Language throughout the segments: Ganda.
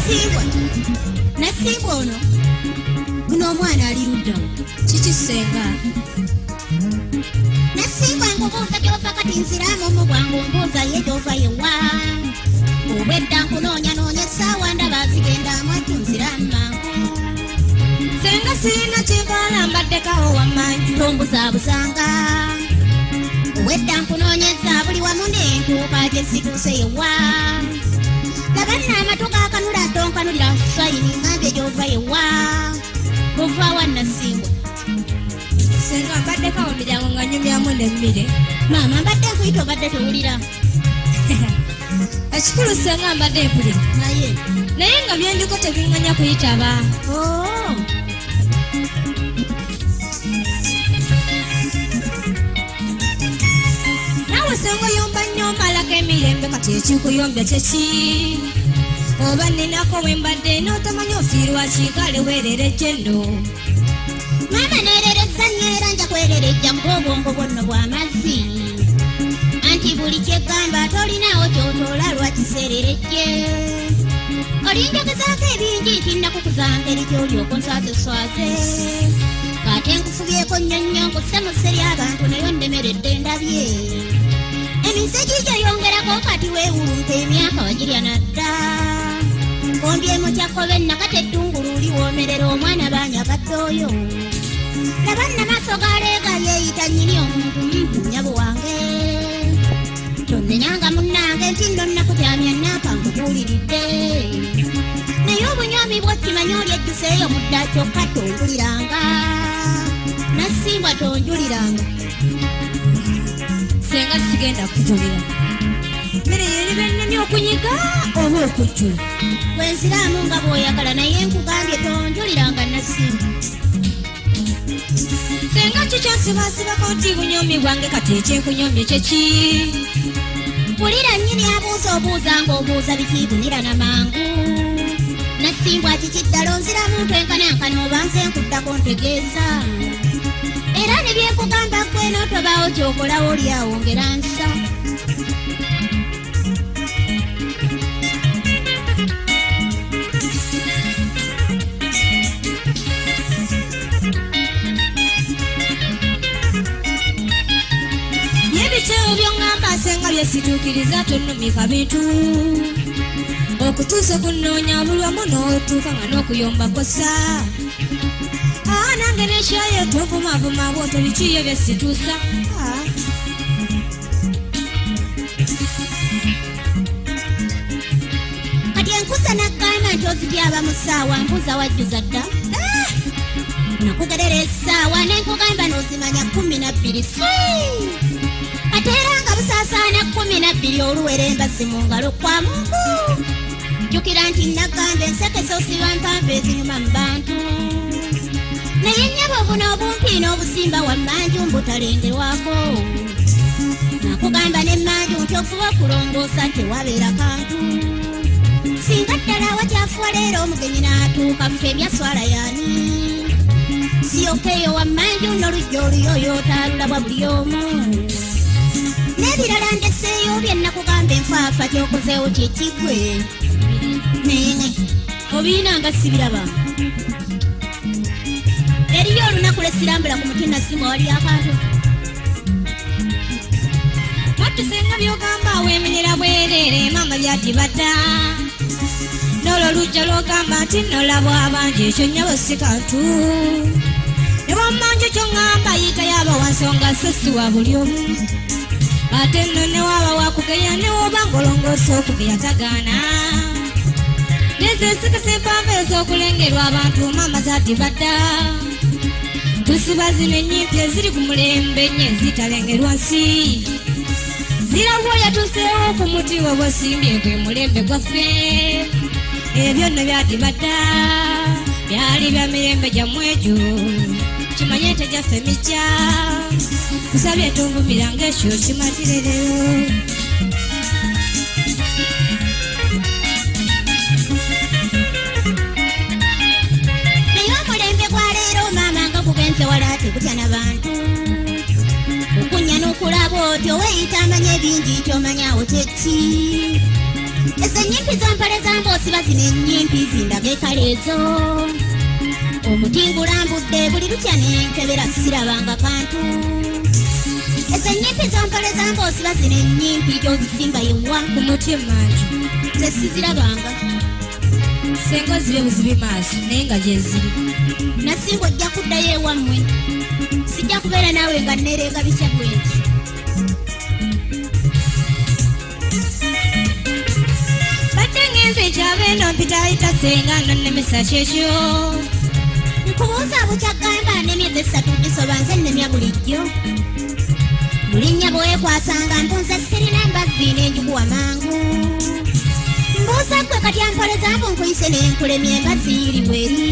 nasiibwa. Nasiibwa ono. Guno omwana ali ludda kikisenga nasiibwa nkubuuza gyova kati nziramu omu bwangu mbuuza ye gyova yewa obwedda nkunoonyanoonya essaawa ndaba zigenda mwatu nziramu mangu senga sirina kyevaala mbaddekawo wamanju tombuzaabuzanga obwedda nkunoonyeza buli wamu nentuuka gye situuse yewa labanna amatu gakanula tonkanulira swayini ngambye gyova yewa ovaawa nasiibwa senga mbaddekawo miryango nga nyumyamu nemmere. Maama mbadde nkuyita obadde towulira ekikulu senga mbadde mpulira. Naye? Naye nga byendiko tebiŋŋanya kuyitaba senga oyomba nnyo mbalako emirembe kati ekikuyombya kyeki oba ninako bwe mbadde n'otamanyi ofiirwa kikale weerera ejjendo maama neerereza nnyo era nja kwererejja mu bwobwongo bwonno bw'amazzi anti buli kyeggamba tolinaawo kyotoola lwakiseererejje olinjogezaako ebingi nti nnakukuzanga eri gy'olyoka onswazeswaze kaate nkufubyeko nnyo nnyo nkusse mu sse ly'abantu naye onnemeredde ndabye gigyo yongerako kati weewulunka emyaka wagirya nadda. Ombyemu kyakobe nakati eddungulu liwoomerera omwana baanyabadde oyo laba nna maaso galeega yeeyita nnyini omuntu mpunyabu wange. Tonnenyanga munnange nti nno nnakutyamya naaka nkubuuliridde. Naye obunyomi bwokimanya oli ejjuseeyo mudda kyokka tonjuliranga. Nasimbwa tonjuliranga senga sigenda kujulira. Mmere yeriba ennemi okunyiga oba okujjula? Bwenziraamu nga bw'oyagala naye nkugambye tonjuliranga nasimbwa senga kikyansibaasibako nti bunyomi bwange kati ekyenkunyomye kyeki wulira nnyini abuuza obuuza ng'obuuza bikiibunira na mangu. Nasimbwa kikiddala onziramu ntwenkanankana oba nze nkuddako ntegeeza era ne byenkugamba ggwe n'otobaawo kyokolawo olyawo ngera nsa. Yebiteewo byoŋŋamba senga byesituukiriza tonnumika bintu okutuusa okunoonya buli wamu n'otuuka nga n'okuyomba kosa aa nange nekyayo tovumavuma bwoto bikiyo byesituusa Ah. kati enkusa naggamba nti ozityaba mu ssaawa mbuuza wajjuza dda? Ah! nakugerera essaawa nenkugamba n'ozimanya kumi nabbiri ate era nga busaasaana kumi nabbiri oluwera embazzi mu ngalo kwa mungu jjukira nti nagamba ensekesa osiba mpanvu ezinyuma mu bantu naye nnyabo obuno obumpi n'obusimba wammanju mbutalengerwako nakugamba nemmanju nti ofuba okulongoosa tewabeera kantu. Singa ddala wakyafuwa leero omugenyi n'atuuka ffe ebyaswala yani siyokeeyo wammanju n'olujja oluyoyootaalulabwa buli omu. N'ebirala ndeseeyo byennakugamba enfaafa gyokozeewo kyekigwe nene obiina nga sibiraba eriyo olunaku lwesirambula ku mutima simu wali akantu matusenga byogamba wemenyera bwereere mama byatibadda. Nolwo lujja lwogamba nti nolabwa abangi ekyo nnyabo si kantu. Ne wammanja kyoŋŋamba yitayo abawansonga sesi wa buli omu. Ate nno ne waaba wakugeya ne woba ngolongoosa okugeya tagaana. Nezeesikasa empanvu ez'okulengerwa abantu mama zatibadda tusiba zino enyimpi eziri ku mulembe nye zitalengerwa nsi zirabwa yatuseewo ku muti we bwesimbye gwe mulembe gwaffe. Ebyo nno byatibadda byali bya mirembe gyammwe egyo kimanye tegyaffe mijja kusabye tunvumiranga ekyo kimatirerero nga gugenze wala tegutya n'abantu okunya n'okulaba otyo weeyita amanya ebingi kyomanyawo kyeki ezo enyimpi zompale zamboosi bazina enyimpi zindage kaleezo omuti ngulambudde buli lutya nenkebera sirabanga kantu ezo enyimpi zompale zamboosi bazina enyimpi gyozisinga yewa ku muti emanju zesizirabanga senga zibe buzibi maaso naye nga gyeziri nasinga ojja kuddayo ewammwe sijja kubeera naawe nga neerenga bitya bwenti badde ngenze ekyabeeno mpitayita senga nonnemesa kyekyo. Nkubuuza bukyagamba nemyezi esatu gisoba nze nnemya bulijjo. Bulinnya bwekwasanga mpunza sirina mbazzi n'enjiguwa mangu. Mbuuza gwe kati ampole zambu nkuyise n'enkulemye embazziiri bweri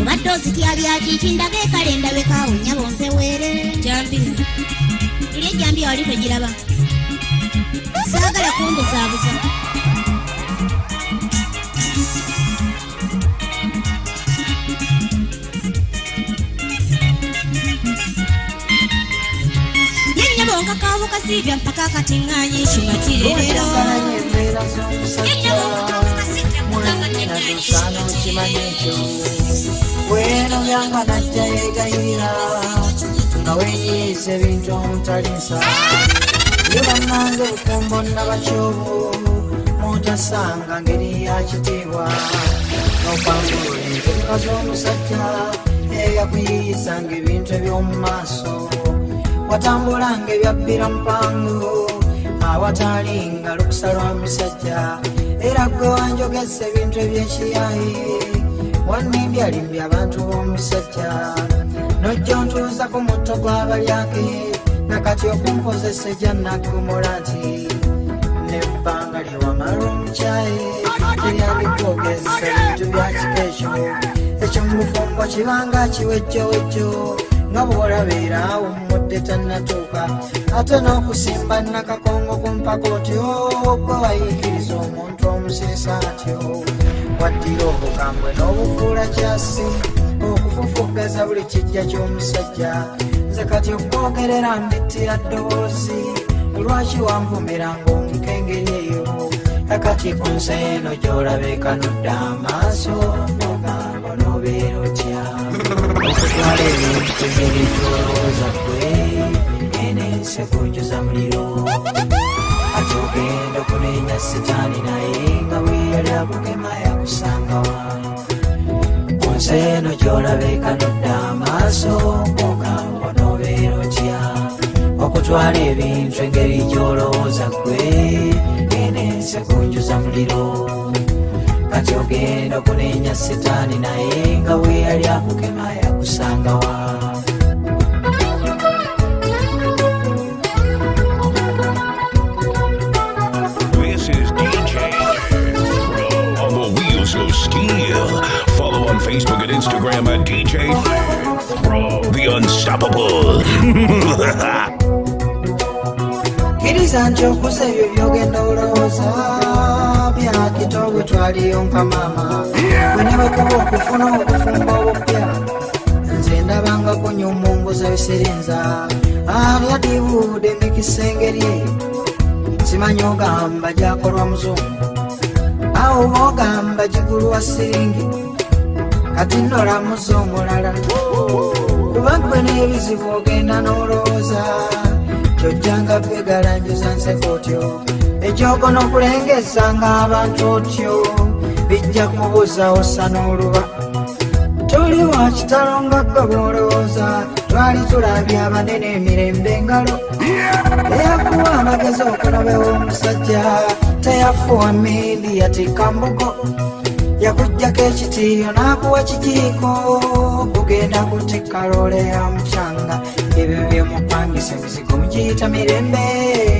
obadde ozitya byakiki ndaga ekale ndabekaawo nnyabo nseweere jambiya luli ejambiya wali togiraba saagala kumbuzaabuza kakaabuka siibya mpaka akatinganye kimatirerero yennyabo mpaka akatiŋŋanyi kimatire weno byanga najja yegayirira nga wenyiyisa ebintu omutalisa ye bannange bufumbo nabakyobo mutasanga ngeri yakitiibwa nokwangula enteeka z'omusajja eyakuyiyisanga ebintu eby'omu maaso watambulanga ebyabbira mupangu awatali nga lukusa lwa misajja era gwe wanjogesa ebintu ebyekiyayi wanimbyalimbya abantu b'omusajja. Nojja ontuuza ku mutto gw'abalyake nakati okunkozesa ejja naggumula nti nebbanga lyewamala omukyayi teryalikwogeza ebintu bya kika ekyo ekyo mufumbo kibanga kiwejjowejjo nga bw'olabeera awo mudde tannatuuka ate n'okusimba nakakongo ku mpaka otyo gwe wayiikiriza omuntu omusiisa atyo. Waddira obukambwe n'obufuula kyasi okufufuggaza buli kijja ky'omusajja. Nze kati okwogerera mbittira ddoboozi lwaki wanvumira ng'omukengeri eyo? Akati ku nsi eno gy'olabeekanudde amaaso nogamba n'obeera otya? Okutwala ebintu engeri gy'olowooza ggwe enense kunjuza muliro ogenda okuneenya sitaani naye nga bwe yali akugema yakusangawa ku nsi eno gy'olabeekanudde amaaso ogamba n'obeera otya okutwala ebintu engeri gy'olowooza ggwe enense kunjuza muliro. Kati ogenda okuneenya sitaani naye nga bwe yali akugema yakusangawa Unstoppable. kkiriza nti okuza ebyo byogenda olowooza byakito bwe twaliyo nka maama bwe ne bwekuba okufuna obufumbo obupya nze ndabanga kunyumunguza bisirinza. Ani adibuude emikisengeri eyo simanyi ogamba gyakolwa muzungu. Awo boogamba gigulwa siringi kati nolamuza omulala kuba gwe n'ebizibu ogenda n'olowooza kyojjanga bwegalanjuza nseko otyo. Ekyogo n'okulengezanga abantu otyo bijja kubuuza osa n'oluba. Toli wa kitalo nga gwe bw'olowooza twali tulabye abanene emirembe engalo. Eyakuwa amagezi okunobewo omusajja teyafuwa mindi yatikka mbugo yakuggyako ekitiiyo n'akuwa kijiiko kugenda kutikka loole ya mucanga ebyo byemupangisa emizigo mugiyita mirembe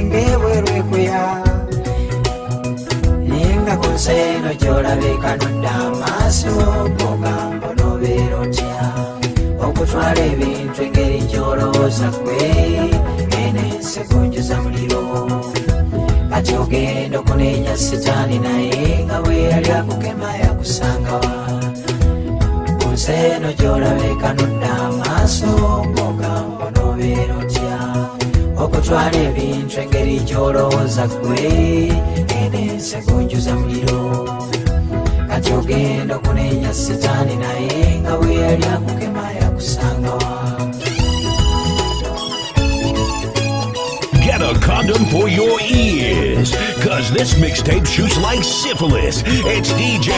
ng'ebwerwekuya nga ku nsi eno gy'olabeekanudde amaaso ogamba n'obeera otya? Okutwala ebintu engeri gy'olowooza gwe enensi kunjuza muliro. Kati ogenda okuneenya sitaani naye nga bwe yali akugema yakusangawa ku nsi eno gy'olabeekanudde amaaso ng'ogamba n'obeera otya okutwala ebintu engeri gy'olowooza gwe ene sekunjuza muliro kati ogenda okunenya sitaani naye nga bwe yali akukema yakusangawa Condom for your ears, cause this mixtape shoots like syphilis. It's DJ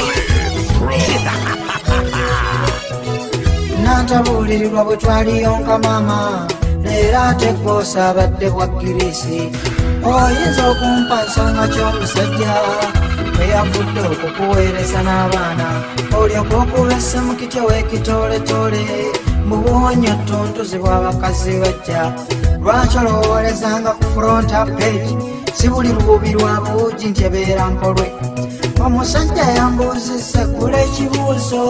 Pro. nantabuulirirwa bwe twaliyonka maama leero ate kwosa abadde bwa girisi oyinza okumpa nsonga ky'omusajja eyavudde okukuweereza n'abaana olyoka okuba essemu kityo w'ekitooletole mu buwonyo ttuntuzi bw'abakazi bajja lwaki olowoolezanga ku fronta page si buli lububi lwa buugi nti ebeera mpolwe omusajja yambuuzisa gula ekibuuzo.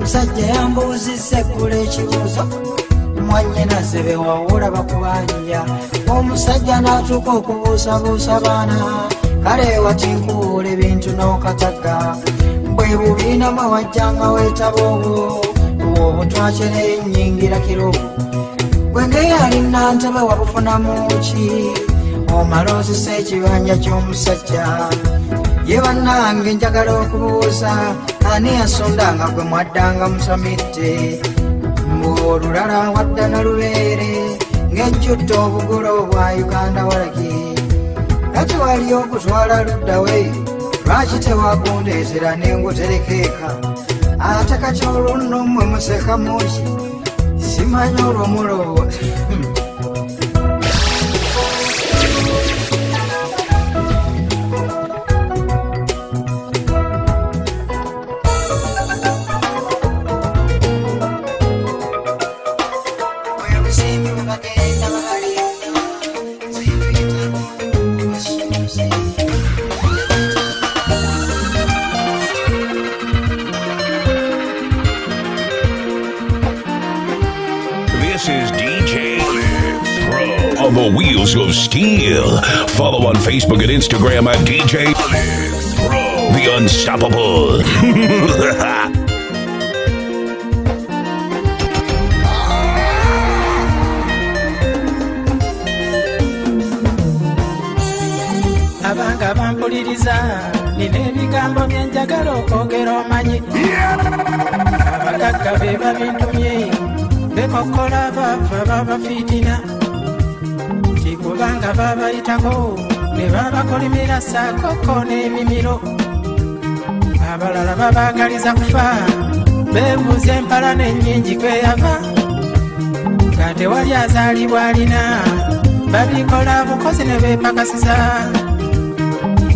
Musajja yambuuzisa eggula ekibuuzo. Mwanyinaze bewawula bakubanja omusajja n'atuuka okubuusabuusa baana. Kale watinkuwula ebintu n'okataga. Bwe bubiina mwe wajjanga weetaba obwo obutwakera ennyingira kirubu bwengeyali nantebe wabufunamu ki? Omala ozisa ekibanja ky'omusajja. Ye bannange njagala okubuuza ani yasondanga gwe mwaddanga musamidde? Ng'olulala wadda na lubeere ng'ejjudde obugulo bwa uganda walagi kati wali okutwala luddawe lwaki tewagundeezera nenguterekeeka ate kati olunno mmwe museka muki simanyi olwomulowo Facebook and Instagram at DJ Pro, the Unstoppable. Saakoko n'emimiro. Abalala babagaliza kufa beebuuza empala n'ennyingi kweyava. Nga tewali azaalibwa alina babikola bukozi ne beepakasiza.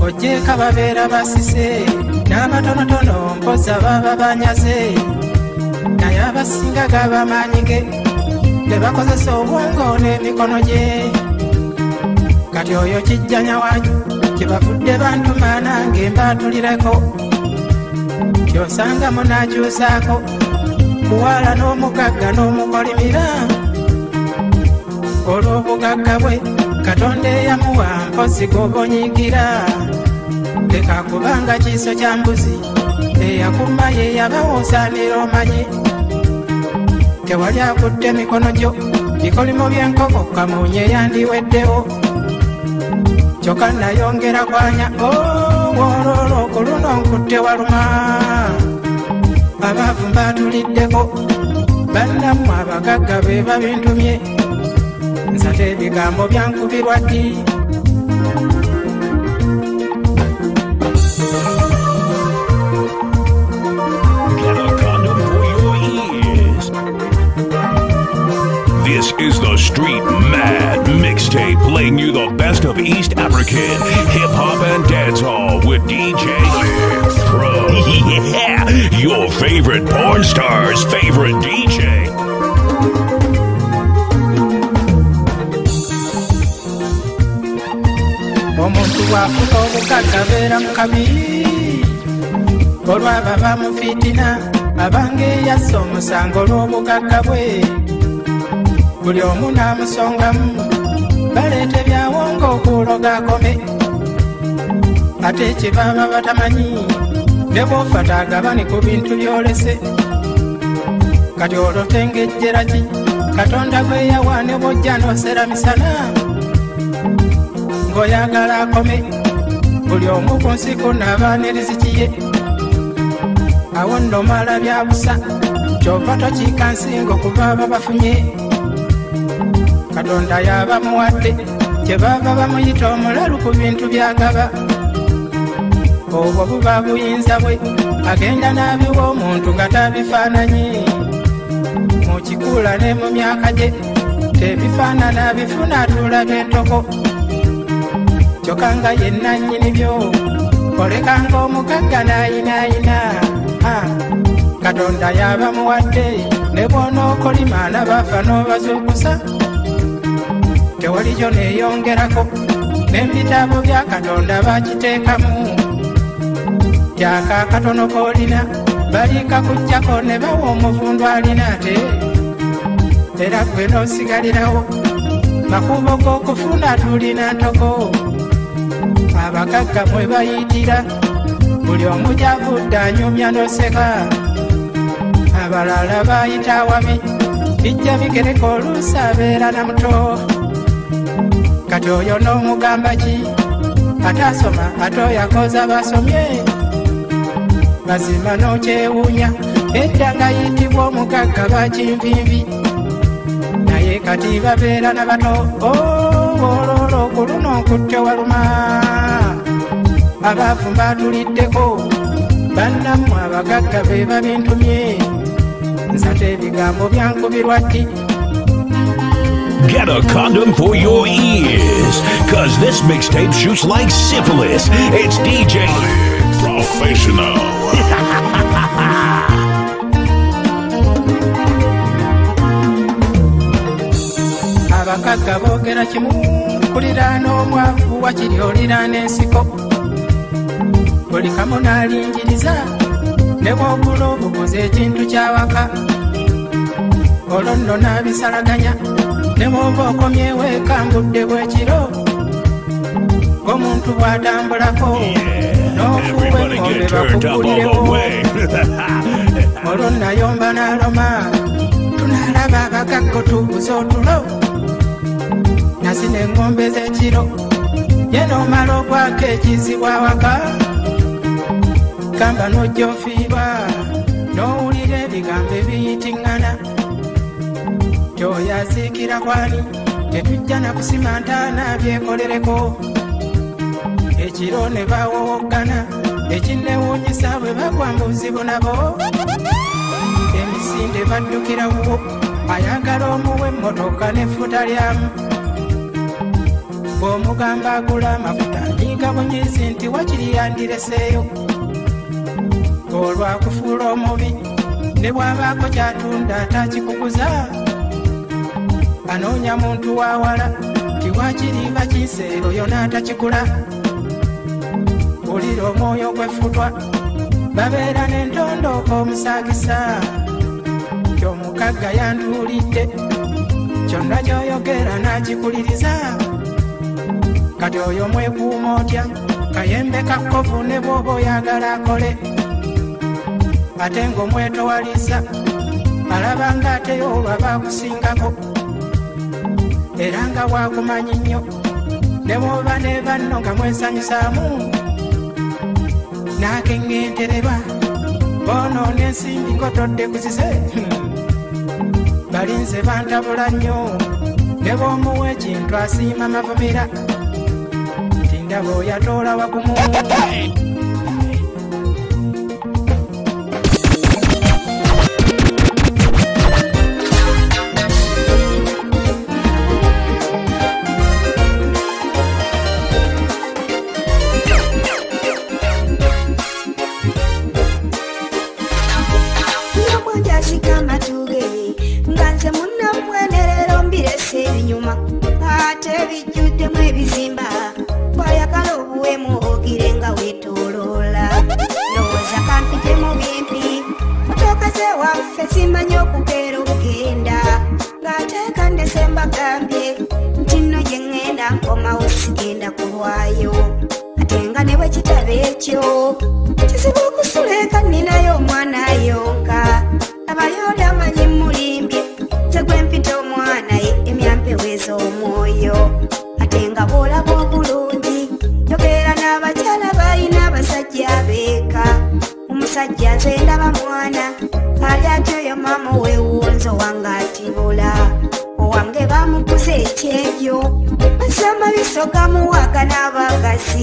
Ojjeeka babeera basise n'abatonotono mpoza baba banyaze. Naye abasinga g'abamaanyi ge ne bakozesa obwongo n'emikono gye. Kati oyo kijjanya wanyu kyebavudde bantuma nange mbaatulireko kyosanga munakyusaako muwala n'omugagga n'omukolimira. Olw'obugagga bwe katonda eyamuwa mpozi gobonyigira leka kubanga kiiso kya mbuzi eyakuma ye yabawusanira omanyi. Tewali akudde mikono gyo bikolimo by'enkoko kamunye yandiweddewo kyokka nayongera kwanya owololo ku luno nkutte waluma. Abaavu mbaatuliddeko bannammwe abagagga be babintumye. Nsate ebigambo byankubirwa ddi is the Street Mad Mixtape, playing you the best of East African hip hop and dancehall with DJ Pro. Yeah, your favorite porn star's favorite DJ. omuntu abeera olwaba eyassa omusango bwe buli omu n'amusongamu baleeta ebyawonga okuloga akome ate kyebaaba batamanyi ne bwofa taagabani ku bintu byolese. Kati olwo tengejjera ki? Katonda gwe yawa ne bwojja n'osera misana. Ng'oyagala akome buli omu ku nsi kunabaanirizikiye awo nno mala byabusa kyova tokiika nsingo kuba aba bafunye katonda yaba muwadde kye baba bamuyita omulalu ku bintu byagaba. Obwo buba buyinza bwe agenda n'abiwa omuntu nga tabifaananyi. Mu kikula ne mu myaka gye tebifaanana bifuna atulaba entoko kyokka nga yenna nnyini byo olekanga omugagga n'ayinaayina. Katonda yaba muwadde ne bw'onookolimana bafa n'obazuukusa tewaliyo neeyongerako n'ebitabo bya katonda bakiteekamu. Tyaka akatono koolina baliika kujjako ne bawa omuvundu alina ate. Era gwe n'osigalirawo makubo g'okufuna tulina ntoko. Abagagga mwe bayitira buli omu gyavudde anyumya noseka. Abalala bayita awabi bijja bigereka oluusi abeera na muto kati oyo n'omugamba ki? Ataasoma ate oyakoza basomye. Mazima n'okyewuunya edda nga yitibwa omugagga bakinvinvi naye kati babeera na bato ololo okuluno nkutte waluma. Abaavu mbatuliddeko bannammwe abagagga be babintumye. Nsate ebigambo byankubirwa ddi Get a condom for your ears, cause this mixtape shoots like syphilis. It's DJ Professional. abagagga boogera kimu kuliraana omwavu wakiri oliraana ensiko buli kamu ne bwogula obuguza ekintu kyawaka olwo nno ne bwoba okomyewo ekambudde bwekiro ng'omuntu bw'atambulako n'ofuuwa engombe get turned up all the bakugulirewo olwo nayomba n'aloma tunalaba abagaggo tubuza otulo nazina engombe z'ekiro ye n'omala ogwako ekizibu awaka. Gamba n'ojja ofiirwa n'owulira ebigambo ebiyitiŋŋana kyoyaziikira kwani? Tetujja na kusima ntaana byekolereko. Ekiro ne bawowoggana ekinnewuunyisa bwe bagwa mu buzibu nabo. Emisinde baddukirawo ayagala omuwa emmotoka n'effuta lyamu. Bw'omugamba agula amafuta nyiga bunyizi nti wakiri yandireseeyo. Olwakufuula omubi ne bw'abaako kyatunda atakikuguza anoonya muntu wawala tiwakiriba kinseero yona atakigula wulira omwoyo gwefutwa babeera n'entondooka omusaagisa. Kyomugagga yanduulidde kyonna kyoyogera n'akikuliriza kati oyo mwekuuma otya? Kayembe kakkovu ne bw'oba oyagala akole. Ate ng'omwetowaliza alaba ng'ateyo olwa baakusingako era nga bwakumanyi nnyo. Ne bw'oba ne banno nga mwesanyusaamu n'akeŋŋentererwa boonoona ensimbi ng'otodde kuzize balinze bantabula nnyo ne bw'omuwa ekintu asiima mavumira ti ndaba oyatoola wagumu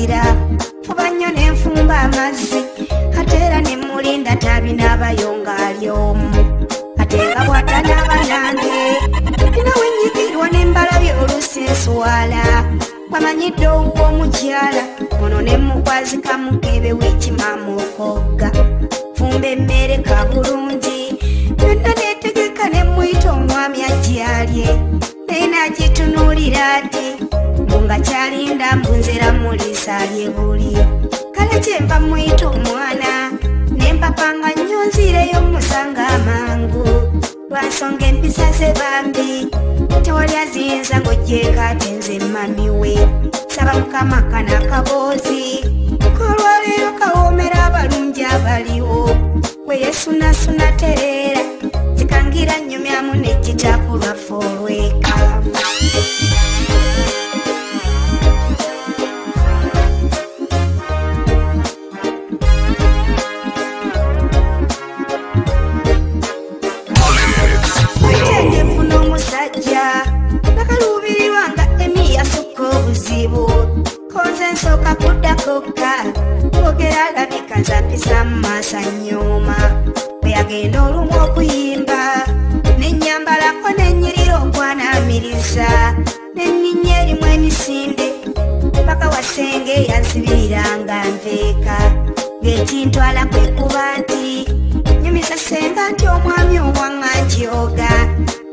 n'abagasira fuba nnyo n'enfumba amazzi ate era ne mulinda tabinaabayo ng'ali omu ate nga bw'atanaaba nange tina wenyigirwa n'embalabye olusi enswala bamanyidde owuwa omukyala ono ne mukwazika mukebe w'ekimaama okogga fumba emmere ka bulungi yonna neetegeka ne mwita omwami agyalye naye n'agitunuulira ati nga kyalinda mbunzera muliisa alye buli. Kale kyenva mwita omwana nempapanga nnyo nzireyo musanga amangu. Lwansonga empisa ze bambi tewali aziyinza ng'ogyeka ate nze mami we. Saba mukama kana akaboozi kolwaleero kawoomera abalungi abaliwo. Weyesunasuna tereera zikangira nnyumyamu nekitakulwafe olweka ogera alabika nzampisa mu maaso anyooma bwe yagenda olumu okuyimba nenyambalako nenyirira okwanamiriza nenyinya erimu emisinde paka wasenge yansibiriranga nveeka ng'ekintwala kwe kuba nti nyumiza senga nti omwami owange njoga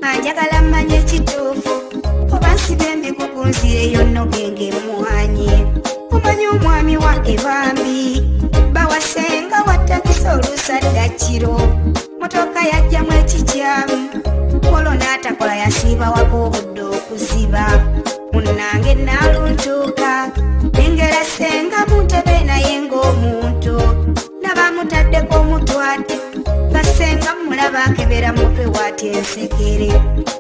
anjagala mmanye ekituufu oba nsiba emigugunzireyo nogenge mwanyi omanyi omwami wange bambi bawasenga wattakisa olusaddakiro motoka yajjamu ekikyamu kolo n'atakola yasiiba wako obudde okuziba. Munnange naaluntuuka nengera senga muntebe naye ng'omuntu. Nabamutaddeko omutwate basenga mulaba akebera mutwe waati ensekere.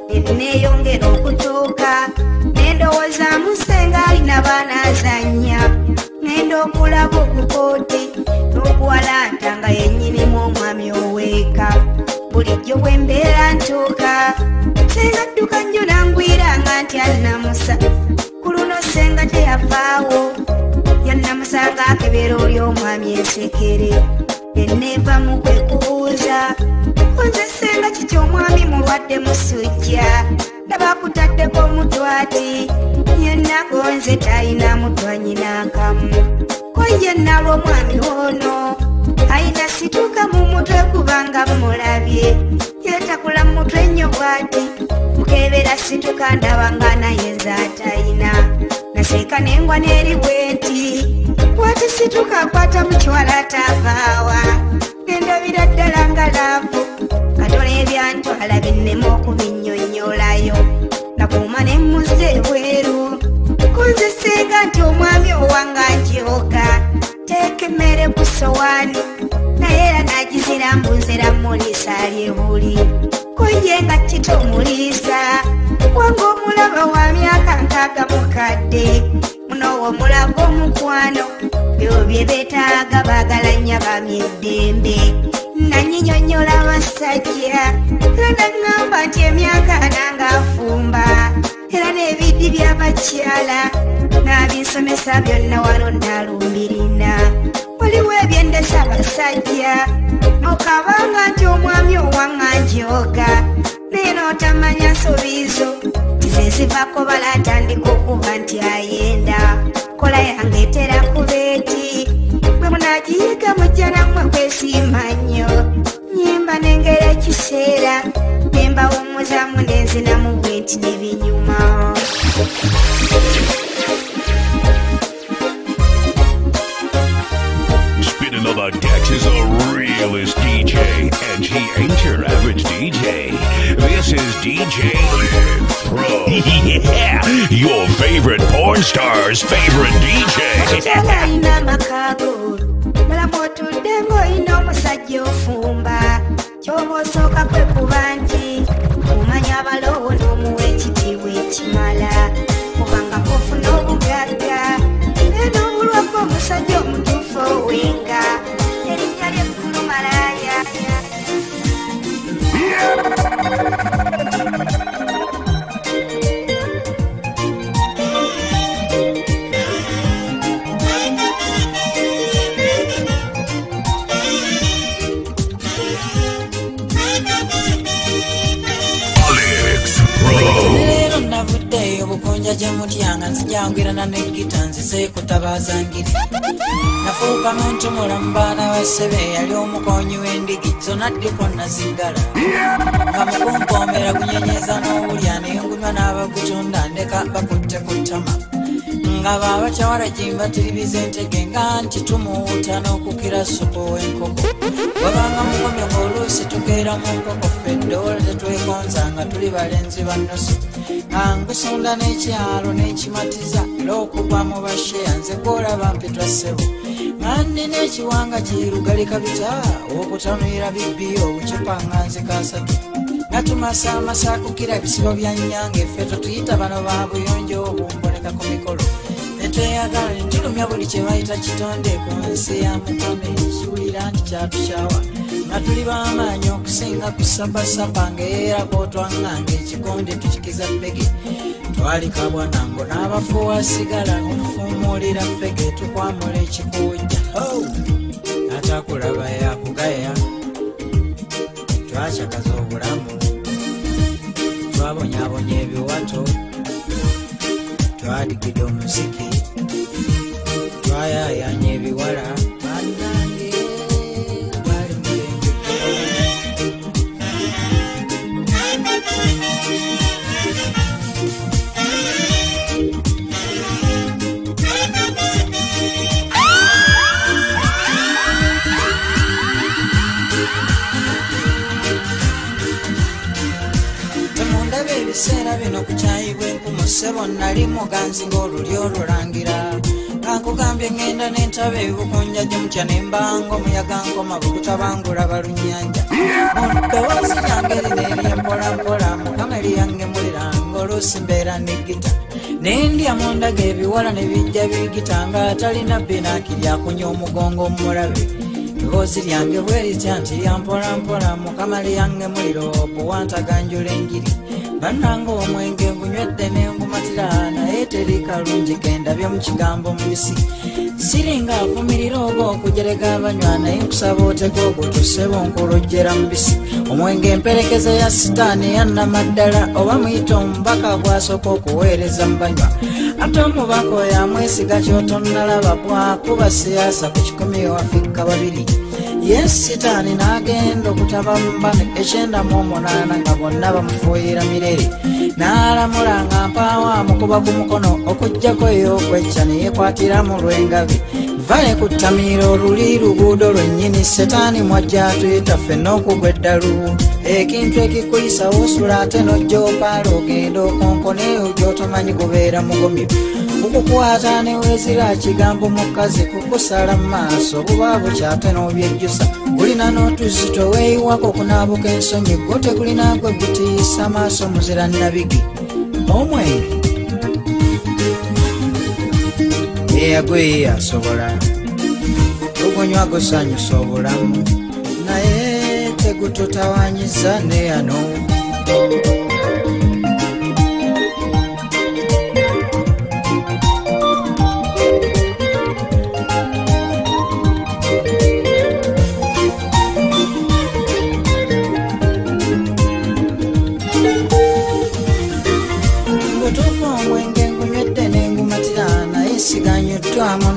Eneeyongera okutuuka nendowooza musenga alina baana azannya ngenda okulaba obukooti n'okuwalaata nga yennyinimu omwami oweeka. Bulijjo bwe mbeera ntuuka senga dduka nnyo nangwiranga nti alinamusa ku luno senga teyavaawo yannamusanga akebera oli omwami ensekere eneevamu kwe kubuuza onze senga kiki omwami mulwadde musujja. Nabakutaddeko omutwati yenna gonze talina mutwanyi n'akamu. Koye nalwa omwami ono ayina situka mu mutwe kubanga mulabye yetakula mu mutwe nnyo bwati mukebera situka ndaba nga naye nzaatayina naseeka nengwa n'eri bwenti bwati situka akwata mukiwala atavaawa nendabira ddala nga laavu. Katola ebyantwala binnemu okubinnyonnyolayo nakuuma ne muzze ebweru. Kunzisenga nti omwami owanga njoga teeka emmere ku sowaani naye era nagizira mbunzera muliisa alye buli koye nga kitomuliisa wanga omulaba wa myaka nkaaga mukadde munowo mulaga omukwano byo bye beetaaga baagalanya bamye eddembe. Nanyinyonnyola abasajja era naŋŋamba nti emyaka nange afumba era n'ebiddi by'abakyala n'abinsomesa byonna wano nalumbirina waliwo ebyendesa abasajja nokabanga nti omwami owaŋŋa njoga naye n'otamanya nsobiizo tizezivako balatandika okuba nti ayenda. Kola yange etera kuba eti bwe munagiyiga mujja nammwe kwesimba nnyo. Nyimba nengera ekiseera. Nembawumuzamu nenzinamu bwe nti nebinyuma On the decks is a realist DJ, and he ain't your average DJ. This is DJ Pro. yeah, your favorite porn star's favorite DJ. nzijangwirana negita nzizeekutabaaza ngiri. Nafuuka muntu mulamu baana basebe yali omukonyi w'endigi zonna ddiko naziggala nga mukunkoomera gunyenyeza n'obulya naye ngunywa n'abagutunda ndeka bakutte ku ttama nga baabakyawala gimbatiribiza entege nga nti tumuwuuta n'okukira supu w'enkoko. Wabanga mukomye ng'oluusi tukeera mu nkoko feddeola tetwekonza nga tuli balenzi bannoso angusunda n'ekyalo n'ekimatiza okuva mu basheya nze gwolaba mpitwa ssebo. Nga nnina ekiwanga kirugali kabita okutamira bibbi obucupa nga nzikasatu nga tumasaamasa kukira ebisibo bya nnyanga effe tetuyita bano ba buyonjo obumboneka ku mikolo netweyagala ntulumya buli kye bayita kitonde ku nsi ya mukame kiwulira nti kyatukyawa nga tuli b'amaanyi okusinga ku sabasaba ngaera kwotwanganga ekikonde tukikiza ppege twalika bwanango n'abafuuwa sigala okufuumuulira ppege tukwamula ekikuujja atakulaba yakugaya twakyakaza obulamu. Twabonyabonya ebiwato twadigidde omusiki twayayanya ebiwala. Ebiseera bino enkumu ssebo nali muganzi ng'oluli olulangira kankugambye ŋŋenda n'entaba ebibukunja gye mutya nembanga omuyaga nkoma bukutabangula balunyanja mu ddoboozi lyange lino eryempolampola mukama eryangemuliranga oluusi mbeera negita nendya mundaga ebiwala ne bijja bigita nga atalina binaki lyakunya omugongo mulabe ebboozi lyange bwe litya nti lyampolampola mukama lyangemulira obuwantaganjula enjiri bannanga omwenge ngunywedde nengumatira naye teri kalungi kendabye mu kigambo mubisi. Siringa avumirira oba okujerega abanywa naye nkusaba otega ogwo tuseba onkolojjera mubisi. Omwenge emperekeza ya sitaani yannamaddala oba muyita omubaka gwasooka okuweereza mu banywa. Ate omubaka oyo amwesiga kyotonnalaba bwakuba siyasa ku kikumi wafikka babiri ye sitaani n'agenda okutaba mu bano ekyenda mu omunaana nga bonna bamufuuyira mirere. N'alamula nga mpaawo amukuba ku mukono okugjako ey'okwecca neyekwatira mu lwengabi. Vale ku ttamiiro oluli luguudo lwennyini setaani mwajja atuyita ffenna okugwa eddalu. Ekintu ekikulisa wosula ate n'ojja opaala ogenda okonkone eyo gy'otomanyi gubeera mugomyo okukwata newezira kigambo mukazi kukusala mu maaso buba bukyate n'obyejjusa gulina n'otuzzi toweeyiwako okunaabuka ensonyi gwo tegulinagwe gutiisa maaso muzira nabigi omwenge eyagwe ye asobola tugunywa gusanyusa obulamu naye tegututawanyiza neyano butuufu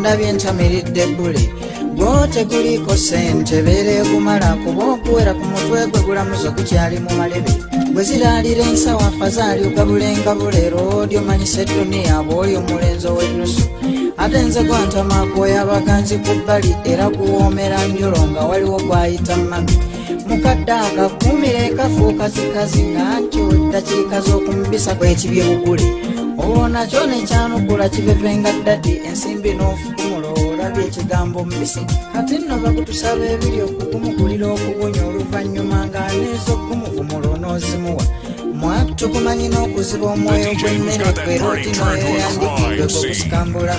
siganyuddwamu ndabye ntamiridde bbule gwo teguliiko sente beera ekumala kuba okuwera ku mutwe gwe gulamuzo gukyali mu malebe bwe ziraalira ensawo afazaali ogabulengabulero odyomanyisa edduniya bw'oli omulenzi ow'ennusu. Ate nze gwantamakoya abaganzi ku bbali era guwoomera njulo nga waliwo gwayita mami. Mukadde akakumire kafuuka zikazi ngakyo eddakiika z'okumubisa kwekibye bugule olwo nakyo nekyanukula kibevenga ddadi ensimbi n'ofukumula olabye ekigambo mubisi kati nno bakutusaba ebiri okugumugulira okugunya oluvannyuma ng'aneeza okumuvumula onoozimuwa. Mwattu kumanyi n'okuziba omwoyo gw'emmere kwera oti noyo yandikidde okusikambula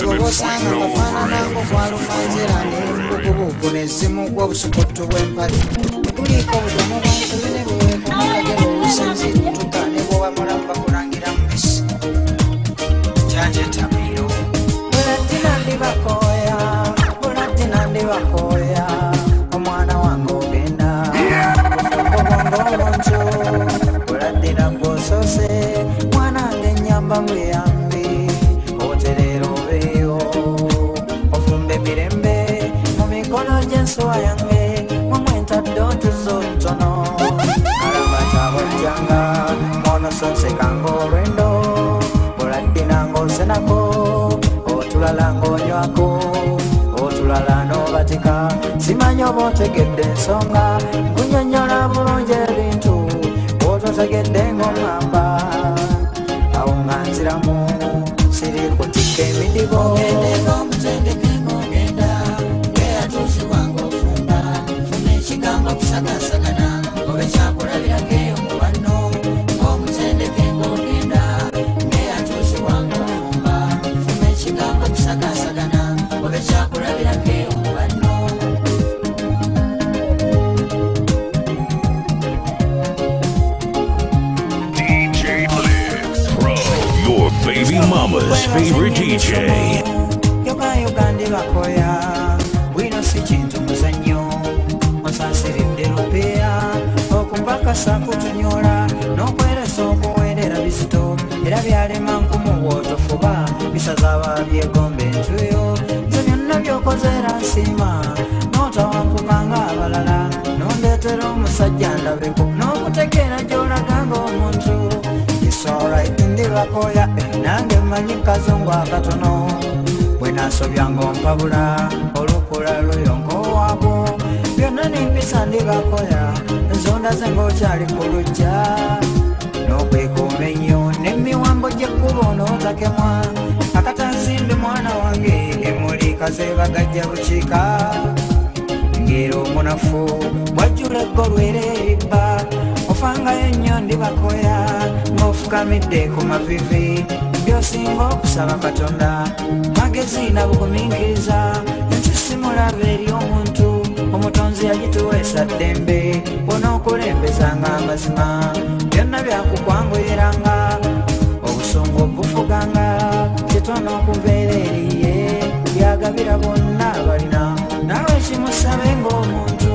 ebobosanga bafaananango kwalufanzira nembugubugu nezimugwa obusukuttu bw'empale kuliiko obudomu simanyi oba otegedde ensonga nkunyonyola bulungi ebintu bwototegedde ng'omwamba awo nga nziramu siri kutikka emidibo favorite DJ. yogayoga ndibakoya bwino si kintu muzannyo. Osansiridde lupeya. Okumpakasa kutunyola n'okweresa okuweerera bizito. Era byalema nkumu bwotofuba bisazaaba byegomba entuyo nze byonna byokoze era nsiima n'otawankukanga abalala. N'ondeetera omusajja ndabeko n'okutegeera gy'olaga ng'omuntu. Isorit ndibakoya mmanyi kazungu akatono bwenasobyanga ompabula olukula luyonkowaako byonna nimpisa ndibakoya enzonda ze ng'okyali ku lujja n'okwekuuma ennyo n'emiwambo gy'ekkubo n'otakemwa. Akatanzimbe mwana wange emuli kazebagajja bukiika. Ngero omunafu bwajjula eggolwera eribba ofangayo ennyo ndibakoya ng'ofukamidde ku mavivi byosinga okusaba katonda. Magezi nabugumiikiriza ensi simulaba eri omuntu. Omutonzi yagituweesa ddembe. Bonookulembezanga amazima byonna byakukwanguyiranga. Obusungu obufuganga kitono okubeera eriye. Byagabira bonna abalina nawe kimusabe ng'omuntu.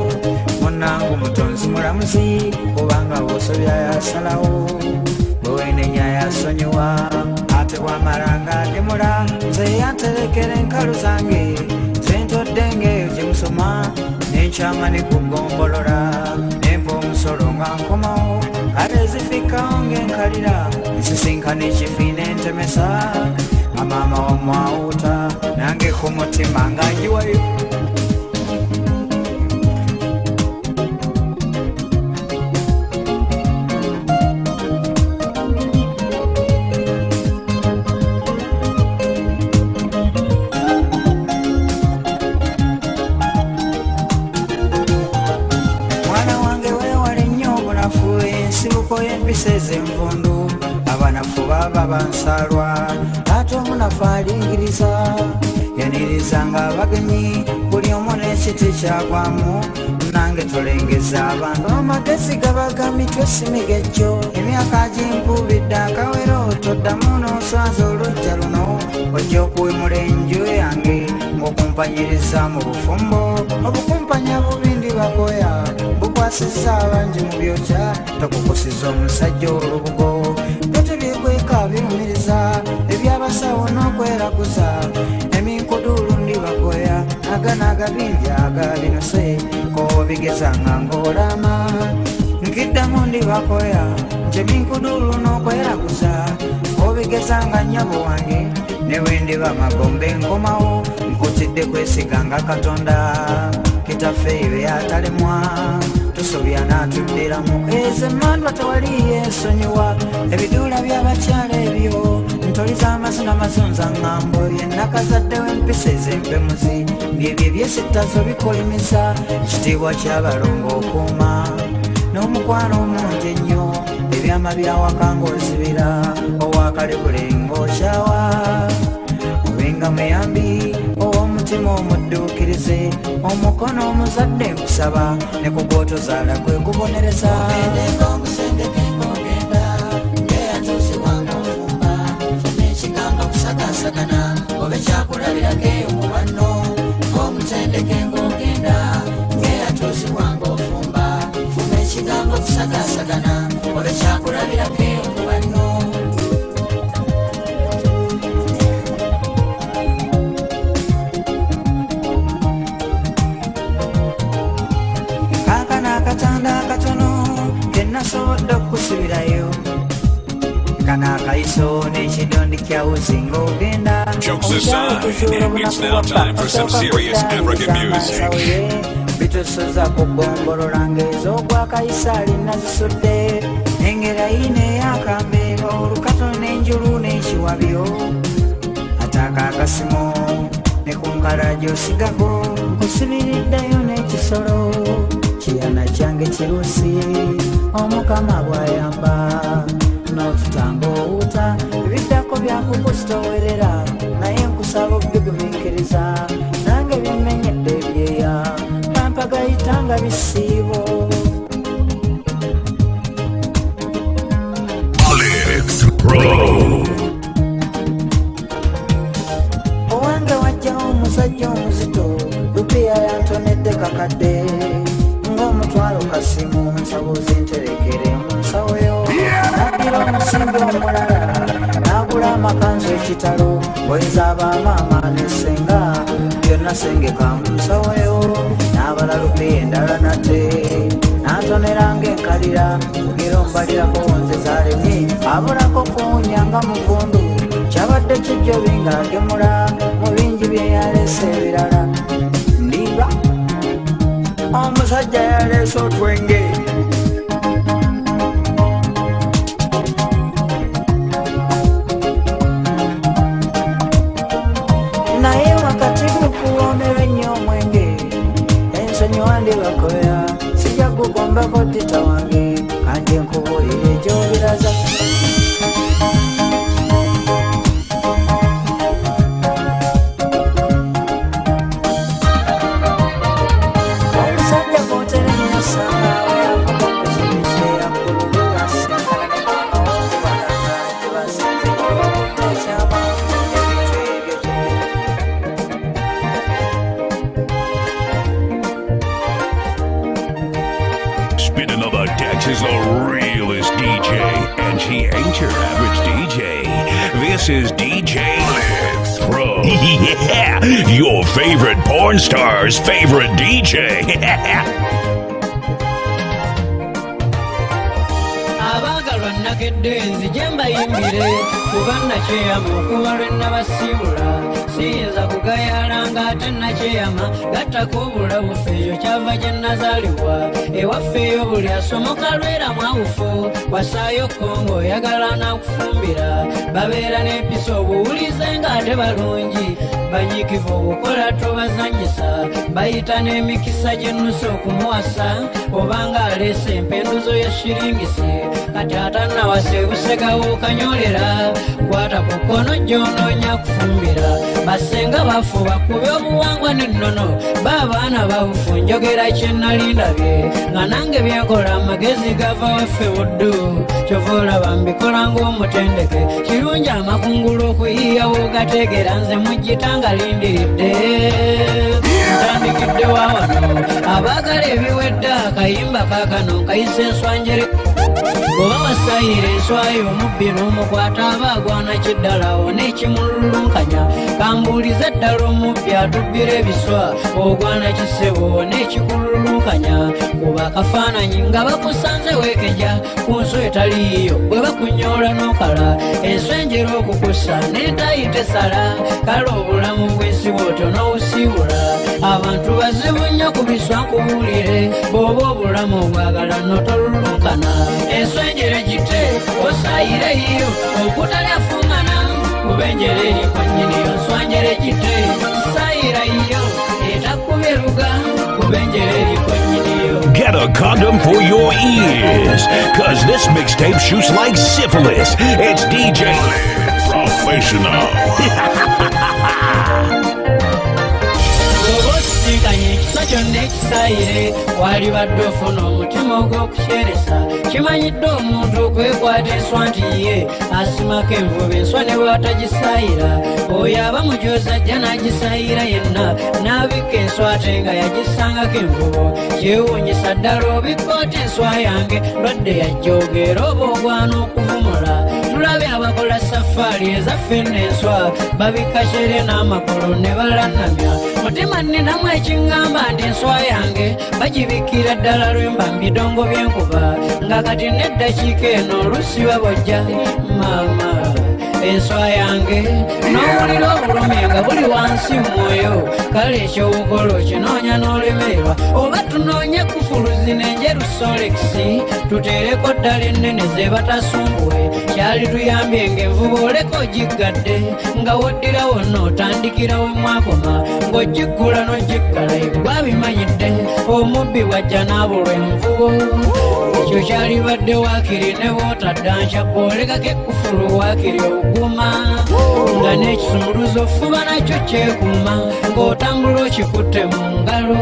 Munangu mutonzi mulamuzi. Kubanga bwosobya yasalawo. Bwewenenya yasonyiwa ate bwamalanga adimula nze yanterekera enkalu zange. Zentodde ng'eyo gyemusoma nenkyama ne kugombolola nempa omusolo nga nkomawo kale zifikkawo ng'enkalira nsisinkana ekifiina entemesa amaama wamwawuta nange ku mutima nga njiwayo bansalwa ate omunafu alingiriza yanirizanga abagenyi buli omu n'ekiti kyagwamu. Nange tolengeza abantu. Amagezi gabaga mitwe simigejjo emyaka ginkubidde akawero toddamu n'oswaza olujja luno. Ojja okuwemula enju yange ng'okumpanyiriza mu bufumbo. Obukumpanya bubi ndibakoya bukwasiza abangi mu byokya. Tokukusiza omusajja olubugo. byote byekweka birumiriza ebyabasawo n'okweraguza eminkuduulu ndibakoya agana agabinja agabinose kobigezanga ng'olama. Nkiddamu ndibakoya nti eminkuduulu n'okweraguza obigezanga nnyabo wange. Newendiba magombe nkomawo nkutidde kwesiganga katonda. Kitaffe ebyo yatalemwa tusobya n'atuddiramu ezo emmandwa tewali yensonyiwa ebiduula by'abakyala ebyo ntoli z'amazina mazunza ŋŋambo yennakazaddewo empisa ez'empemuzi byebyo ebyesittazo bikolimiza ekitiibwa ky'abalongo okuuma n'omukwano omungi ennyo ebyama byawaka ng'ozibira owakalebule ng'okyawa obenga muyambi ow'omutima omudduukirize omukono omuzadde nkusaba ne ku gwotozaala gwe kubonereza. Sagana obe kyakulabirako eyo mu banno. Ng'omutendeke ng'ogenda ng'eyatuusibwanga ofumba fuma ekigambo kusagasagana obe kyakulabirako kana akayiso n'ekidondi ogenda for some serious African music. bitusoza kugombolola ng'ez'ogwakayisa alina zisudde engera yina eyakambe olukato n'enjulu n'ekiwabyo ataaka akasimo ne ku nkalajyo osigako nkusibiriddeyo n'ekisolo kiyana kyange kirusi omukama bw'ayamba n'otutanga owuta ebiddako byakukusitowerera naye nkusaba obigumiikiriza nange bimenyedde ebyeya pampagayitanga bisiibo. Alex Pro. owange wajjawo omusajja omuzito lupiya yantonedde kakadde. Ng'omutwalo kasimu nsabuzi nterekere mu nsawoyo omusimbi omulala n'agula amakanzu ekitalo bwenza abamaama nesenga byonna sengeka mu nsawoyo n'abala lupiya endala nate n'antoneranga enkalira kugera ombalirako nze zalemye abulako kuwunyanga muvundu kyabadde kijjobi ng'agemula mu bingi bye. yaleese ebirala ndiba omusajja yaleese otwenge Thank you. Star's favorite DJ. nakedde nzije mbayimbire kuba nakyeyama okuba lwe nabasiibula siyinza kugayala ng'ate nakyeyama gattako obulabufu eyo kyava gye nazaalibwa. Ewaffe eyo buli asomoka lwera mwawufu wasaayo kongo oyagala nakufumbira. Babeera n'empisa obuwulize ng'ate balungi banyiikivu obukola tobazanyisa bayita n'emikisa gyennusa okumuwasa obanga aleese empenduzo ya shiringisi. Kati atannawasa ebusegawo kanyolera kwata ku kkono gy'onoonya kufumbira. Basenga bafuba kuba obuwangwa n'ennono baabaana babufu njogera kyennalindabye nga nange byenkola amagezi gava waffe buddu kyova olaba mbikola ng'omutendeke kirungi amakungulu okuyiyawo gateegera nze mugitanga lindiridde ntandikidde wa wano. Abaagala ebiwedde akayimba kaakano nkayisa enswanjere oba wasayira enswayo omubbi n'omukwata aba agwana kiddalawo n'ekimululunkanya. Kambuulize ddala omubbi atubbira ebiswa ogwana kisebo n'ekikululunkanya kuba akafaananyi nga bakusanze weekeja ku nswa etaliiyo bwe bakunyoola n'okala. Enswa enjera okukussa n'etayitesala kale obulamu bw'ensi bwotyo n'obusiibula. Abantu bazibu nnyo ku biswa nkubuulire bw'oba obulamu obwagala notolulunkana enswa enjera gite osayireyo okutalyafungana kuba enjera eri kwa nnyiniyo nswa njera gite sayirayo etakubye luga kuba enjera eri kwa nnyiniyo Get a condom for your ears, cause this mixtape shoots like syphilis. It's DJ Professional. oba osisinkanye ekisa kyonna ekisayire wali badde ofuna omutima ogw'okukyeresa. Kimanyiddwe omuntu okwekwata enswa nti ye asimako envuba enswa ne bwatagisayira. Oyo aba mujozi ajja n'agisayira yenna n'abikka enswa ate nga yagisangako envubo kyewuunyisa ddala obikka oti enswa yange ndwadde yajja ogeera oba ogwana okuvumula. Tulabe abakola safaari ezaffe n'enswa babikashere n'amakolo ne balanamya mutima nninamu ekiŋŋamba nti enswa yange bagibikira ddala lwemba mbidongo by'enkuba. Nga kati n'eddakiika eno olusi babojja maama enswa yange n'owulira obulumi nga buli wansi mwoyo. Kale ekyobukola okinoonya n'olemererwa. Oba tunoonye kufuluzi nenjeru solekisi tuteereko ddala ennene ze batasumbuwe. Kyali tuyambye ng'envuba oleka ogiggadde nga woddirawo nootandikirawo mwakoma ng'ogiggula n'ogiggala egwabimanyidde omubbi bwajja n'abulwa envubo. Ekyo kyali badde waakiri ne bootaddansha kwolekako ekkufulu waakiri oguma nga n'ekisumuluzo fuba nakyo kyekuuma ng'otambula okikutte mu ngalo.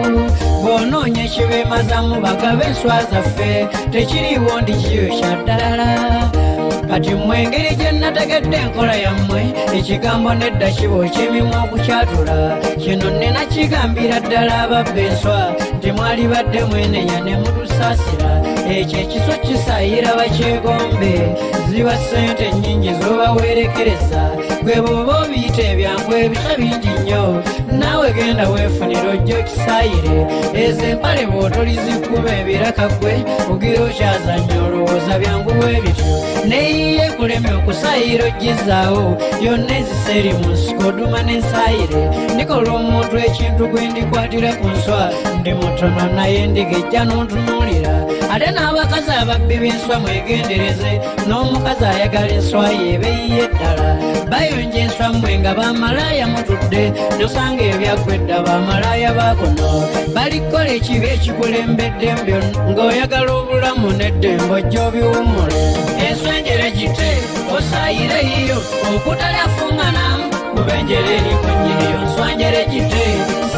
Bw'onoonya ekibeemazamu bagabe enswa zaffe tekiriiwo ndi kiyo kya ddala. Kati mmwe engeri gye nategedde enkola yammwe ekigambo nedda kiba eky'emimwa okukyatula kino nnina kigambira ddala ababba enswa nti mwali badde mwenenya ne mulusaasira ekyo ekiso kisaayira bakyegombe ziba ssente nnyingi z'obaweerekereza gwe bw'oba obiyita ebyangu ebisa bingi nnyo naawe genda weefunira ojja okisaayire ezo empale bw'otolizikuba ebiraka gwe ogira okyazannya olowooza byangu bwe bityo. Neyiye kulemya okusaayira ogizaawo yonna eziseeri mu nsiko oduma n'ensaayire ndikola omuntu ekintu gwe ndikwatira ku nswa ndi mutono naye ndigejja n'ontunuulira ate n'abakazi ababbi b'enswa mwegendereze n'omukazi ayagala enswa yeebeyiye ddala. Bayonja enswa mmwe nga bamalaaya mutudde nosanga ebyaggwedda bamalaaya baakuno balikola ekibi ekikulembedde byonna ng'oyagala obulamu n'eddembe ojja obiwummule enswa enjere gite osaayire yiyo okutalyafuŋŋana kubenjere eriko nnyiniyo nswa njere gite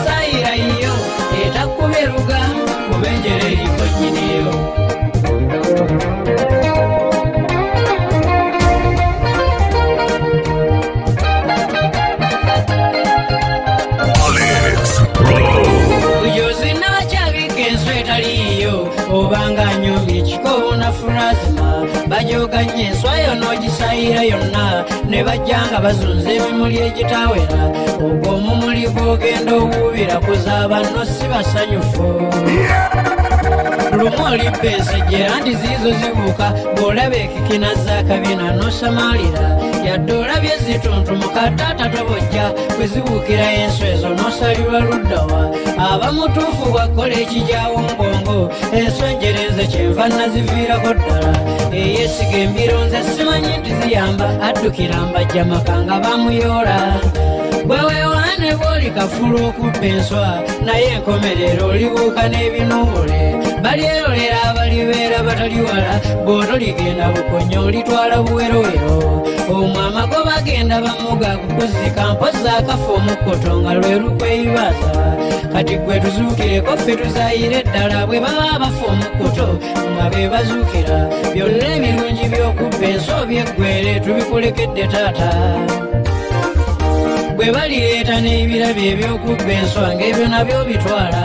saayira yiyo etakkuba ubengereye ikogiriyo Yo soy Nacha, vi que suena etaliiyo obanga anyumya ekikobo na furazima bajoga nnyo enswa yonna ogisayira yonna ne bajja nga bazunza ebimuli egitawera. Ogwo omumuli gwogenda owuubira kuzaaba nno si basanyufu. Lumu olibba ensejjera nti ziizo zibuuka bw'olaba ekikina zaakabina n'osamaalira yadde olabye zituntumuka kataata tobojja bwe zibuukira enswa ezo n'osalirwa luddawa. Abamutuufu bwakola ekijyawo mbongo enswa enjerenze kyenva naziviirako ddala. Eyesiga embiro nze simanyi nti ziyamba addukira mbajja maka nga bamuyoola. Gwe weewaane bw'oli kafulu okubba enswa. Naye enkomerero olibuuka n'ebinuubule balyerolera abalibeera bataliwala bw'otoligenda bukonya olitwala buwerowero. Omwo amagoba agenda bamuga kukuzika mpoza akafa omukkoto nga lwe lukweyibaza. Kati gwe tuzuukireko ffe tuzaayire ddala bwe baba bafa omukkoto nga be bazuukira. Byonna ebirungi by'okubba enswa byeggwere tubikulekedde taata bwe balireeta n'ebirabo ebyokubba enswa ng'ebyo nabyo bitwala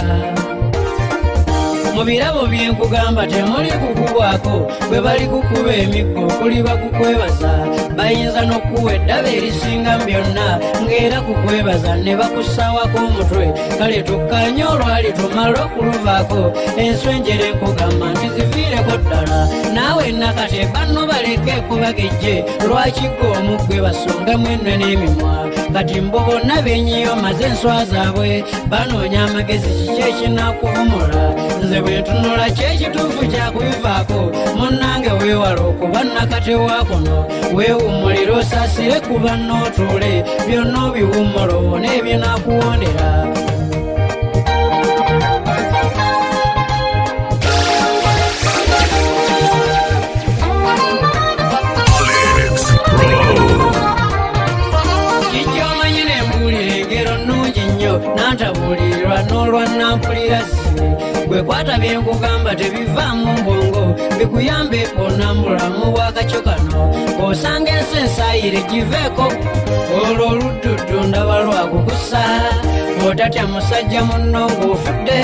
mu birabo byenkugamba temuli kukubwako bwe bali kukuba emiggo kuli bakukwebaza. Bayinza n'okuwa eddaba erisinga byonna ng'era kukwebaza ne bakusaawako omutwe. Kale tukkanye olwali tumale okuluvaako. Enswa enjere nkugamba nti ziviireko ddala. Naawe nakate banno baleke kubagejje lwakigga omugwe basongamu ennwe n'emimwa? Kati mbo bonna benyiyo maze enswa zaabwe banoonya amagezi kiki ekinakuvumula nze bwe ntunula kyekituufu kyakubivaako munnange weewala okuba nakate wa kuno weewummulira osaasire ku bannootuule byonna obiwummula obone ebinakuwondera Alex Pro. kijja gwe kwata byenkugamba tebivaamu mbongo bikuyambe onambulamu bwakacyo kano osanga ensi ensayire giveeko olwo oluddudu ndaba lwakukusa. Otatya musajja munno ng'ofudde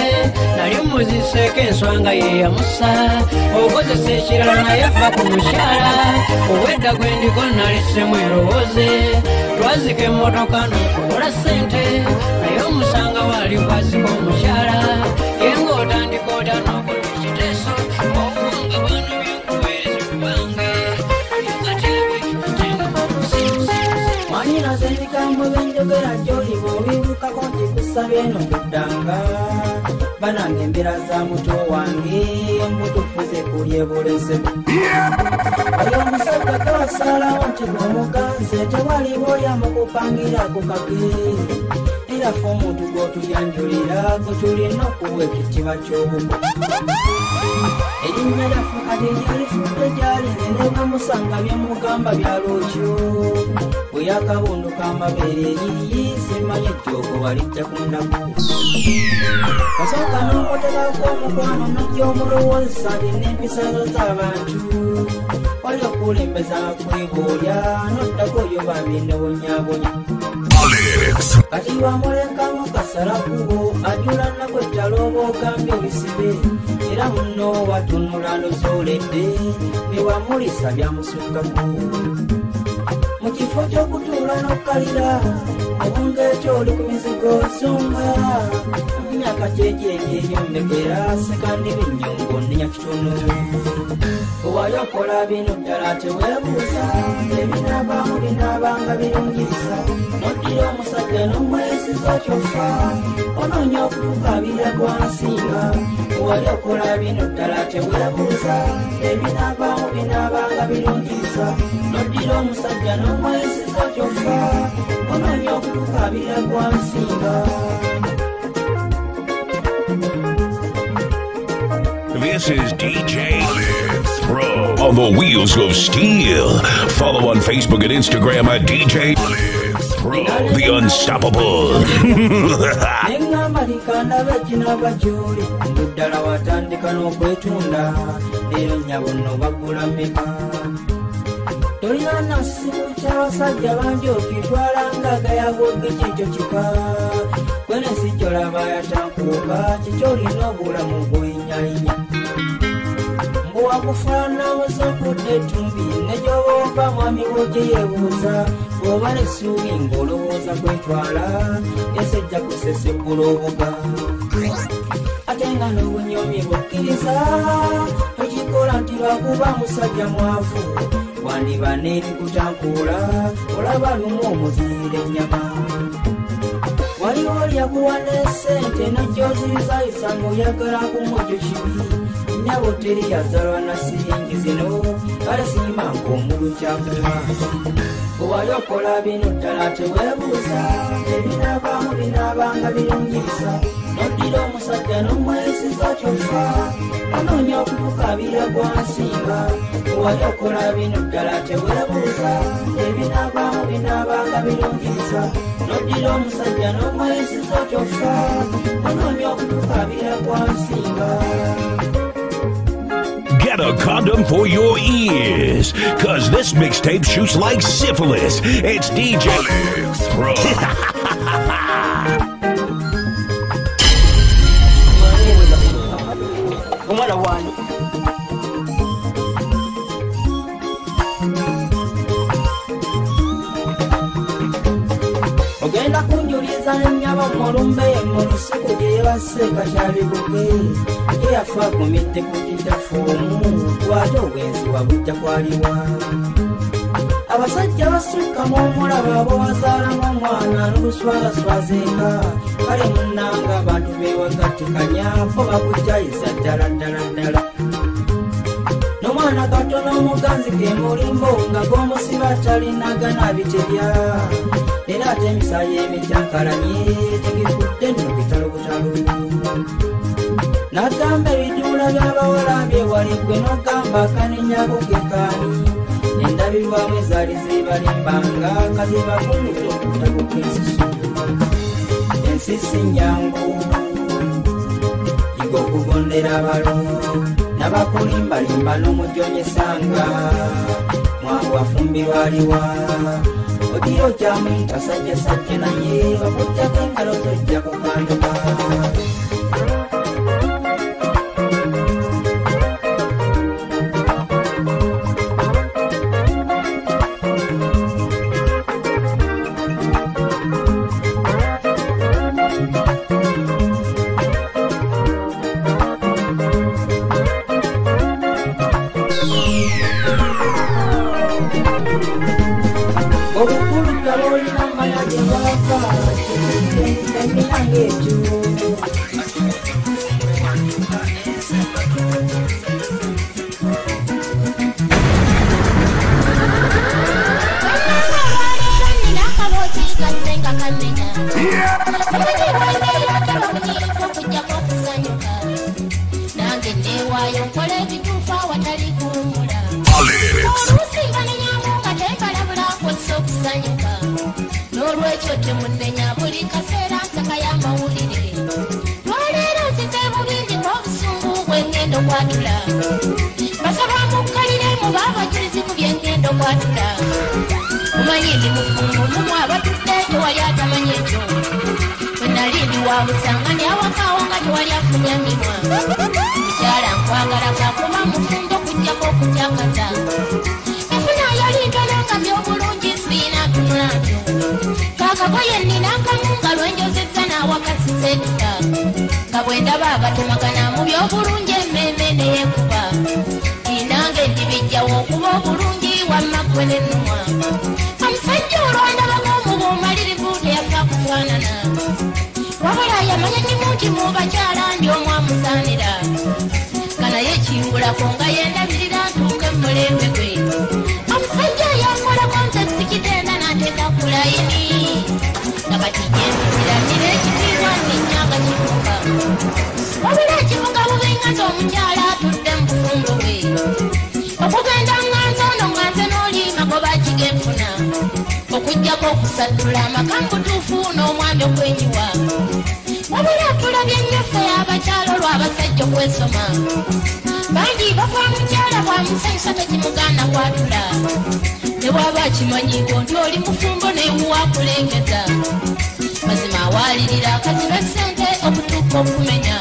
nali muziseeko enswanga ye yamusa. Okozesa ekirala naye va ku mukyala obwedda gwe ndiko nalisemu erowooze. Twazika emmotoka nokuwola ssente naye omusanga waali kwazika omukyala ebigambo byenjogera gyoliba obibukako nti kusabye eno kuddanga banange embeera za muto wange mbutufuze kulye buleze oyo omusajja gwasalawo nti gwomuganze tewaliwo yamukupangira ku kage era fe omuntu gw'otuyanjulira gwe tulina okuwa ekitiba ky'obuko erinnya lyaffe kati lyalifudde gyalire ne bamusanga byemugamba byalwokyo bwe yakabunduka amabeere eriyi simanye ejjoogo lijja kundaku kasooka n'omutekako omukwano najja omulowooza ly'enempisa zo z'abantu. Wali okulembeza kwebuulya noddako oyo babindewonyabonya Alex. kati wamulenkamu kasalakubo ajula nako ettala oba ogambye obisibe era muno watunula nozooledde newamulisa byamusukkaku mu kifo ky'okutuula n'okkalira obungeekyo oli ku mizigo nsonga. Emyaka gyegyegy eyombekera sekandi binyongo nenya kitono owali okola bino ddala teweebuuza ebinaabaamu binaabanga birungiriza noddira omusajja n'omwesiza kyofa onoonya okutukaabira gwansinga owali okola bino ddala teweebuuza ebinaabaamu binaabanga birungiriza noddira omusajja n'omwesiza kyofa onoonya okutukaabira gwansinga This is DJ Alex Pro on the wheels of steel. Follow on Facebook and Instagram at DJ Alex Pro, the unstoppable. tolina nasibu kyabasajja bangi okitwala ngaagayagwogge kikyo kika. Kwene sijolaba yatankuuka kikyolina obulamu bwenyayinya mbuwakufaananamuza okudda ettumbi ne gyoba ova mwami wo gye yeebuuza bw'oba n'essuubi ng'olowooza kwetwala esejja kusesebbula obuga. Ate nga n'obunyomi bukkiriza ekikola nti lwakuba musajja mwavu wandiba n'ebikutankuula olaba lumu omuziire ennyama waliwo lyakuwa n'essente nojyozibizayisa ng'oyagala kumwekyo kibi nyabo teri yazalwa na siringi zino kale siima ng'omulu kyakuba bwewali okola bino ddala teweebuuza. Ebinaabaamu binaabanga birungiriza noddira omusajja n'omwesiza kyofa onoonya okutukaabira gwansinga bwewali okola bino ddala teweebuuza. Ebinaabaamu binaabanga birungiriza noddira omusajja n'omwesiza kyofa onoonya okutukaabira gwansinga Get a condom for your ears, cause this mixtape shoots like syphilis. It's DJ Alex Pro. omwana wani ogenda kunjuliza ennyaba mulumbe mu lusuku gye yebase kakyabiguge ye yafa agumidde ku kitafuumu twate obwenzi wabujja kwaliwa. Abasajja basukkamu omulaba abo bazaalamu omwana n'oluswagaswazenga kale munnanga abantu bewagattikanya bo bakujjayiza ddala ddala ddala. N'omwana katono omuganzi ge mulimbo nga g'omusiba talinagana bitebya era ate emisayi emijjankalanye tegikudde nno bitalobutalo n'agamba ebiduula by'abawala byewaliggwe n'ogamba akanenyako kekaani endabirwamu ezaali zebalimbanga kazibavumudde okutako k'ensisu ensisi nyangu yiga okugondera abalo n'abakulimbalimba n'omujonyesanga mu mwawafumbirwa hojii hojjaamu tasayya saakina yee bakkoota kan kaloota ija kumaan dhugaa. Nali ndi wa busanga ndi awakaawo nga tewali afumya minwa mukyala nkwagala kakuba mufumbo okujjako okujakata efuna yali ntono nga byobulungi siina tunatyo kakagoye nnina akamu nga lwenjozezza n'awakasisedda nga bwe ndaba abatemagana mu byobulungi emmeeme neyekuba inange ndibijjawo okuba obulungi wamma gwe nenumwa bakyala ndi omwamusaanira kanaye kimbulako nga yendabirira ntuuke mulembe gwe. Omusajja yankolako nze sikitenda nateeka ku layini. Nakati gyempitiranira ekitiibwa ninyanga kivuga wabula ekivuga bubingaza omukyala atudde mu bufumbo bwe. Okugenda nganza ono nganze n'oli magoba kigenfuna okugjako okusattula amaka mubutuufu n'omwami okwenyiwa okwesoma bangi bafa mukyala bwamusanyusa tekimugaana kwatula ne bw'aba akimanyiiko nti oli mufumbo newuwa kulengeza. Mazima awalirira akaziba ssente okutuuka okumenya.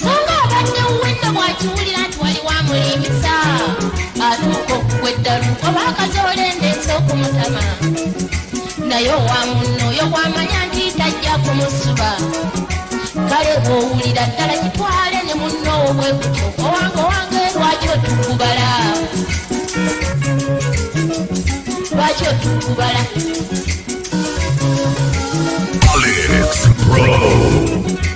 So nga abadde wuwedde bw'akiwulira nti wali wamulimisa atuuka okugwa eddalu oba akazoole ndeese okumutama. Naye owa munno oyo bw'amanya nti tajja kumusuba kale ddala kitwale ne munnoowo owange owange lwaki otugubala lwaki otugubala Alex.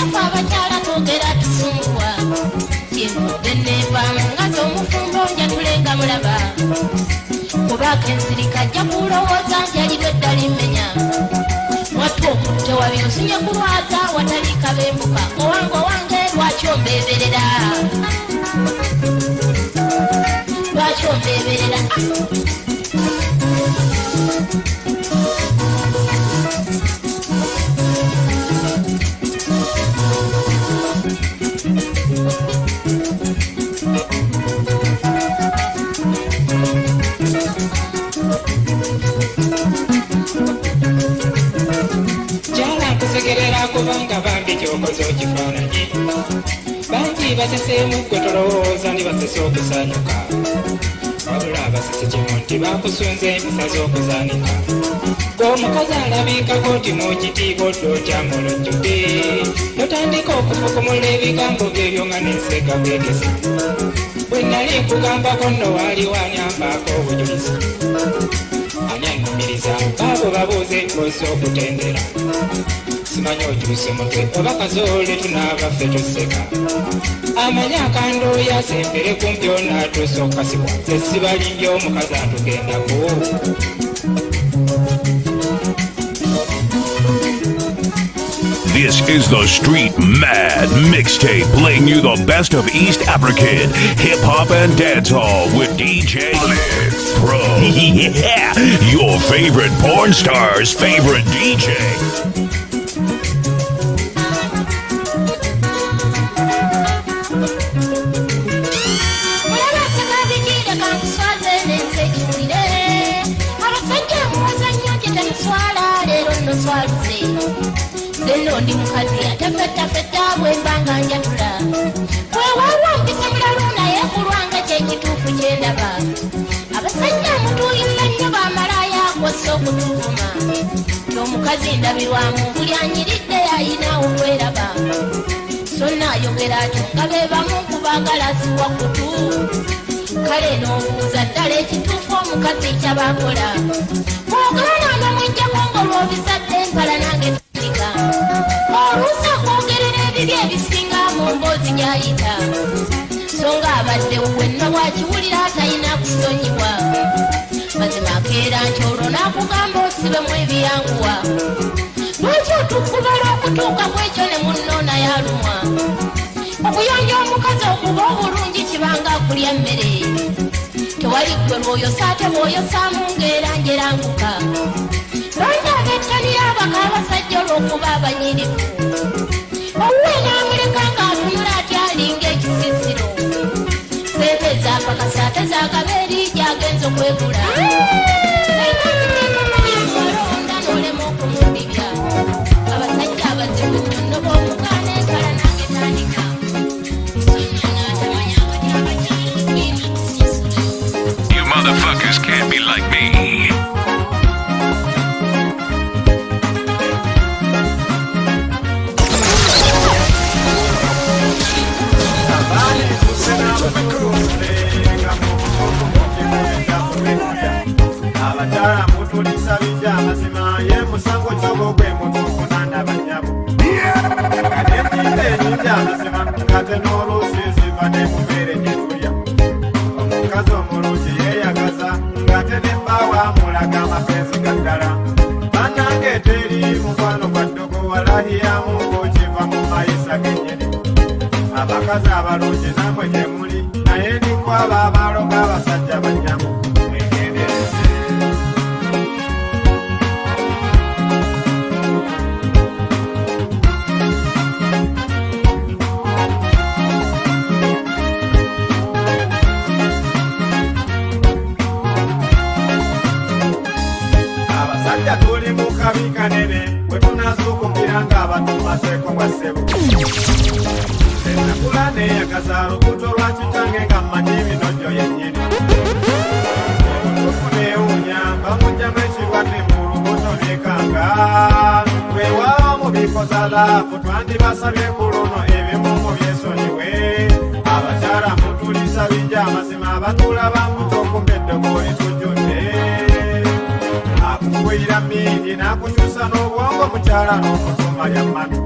Lyaffe abakyala twogera tusumbuwa kyenvudde neevaamu ngaze omufumbo njatule nga mulaba kubaka ensirika ajja kulowooza nti aliwo eddala mmenya mwattu okutte wabi osunye kulwaza watali kabembuka owange owange lwaki ombeeberera lwaki ombeeberera bangi baseseemu gwe tolowooza ndi basese okusanyuka. Wabula abasese kimu nti bakusunza empisa z'okuzaanika gweomukazi alabikako nti mukitiibwa odde otyamu olujjudde notandika okufukumula ebigambo byebyo nga nensega bwekesa bwe nali nkugambako nno waaliwo anyambaako obujulizi. Ani anyumiriza baabo babuuze mpozi okutendera simanyi mutwe tunaabaffe amanyi asempere kumpi esibalimbye omukazi atugendako This is the Street Mad Mixtape, playing you the best of East African hip hop and dancehall with DJ Alex Pro. yeah, your favorite porn star's favorite DJ. Okutuvuma omukazi ndabirwamu buli anyiridde yayina okweraba so naayogera atyo nga be bamu kubaagala siwa kutu kale n'obuuza ddala ekituufu omukazi kyabakola bwogala namwejjako ng'olwobizadde mpala nange tika oluusi akwogerera ebibi ebisinga mu mboozi gy'ayita. So ng'abadde wenna bwakiwulira atalina kusonyiwa akeera nti olwo n'akugamba osibemu ebiyanguwa lwaki otukubala okutuuka ku ekyo ne munno naye alumwa okuyonja omukazi okuba obulungi kibanga akulya emmere tewali ggwe lwoyosa ate bw'oyosaamu ng'eranjeranguka lwaki abettanira abaka abasajja olw'okuba abanyirivu owuwe n'amuleka ng'atunula ati alinga ekisisiro sente ezapakasa ate zagabeeri gyagenza okwegula abakyala mutulisa bijja amazima ye musango kyogo gwe mutuufu nandabanyabo enjinda enyingi amazima ngate n'oluusi ziva ne mubeere gye tulya omukazi omulungi yeeyagaza ngate nebbaawo amulaga amapenzi ga ddala bannange teri mukwano gwa ddogo walahiyamu ng'okiva mu mayisa g'ennyini abakazi abalungi namwe gye muli naye ndikwaba abaloga abasajja bannyamu laafu twandibasabye ku luno ebimu mu byesonyiwe. Abakyala mutulisa bijja amazima abatulaba mutokumba eddogooli tujjudde. Akufuuyira mingi n'akukyusa n'obwongo mukyala n'omutuma yammatu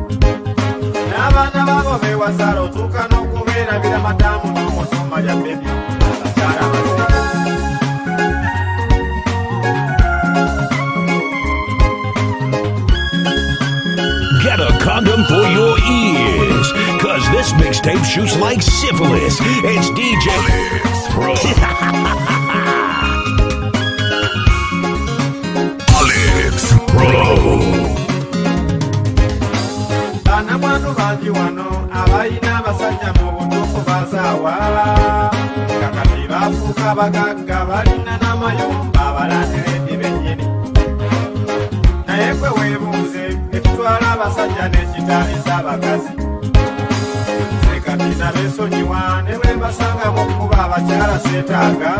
n'abaana baabo beewazaala otuuka n'okubeerabira madamu n'omusoma ya bebi abakyala bazira Get a condom for your ears, cause this mixtape shoots like syphilis. It's DJ Pro. Alex Pro. banamwandu bangi wano abalina abasajja mu butuufu bazaawa nga kati bafuuka bagagga balina n'amayumba abalandireddi bennyini naye gwe weebuuze abasajja n'ekitaaliza abakazi nze kati nabeesonyiwa ne bwe mbasanga mu kkuba abakyala seetaaga.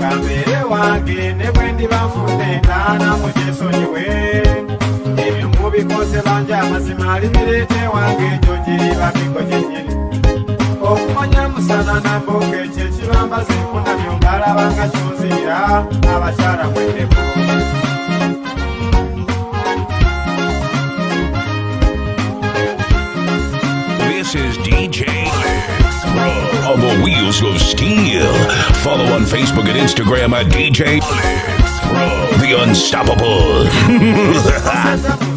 Kambeere wange ne bwe ndiba nfudde entaana mu gyesonyiwe ebyo mubikoze banje amazima alibireete wange ekyo giri babiko gyennyini okumanya musana namboga ekyo ekibamba zikunamyo mbalabanga kyonzira abakyala mwendeko is DJ Alex Bro the Wheels of Steel. Follow on Facebook and Instagram at DJ Alex the Unstoppable.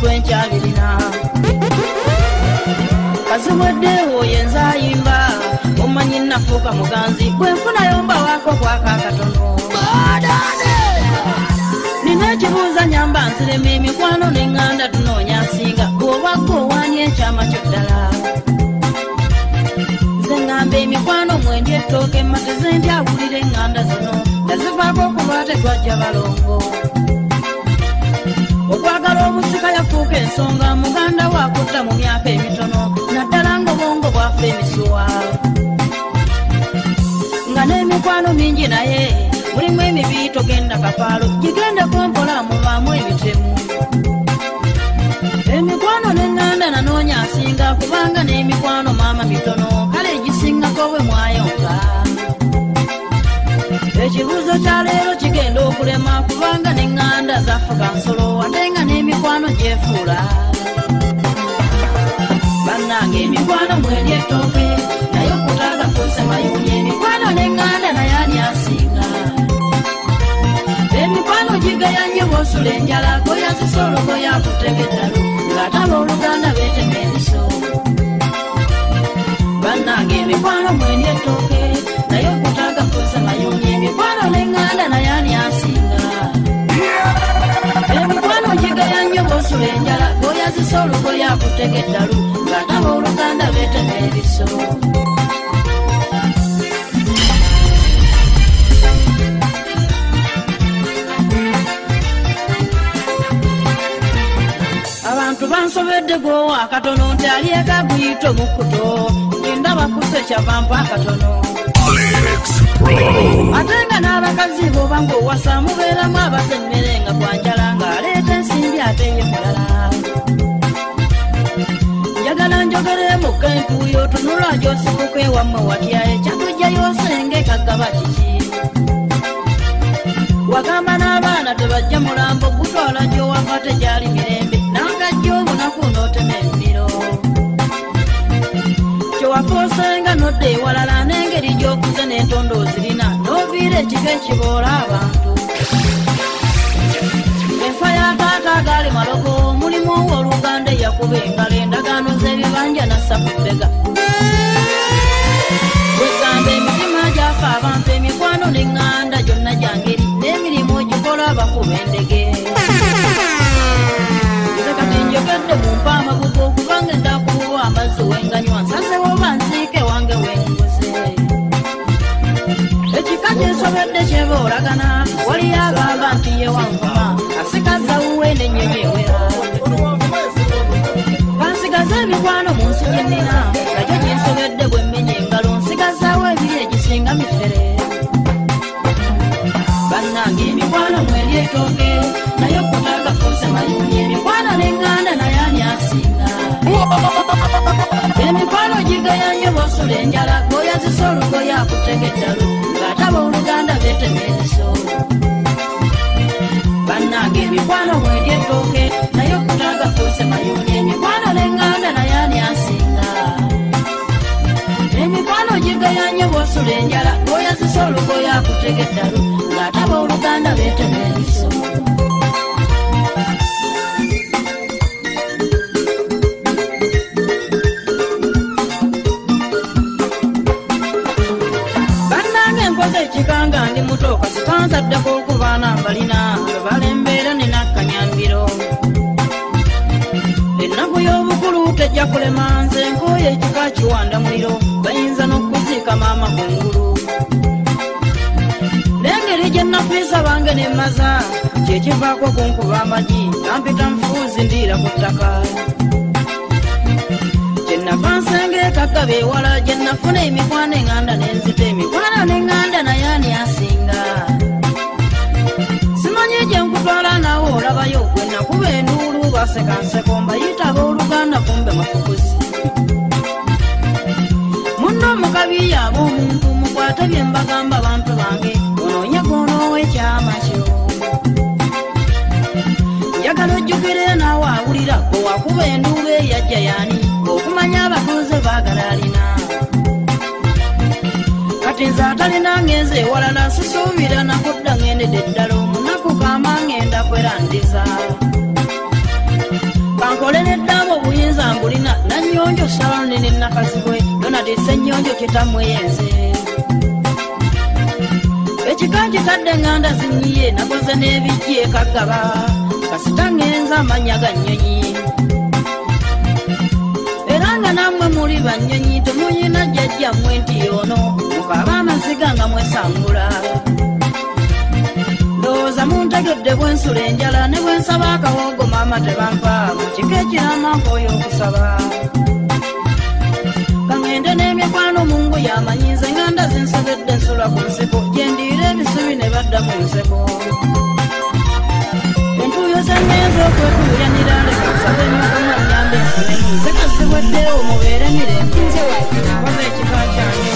mutwe nkyabirina kaziweddeewo yenza ayimba omanyi nafuuka muganzi bwe nfunayo mbawaako kwaka katono nina ekibuuza nyamba nzirema emikwano neŋŋanda tunoonya nsinga bw'oba gwe owaanya ekyama kyo ddala nze ŋŋamba emikwano mwendi ettooke mateze ndyawulira eŋŋanda zino yazivaako okuba tetwajja balongo okwagala obusika yafuuka ensonga muganda waakutta mu myaka emitono naddala ng'obwongo bwafa emisuwa. Nga n'emikwano mingi naye mulimu emibi togenda kapaalo gigende kumpola mubaamu ebitemu emikwano neŋŋanda nanoonya asinga kubanga n'emikwano maama mitono kale egisingako bwe mwayonga ekibuuzo kya leero kigenda okulema kubanga neŋŋanda zafuga nsolo ate nga n'emikwano gyefuula. Bannanga emikwano mweri ettooke naye okutaaga fuuse mayuuni emikwano neŋŋanda naye ani asinga emikwano gigeya nnyo bwosula enjala goyazisologo yakutegetalu ng'ataba oluganda beetema ebiso bannanga emikwano mweri ettooke naye okutaaga fuuse mayuuni emikwano neŋŋanda naye ani asinga? Emikwano gigeya nnyo bwosula enjala goyazisologo yakutegetalu ng'ataba oluganda beetema ebiso. Bansobedde gwowa akatono nti alyeka guyita omukuto ndaba kuse kyavampa akatono ate nga n'abakazi boba ng'owasa mubeeramu abaza emmere nga gwanjala ng'aleeta ensimbi ate ye mulala. Njagala njogere mukka entuuyo tunula gy'osikuka ewammwe watya ekyatujjayo osenge kaggaba kiki? Wagamba n'abaana tebajja mulambo gutwala gy'owava tegyali mirembe nangajja obunaku n'otema ennimiro kyewakoosenga nodda ewalala n'engeri gy'okuze n'entondo ozirina n'oviira ekifo ekiboola abantu. Enfa ya taata agaali malogo mulimu owooluganda eyakuba engalo endagaano z'ebibanja nassa ku bbega kyeba olagana waliyo agamba nti ye wanvuma asikazawuwe n'ennyonyi ewera bansigaza emikwano mu nsi gyennina nakyo kyensobedde bwe mmenya engalo nsigazaawo ebiri egisinga mifere. Bannange emikwano mweri etooke naye okutaaga fuuse mayungi emikwano n'eŋŋanda naye emikwano gigeya nnyo bosula enjala goyazisa olugoye akutegeddalu ng'ataba oluganda beetema ebiso bannange emikwano mweri etooke naye okutaaga fuuse mayungi emikwano n'eŋŋanda naye ani asinga? Emikwano gigeya nnyo bosula enjala goyazisa olugoye akutegeddalu ng'ataba oluganda beetema ebiso nze nkooyo ekika kiwanda muliro bayinza n'okuziika maama kungulu n'engeri gye nafiisa bange ne maza kyekivaako kunkuba amagi nampita nfuuzi ndiira ku ttaka. Kyenava nsenga ekagga beewala gye nafuna emikwano eŋŋanda n'enzita emikwano n'eŋŋanda naye ani asinga? Simanyi gye nkutwala nawe olabayo gwe nakuba enduulu baseka nseko mbayita abooluganda kumbe mafukuzi mukwate bye mbagamba bantu bange onoonye goonoowa ekyama kyo. Njagala ojjukire naawe awulira gwe wakuba enduulu eyajja yaani okumanya abatuuze baagala alina. Kati nze atalina ngenze ewalala sisuubira nakudda ngendedde ddala omunaku kama ngenda kwerandiza. Kankole neddamu obuyinza mbulina nanyonjo salonene nakazibwe donadi senyonjo kitamweyenze ekika kitadde nganda zinyiye nakoze n'ebijji ekaggaba kasita ngenza amanya ga nnyonyi era nga nammwe muli bannyonyi temuyina jjajjammwe nti yono mukaaba amaziga nga mwesangula. Ndowooza muntegedde bwensula enjala ne bwensaba akawogo maama tebampa mu kiko ekirama nkooyo okusaba. Kaŋŋende n'emikwano mungu yamanyi nze nganda zinsobedde nsula ku nseko gyendiira ebisubi ne badda mu nseko. Entuuyo zengenza okwetuuyanira leka nsabe emyokomo nyambe enfunemu nze kaziweddewo mubeere mirembe. Koza ekika kyange.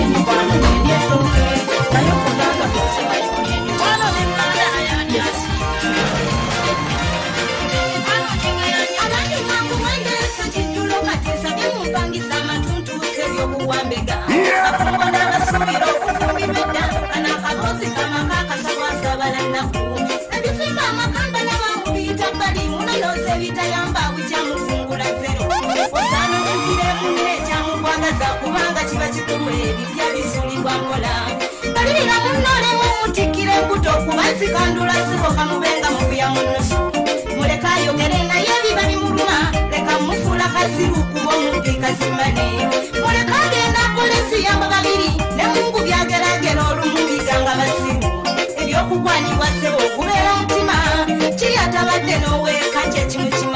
Emikwano gyendyetooke naye okutaaga tosimayi emikwano nenganda naye ani asinga ekyamugwagaza kubanga kiba kikulu ebipya bisuulibwa mpola balirira munnolemu mutikkira embuto kuba nzikandula siboka mubenga mukuya mu nnusu. Muleka ayogere naye biba bimuluma leka mufuula kasiru kuba omubbi kazimane muleka agenda polisi yamba babiri ne mungu byageragera olumu biganga basiru ebyokugwanibwa sebo okubeera omutima kiri atabadde n'oweeka kyekimukima munna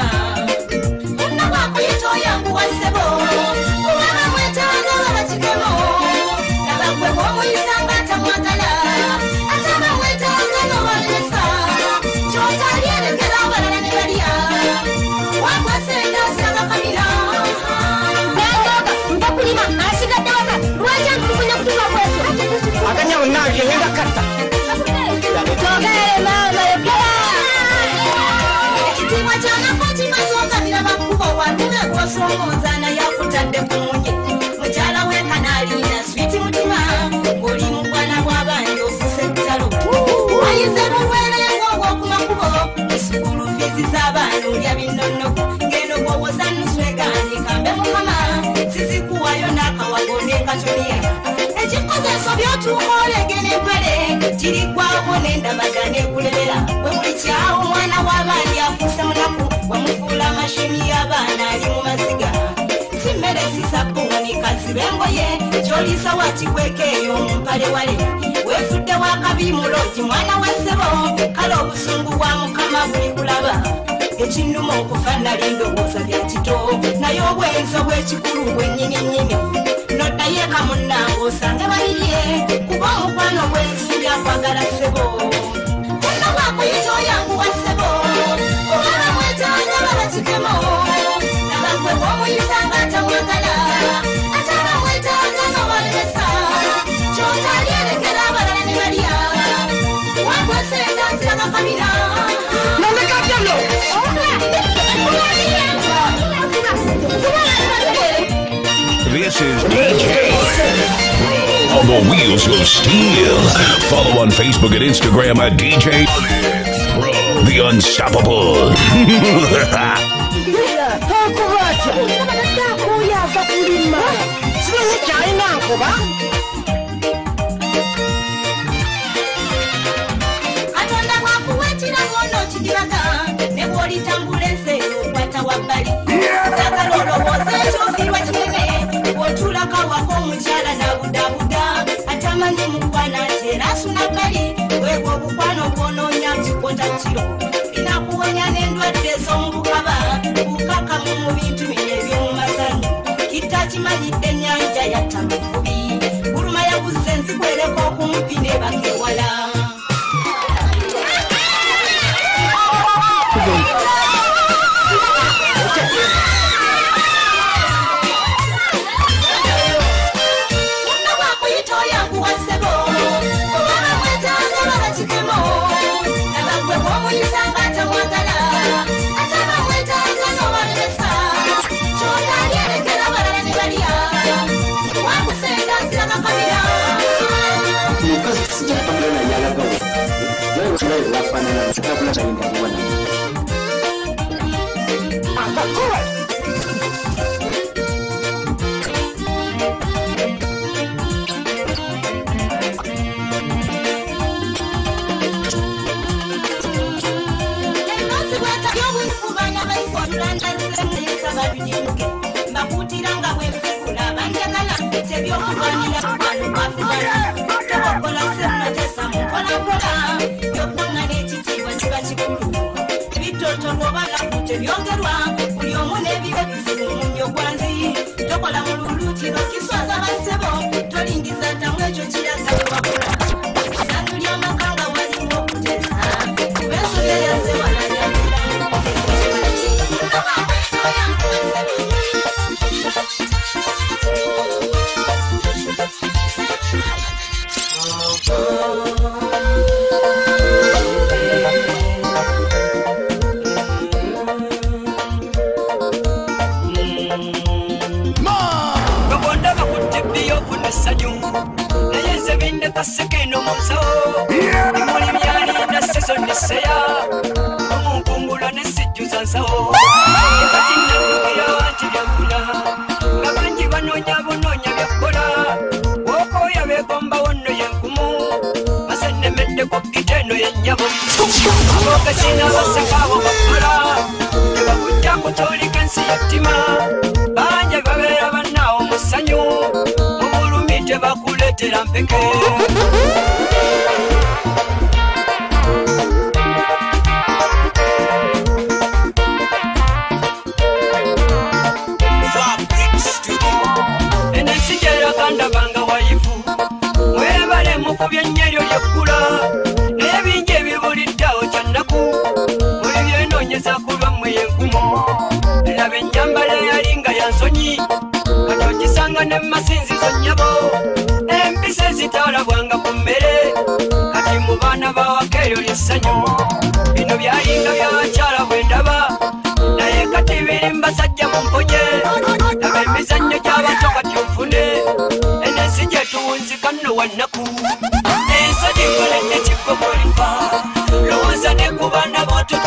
kirigwawo n'endabaga n'ekulebera bwe buli kyawo omwana w'abaandi afuuse munaku wamufuula mashini y'abaana ali mu maziga. Si mmere sisabbuuni kaziba engoye kyoliisa wakikweka eyo mu mpale wale. Weefudde wakabi mulogi mwana wa ssebo kale obusungu bwa mukama buli kulaba. Ekinnuma okufa nali ndowooza bya kito naye obwenzi obw'ekikulu bwennyininyini noddayo eka munnange osange balirye kuba omukwano gw'ensi byakwagala ssebo munna bwakuyita oyanguwa This is DJ on the Wheels of Steel. Follow on Facebook and Instagram at DJ The Unstoppable. wako omukyala nabudabuda atamanyi mukwana terasuna bali wegwa obukwano bwonoonya kikota kiro binakuwonya n'endwadde ez'omubukaba bukakamu mu bintu bino eby'omumasanyu kitakimanyidde ennyanja yatta mukubi guluma yabuze nzikwereka okumpi nebaka ewala Yonder One. Abokesina basekaawo bakola tebakujja kutolika ensi yettima banje babeera bannaawo mu ssanyu mu bulumi tebakuleetera mpeke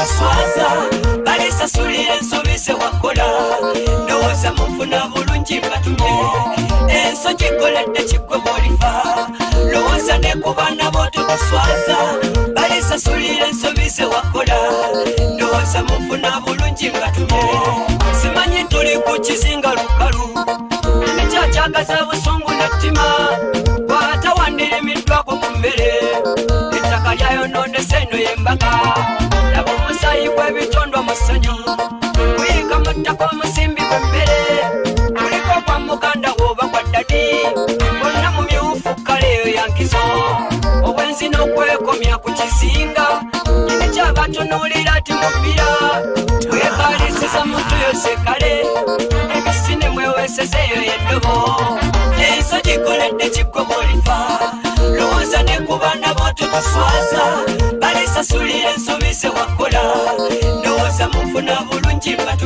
tuswaza balisasulira ensobi ze wakola. Ndowooza mufuna bulungi batumye ensonyi koledde kikkomolifa lowooza ne ku baana booto tuswaza balisasulira ensobi ze wakola. Ndowooza mufuna bulungi batumye simanyi tuli ku kizinga lukalu. Emicacyagaza busungu nettima gw'ebitondwa mu ssanyu kuyinga mu ttaka omusimbi gw'emmere kuliko kwa muganda woba kwa ddadi. Bonna mu myufu kale eyo yankizo obwenzi n'okwekomya ku kizinga. Nyini kyabatunuulira ti mubira wekalisiza muntu yose kale. Emisine mwewesezeeyo yeddobo. Enso gikoledde kiggobolifa lowooza ne ku baana booto tuswaza. Balisasulira ensobi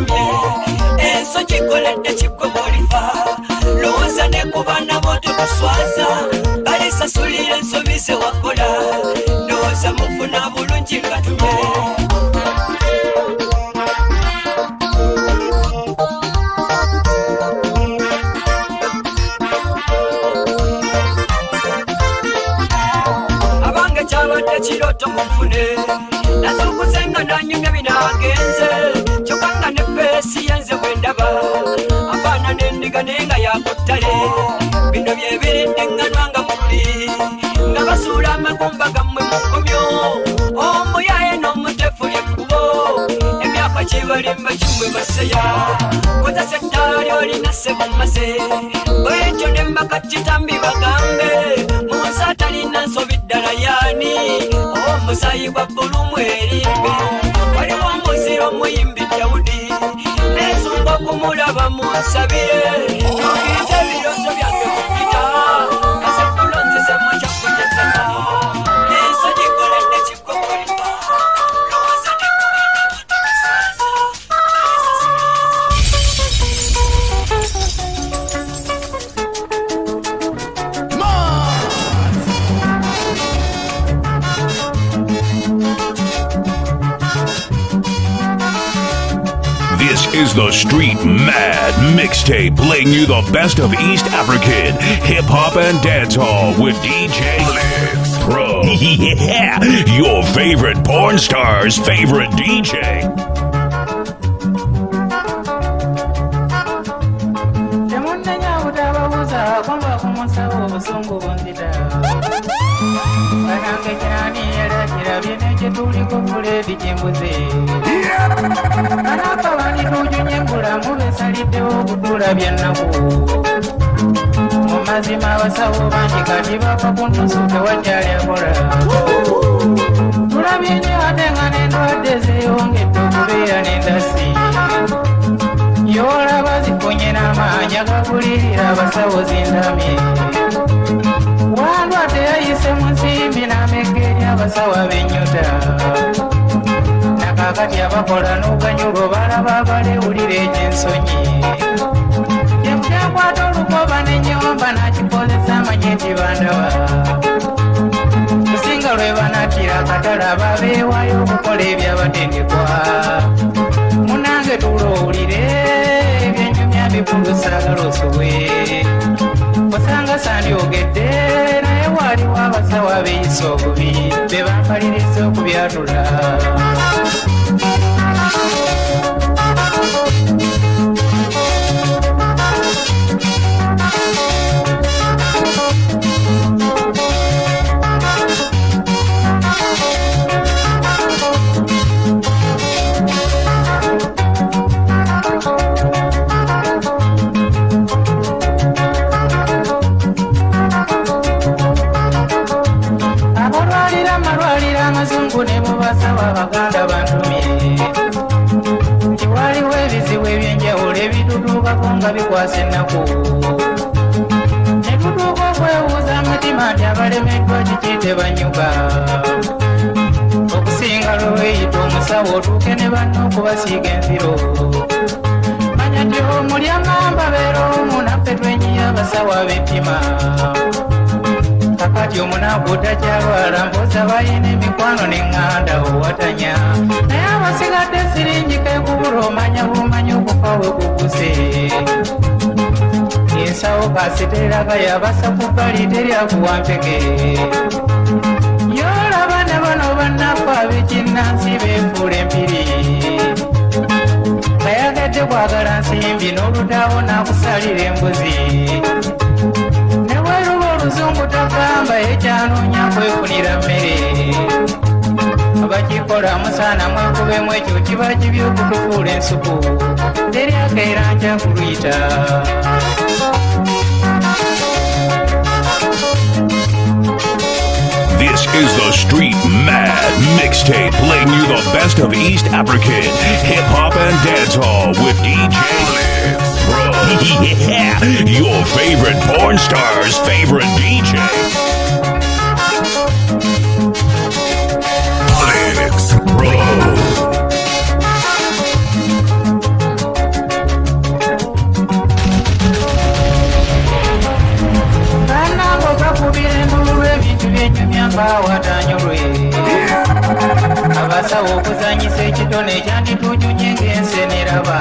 batumye enso gikoledde kiggobolifa lowooza ne ku baana booto tuswaza. Balisasulira ensobi ze wakola. Ndowooza mufuna bulungi batumye abange kyabadde kiroto munfune nazukuzenga nanyumya mabega naye nga yakuttale bino byeberedde eŋŋanwa nga muli nga basuula amagumba gammwe mu nkomyo omuyaye n'omutefulya ekkubo emyaka kibalimba kimwe baseya kozesa ettaali olina semumaze bwekyo nembaka kitambi bagambe. Munsi atalina nsobi ddala yaani omusayi gwa bulumwe sabie, no Street Mad Mixtape, playing you the best of East African hip hop and dancehall with DJ Licks Pro. Yeah, your favorite porn star's favorite DJ. Abasawo bangi kati bava ku ntusu tewakyali akola tulabye nnyo ate nga n'endwadde zeeyongedde okubeera n'endasi yolaba zifunye n'amaanyi agagulirira abasawo zindamye wandwa teyayise mu nsimbi n'amegga eri abasawo ab'ennyota nakakati abakola n'oganyulwa balaba abalewulira egy'ensonyi nti bandaba kusinga lwe banattira akatale ababeewayo okukola ebyabatendekwa munange tulowulire ebyenyumya bikulusaagala osobwe osanga sandyogedde naye waaliwo abasawo abeeyisa obubi be bambaliriza okubyatula ennaku ne tutuuka okwebuuza mutima nti abalemeddwa kiki tebanyuga. Okusinga lwe weeyita omusawo otuuke ne banna okubasiiga enziro manya nti omuli amamba beera omu naffe twenyiya abasawo ab'ettima kakati omunaku takyalwala mpoza balina emikwano neŋŋanda owatanya. Naye abasigadde siringi kekubula omanya bumanyi okufa we kuguse ensawo kasitereraga yabasa ku bbali teryakuwampege yolaba ne bano bannaku ab'ekinnansi beefuula empiri. Kayagadde kwagala nsimbi n'olutaawo n'akusalira embuzi. Ne bweruba oluzungu tagamba ekyanoonya kwefunira mmere This is the Street Mad Mixtape, playing you the best of East African hip hop and dancehall with DJ Licks Yeah, your favorite porn star's favorite DJ. Byenyumya mbaawatanyolwe abasawo okuzanyisa ekitone ekyanditujunya ng'ense neraba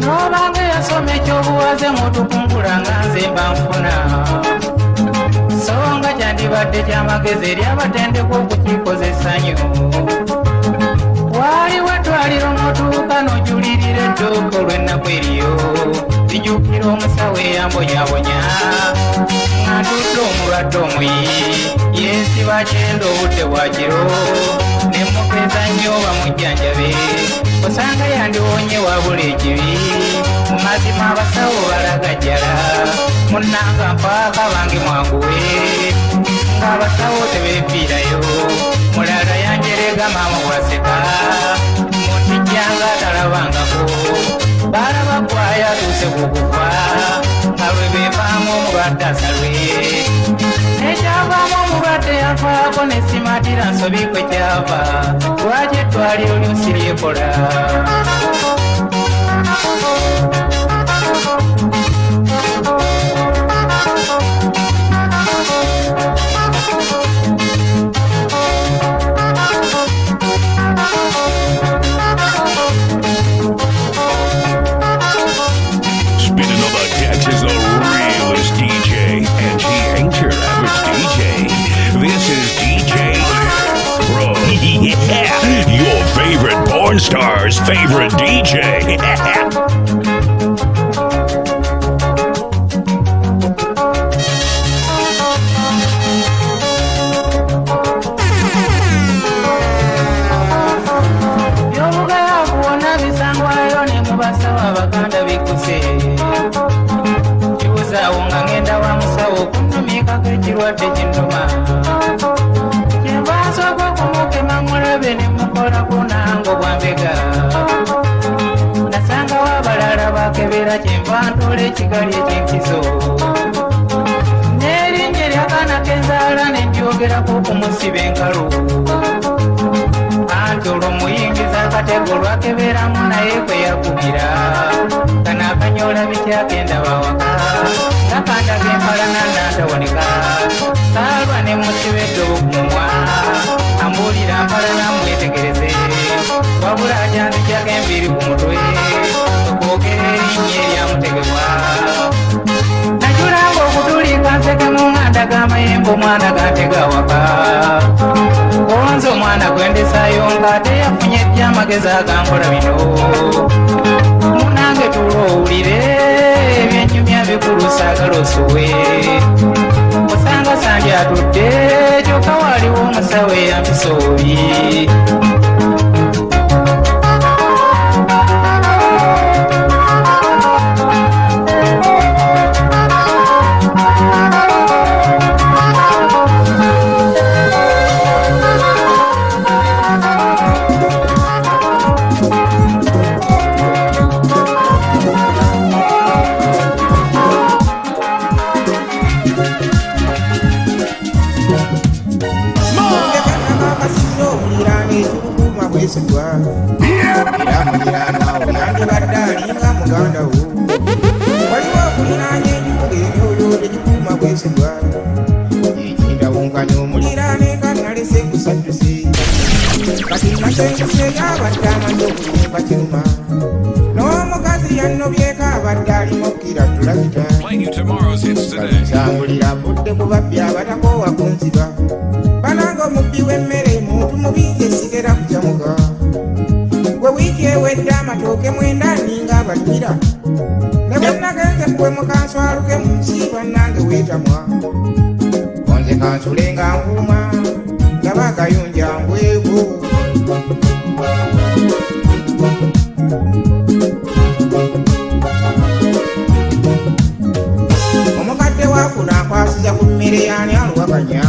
n'obanga yasoma ekyobuwaze mutukungula nga nze mba nfuna. So nga kyandibadde kyamagezi eri abatendekwa okukikozesanyo waliwo eddwaliro motuuka n'ojulirira edduuka olw'ennaku eriyo. Lijjukira omusawo eyambonyabonya atudde omulwadde omuyi yensiba kyenda obudde bwakiro nemukeza nnyo bamujjanjabe osanga yandiwonye wabula ekibi mu mazima abasawo balagajjala munnanga mpaaka bange mwanguwe ng'abasawo tebeefiirayo mulala yanjerega maama bwaseka muntijjanga atalabangako balaba gwaya tuuse kukufa nga lwe bevaamu omulwadde asalwe ekyavaamu omulwadde yafaako nesimatira nsobi kwe kyava lwaki eddwaliro lyusi lyekola Spinning favorite DJ. muyingiza akatego lwakeberamu naye kwe yakubira kana akanyola bikyagenda bawaka gakandaga empalana nandawanika saalwa ne musibedde okumumwa ambuulira mpalana mwetegereze wabula ajanzijaga embiri ku mutwe okwogera erinnya eryamutegebwa najulanga okutulika nseke mu nganda g'amayembe omwana gantega waka. Konza omwana gwendesayo ng'ate yafunye ebyamagezi agankola bino. Munange tulo owulire ebyenyumya bikulu saagala osuwe osanga sandi atudde kyokka waaliwo omusawo eyampisa obi nasenguse yabadde amaze okuyimba kiruma n'omukazi yannobyeko abadde alimu okkira tulakita nsambulira avudde ku babbi abatakoowa kunziba bananga omubbi w'emmere muntu mubi esigera kujamuga gwe wiiki ewedde amatooke mwenda ninga abalimira ne bwenagenze kwe mukanswaluke mu nsi bannange weetamwa konze kansule nga nkuuma gaba agayunja mbwevo wakuno akwasiza ku mmere yani aluwakanya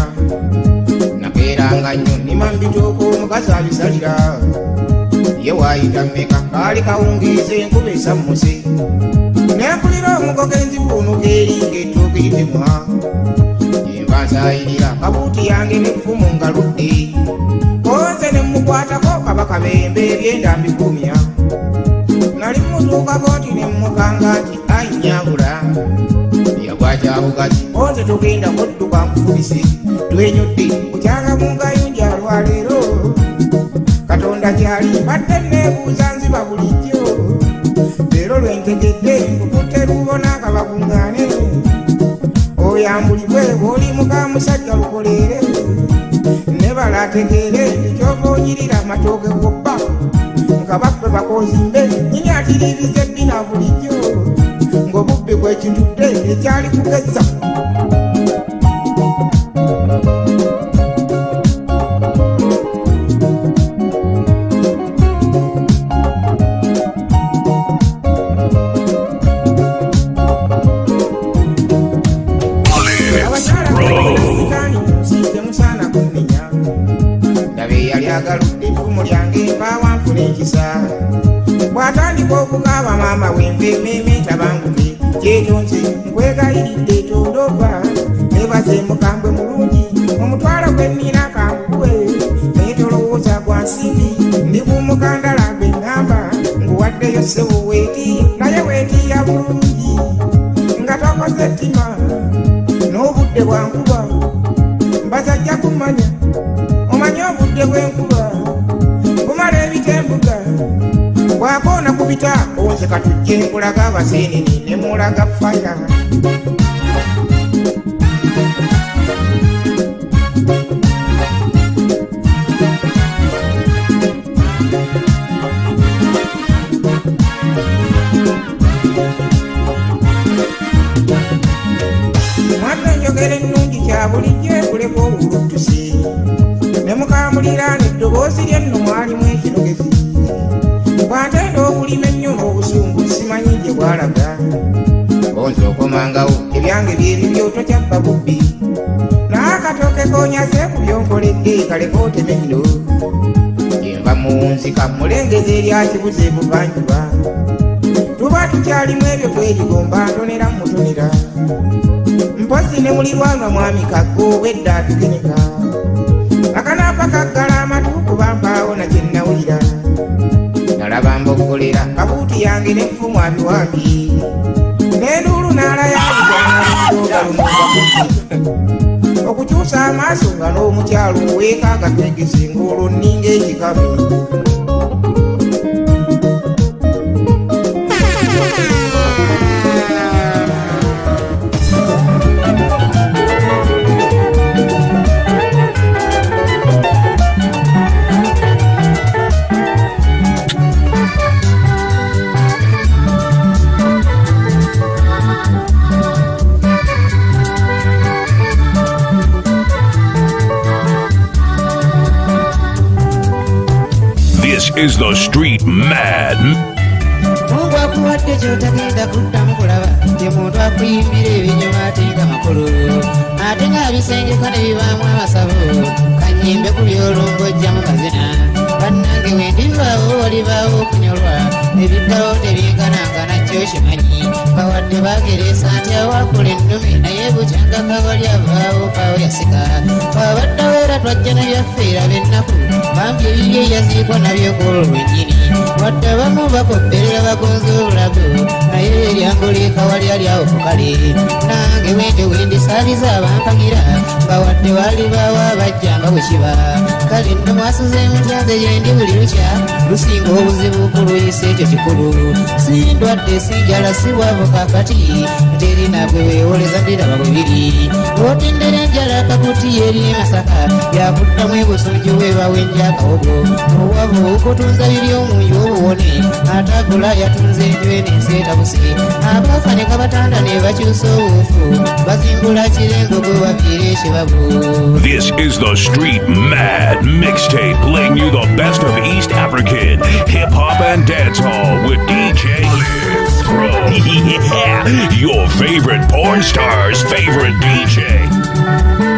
nakeeranga nnyo nima mbitooka omukazi abisalira ye waayita mmeka? Kaali kawungiiza enkuba esammuse neempulira omugogo enzibuunuka eri ng'ettooka eritemwa enva nsaayirira kabuuti yange n'effumu ngaludde. Konze ne mukwatako kabaka bembe ebyenda mbikumya nali mutuukako nti ne mukanga nti ainyangula yagwakyabugati konze tugenda kudduka nkufubise twenyudde kukyanga mungayunja lwaleero katonda kyali mbadde neebuuza nziba bulijjo leero lwentegedde nkukutte lubona kabakuŋŋaane oyambulibwe bw'oli muka musajja lukoleere. Ne balategeere ekyova onyirira amatooke gobba nga baffe bakozimbe nyinyatiriiriza ebbina bulijjo ng'obubbi kwekintudde ekyali kugeza onze katujje nkulaga abasenene oteme bino enva muwunzika mulengeza eryakibuze ebuvanjuba tuba tukyalimu ebyo twegigomba ntonera mutonera mpozi ne mulirwanwa mwami kaggo obwedda atugeneka akanaafa kaggala amatu kubampaawo na kyennawulira nalaba mbogolera kabuuti yange n'effumu abiwambi. N'enduulu n'alayaalugalumunga okukyusa amaaso nga n'omukyalo oweeka agategesi ng'olwo nninga ekikabi the Street Mad nakyo kimanyi bawadde bageresa nti awakula ennume naye bukyanga kawali avaawo kawo yasika. Babaddawo era twajja nebyafeera b'ennaku bambi ebibyo eyaziikwa nabyo kwolwo lwennyini. Wadde abamu bakopperera bagonza obulago naye eryango lyekawali ali awo kukale nange wente wendisaaliza abampagira bawadde wali bawo abajjanga bwe kiba. Kale nno mwasuze mutyanze gyendi buli lukya lusinga obuzibu kuluyisa ekyo kikulu. Sindwadde sinjala sibwavo kakati. Teri nagwe weewoleza ndiraba bwe biri otendera enjala kakuti eri masaka kabatanda ne This is the Street Mad Mixtape, playing you the best of East African hip hop and dancehall with DJ Liz Pro. Yeah, your favorite porn star's favorite DJ.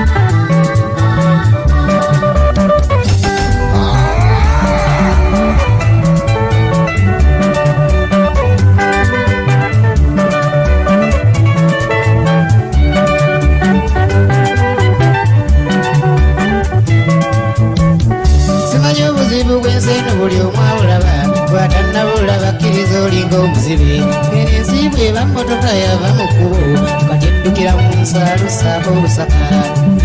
Olusaka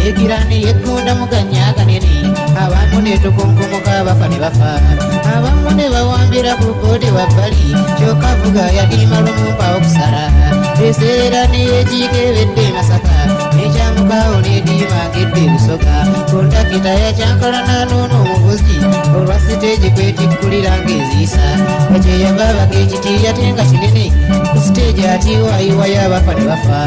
egirani yeggunda muganya akanene abamu netukunkumuka abafa ne bafa abamu ne bawambira ku kkoodi wabbali kyokka vuga yadiima lumumba okusala eseera neyekiika ebedde e nediima ngedde ebusoga kondakita yakyankalana noono omuvuzi olwa siteegi kwetikkulira ng'eziisa ekyo yabaabaga ekitiiya te nga kinene ku siteegi atiiwaayiwayo abafa ne bafa.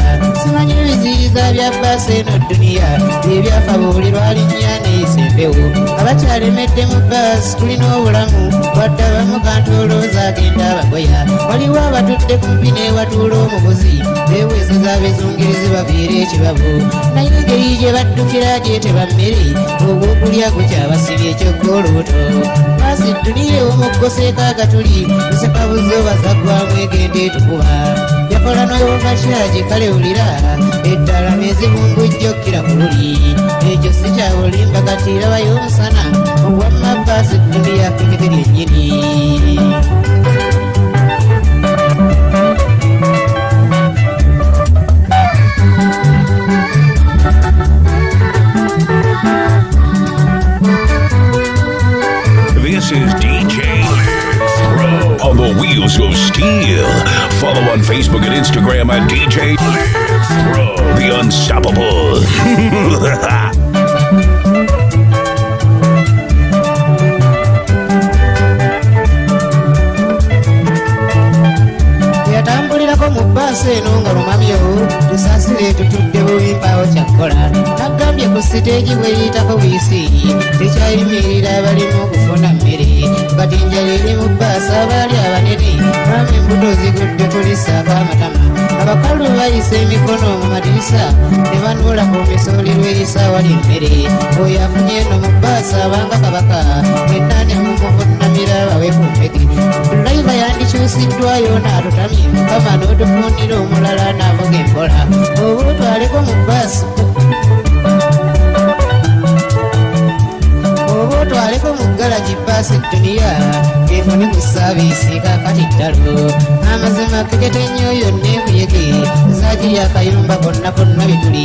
Simanyi ebiziyiza bya baasi eno duniya ebyafa buli lwalinnya neeyise empewo abakyalemedde mu baasi tulina obulamu wadde abamu kantu olowooza agenda abagoya waliwo abatudde kumpi n'ewatuula omubuzi. Beweeseza bezungirizi baviire ekibabu naye engeri gye baddukira gyeteba mmere ogwokulya gukyabasibye ekyokka olubuto baasi duniya ewomuggoseeko agatuli. Nsekabuzo bazaggwamu egenda etukuba. Yakola noyovakyaji kale wulira eddala nezibumbujjokkira ku luli. Ekyo si kyabulimba kati irabayo omusana. Obwamma baasi duniya kekete is DJ Throw on the wheels of steel. Follow on Facebook and Instagram at DJ Throw the Unstoppable. bbaasi eno nga lumamyo tusasire tutudde bubimpawo kyakkola nagambye ku siteegi bweyitako bwisi tekyayimirira abalimu okufuna mmere. Kati njala eri mu bbaasi abaali abanene mwami embuto zigudde kulisaako amatama abakalu bayisa emikono mu madirisa ne banuula ku misooli lweyisa awali emmere. Oyo afunye eno mu bbaasi abanga kabaka mwenna ne mumuvunamira bawe ku mpeke layiva yandikyusiddwayo n'atutamye mukama n'otufunira omulala n'avuga empola oba otwaleko mu bbaasi. Oba otwaleko mu galagi bbaasi duniya efune ku saabiisi kakati ddalo amazima kekete nnyo yonna enkuyege zaagiri akayumba konna konna bituli.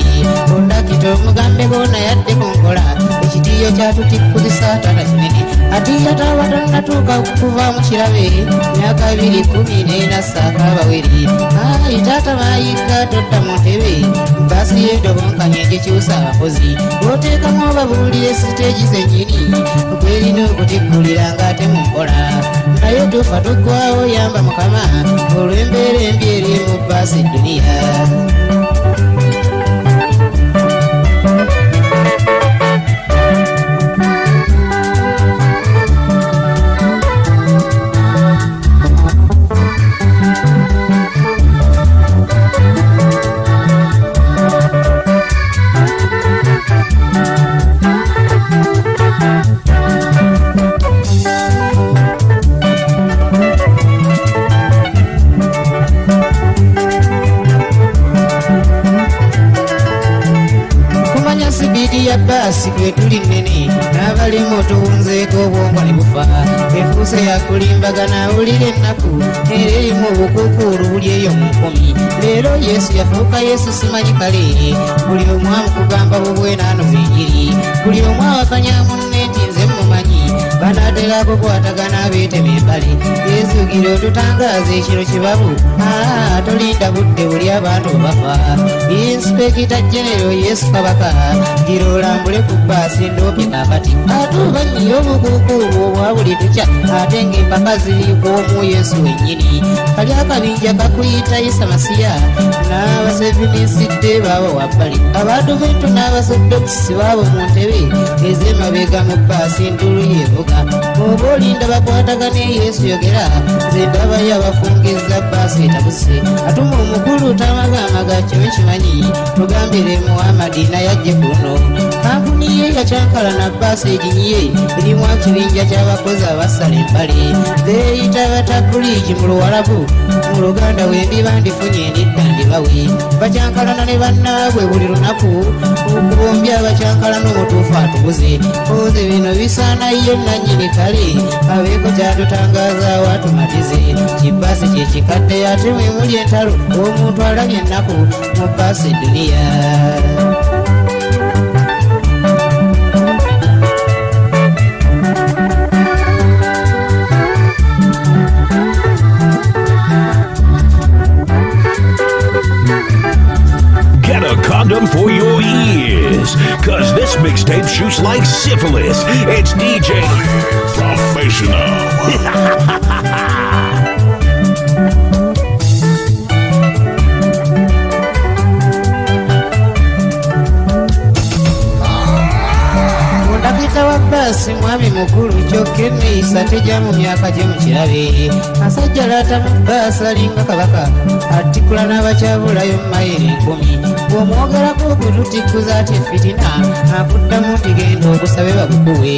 Ondakita omugambe goona yadde ku nkola ekitiiyo kyatutikkuzisa tata kinene atiya taaba tannatuuka kuva mu kirabe myaka abiri kumi n'ena saaka abaweri ayi taata maayigga todda mu ntebe bbaasi yedobonkanye gyekyusa abakozi. Oteekamu obabuulire siteegi zennyini gwerina okutiggulira ng'ate mu nkola naye tufa tuggwawo yamba mukama olw'embeera embi eri mu bbaasi duniya yakulimbagana awulira ennaku era erimu obukuukuulu buli eyo mu nkumi leero yesu yafuuka yesu simanyi kale buli omu amukugamba bubwenaano bwenjiri buli omu awakanya mumanyi banaatera kukwatagana abeetema embale yezugira otutangaaza ekiro kibabu aa tolinda budde buli abantu bafa. Inspekita genero yesu kabaka gira olambule ku bbaasi ndoopye kakati ate oba nniyo obukuukuulu obwa buli tukya ate ng'empaka ziriiko omu yesu wennyini. Kali akabinja kakuyita isa masiya n'abasevininsidde baabo wabbali. Abadoventu n'abasoddokisi baabo mu ntebe ez'emabega mu bbaasi ndulu yevuga oba olinda bakwatagane yesu yogera nze ndabayo abafungiza bbaasi etabuse. Atuma omukulu tamagamaga kyowe kimanyi tugambire muhamadi nayajje kuno. Kampuni ye yakyankala na bbaasi eginyiye erimu ekibinja ky'abakozi abasala embale beeyita batabuligi mu luwalabu mu luganda wendi bandifunye nedda ndibawe bakyankalana ne bannaabwe buli lunaku. Okubombya abakyankalana omutuufu atubuze. Oze bino bisaanayo nannyini kale. Abeeko kyatutangazaawo atumatize kibbaasi kyekikadde ate mwe muli entalo omuntu alabye ennaku mu bbaasi duniya mixtape like syphilis. It's DJ Professional. mundakita mukulu kyokka tejja mu myaka gye mukirabe asajja laata mu bbaasa alinga kabaka atikula n'abakyabulayo mumayiro enkumi bw'omwogerako okututikkuza ati fitina akuddamu nti genda obusabe babukuwe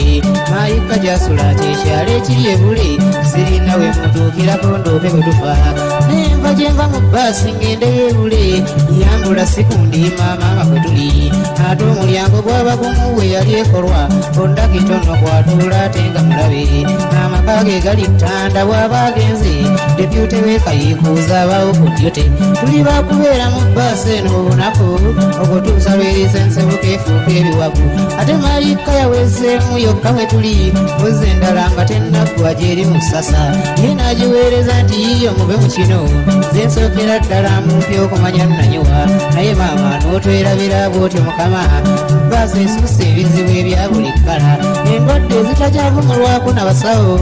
maayika gyasula ati ekyalo ekiri ebule sirina we mutuukirako ndoope bwe tufa. Nenva gye nva mu bbaasi ngendeyo ebule yambula sikundiima maama kwe tuli. Ate omulyango gwaba gumu we yali ekolwa onda kitono kwatuula ate nga mulabe. N'amaka ge gali ttanda bw'aba agenze depyute weekayiikuuza abaawo ku dyote. Tuli bakubeera mu bbaasi eno obunaku okutuusa lweriza ensebuka efuuka ebiwagu ate maayika yawezeemu yokka mwe tuli. Buze endala nga tennaggwa gyeri mu ssasa ye n'agiweereza nti yiyo mube mu kino. Ze nsookera ddala mumpi okumanya nanyowa naye maama n'otwerabira bw'otyo mukama. Bbaasi esusa ebizibu ebya buli kkala. Endwadde ezitakyavumulwako nabasawo.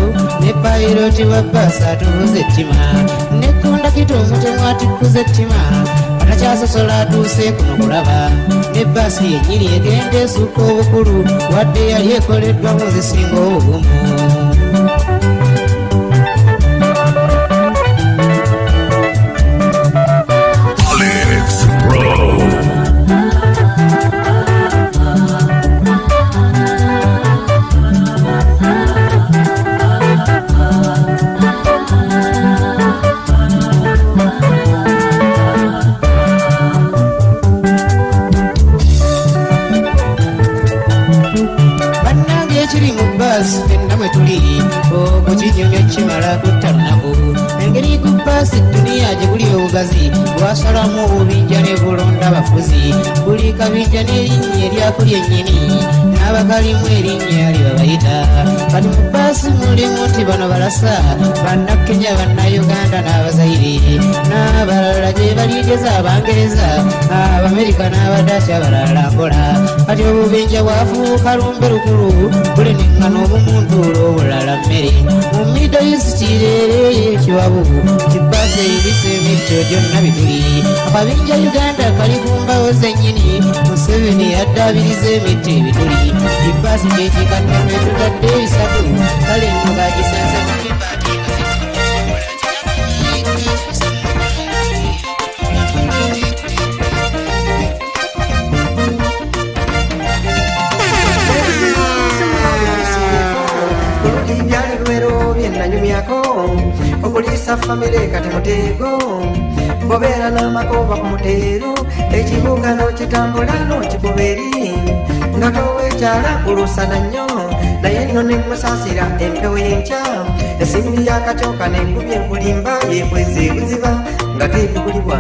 Ne payiroti wa bbaasi atubuza ettima. Ne kondakita omutemu atikkuza ettima atakyasosola atuuse kuno kulaba. Ne bbaasi yennyini egenda esukka obukulu wadde yali ekoleddwamu zisinga obugumu kabinja n'erinnya eryakuli ennyini n'abakalimu erinnya libabayita kati mu bbaasi mulimu nti bano balasa bannakenya bannayuganda n'abazaire n'abalala gye baligeza abangereza abamerika n'abadaaki abalala mpola kati obubinja bwafuuka lumbe lukulu bulinengana obumuntu olw'obulala mmere mu east leero ekiwabu kibbaasi ebisa emitto gyonna bituli akabinja uganda kali ku mbawo zennyini museveni yaddaabiriza emitti ebituli kibbaasi kyekikanname tutadde ebisatu kale lwero byenanyumyako okulisa famire kati mutego bobeera n'amakoba ku muteero ekibuga n'okitambula n'okikuba eri nga towekyala kulusana nnyo naye nno nemusasira empewo y'enkya ensimbi yakacooka nenkubye enkulimba yekweza ebuziba nga tebigulibwa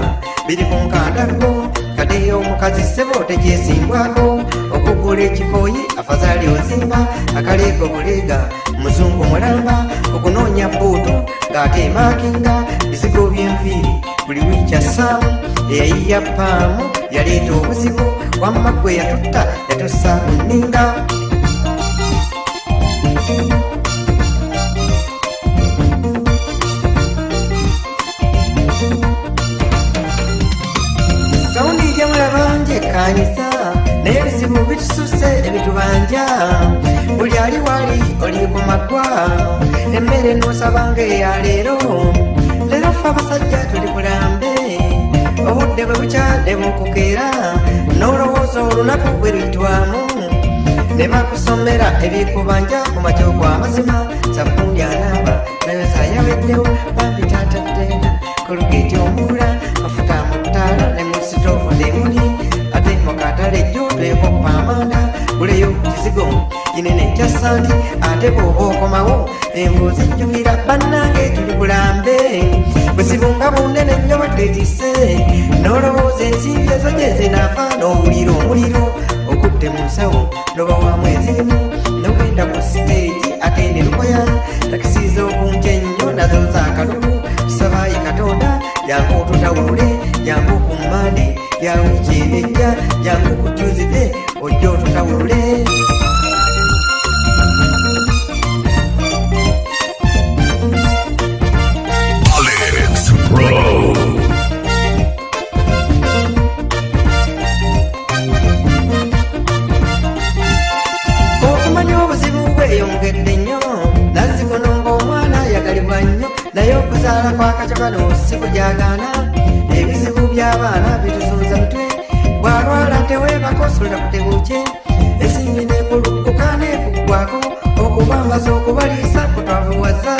biri ku nkandaggo kade omukazi ssebo tekyesimbwako. Okugula ekikoyi afazaali ozimba akaleega obuleega muzungu mulamba okunoonya buutu ng'ate maakinga bizigo by'enviiri. Buli wiikya ssaamu eyayiya paamu yaleeta obuzibu. Wamma gwe yatutta yatussa ku nninga gawundi gyemulabanje ekkanisa naye ebizibu bitususe ebitubanja buli ali wali oli ku magwa emmere nosabanga eyaleero leero ffe abasajja tuli bulambe obudde bwe bukyadde bukukeera n'olowooza olunaku bwe luyitwamu ne bakusomera ebikubanja ku makyo kw'amazima sakundi anaaba nayo sayaweddewo bambitataddeena kolugeti omuula mafuta mutaala ne mu sitoofu ndemuli ate mukatale jjo twekoppa amanda guleyo ku kizigo kinene ekya santi ate bw'oba okomawo envu zijjukira bannange tuli bulambe buzibu nga bunene nnyo bwetwetise n'olowooza ensimbi ezo gye zinaafa n'owulira omuliro okutte mu nsawo loba wa mwezimu nogenda ku siteegi ate lukoya takisi z'okunja ennyo nazo z'akalulu tusabayi katonda jangu otutawulule jangu ku mmande jangu ku tuzide ojja otutawulule sikujagana ebizibu by'abaana bituzunza mitwe bwalwala tewebakosolera kutebuke esimbi nekulukuka nekugwako okubambaza okubaliisa kutwavuwaza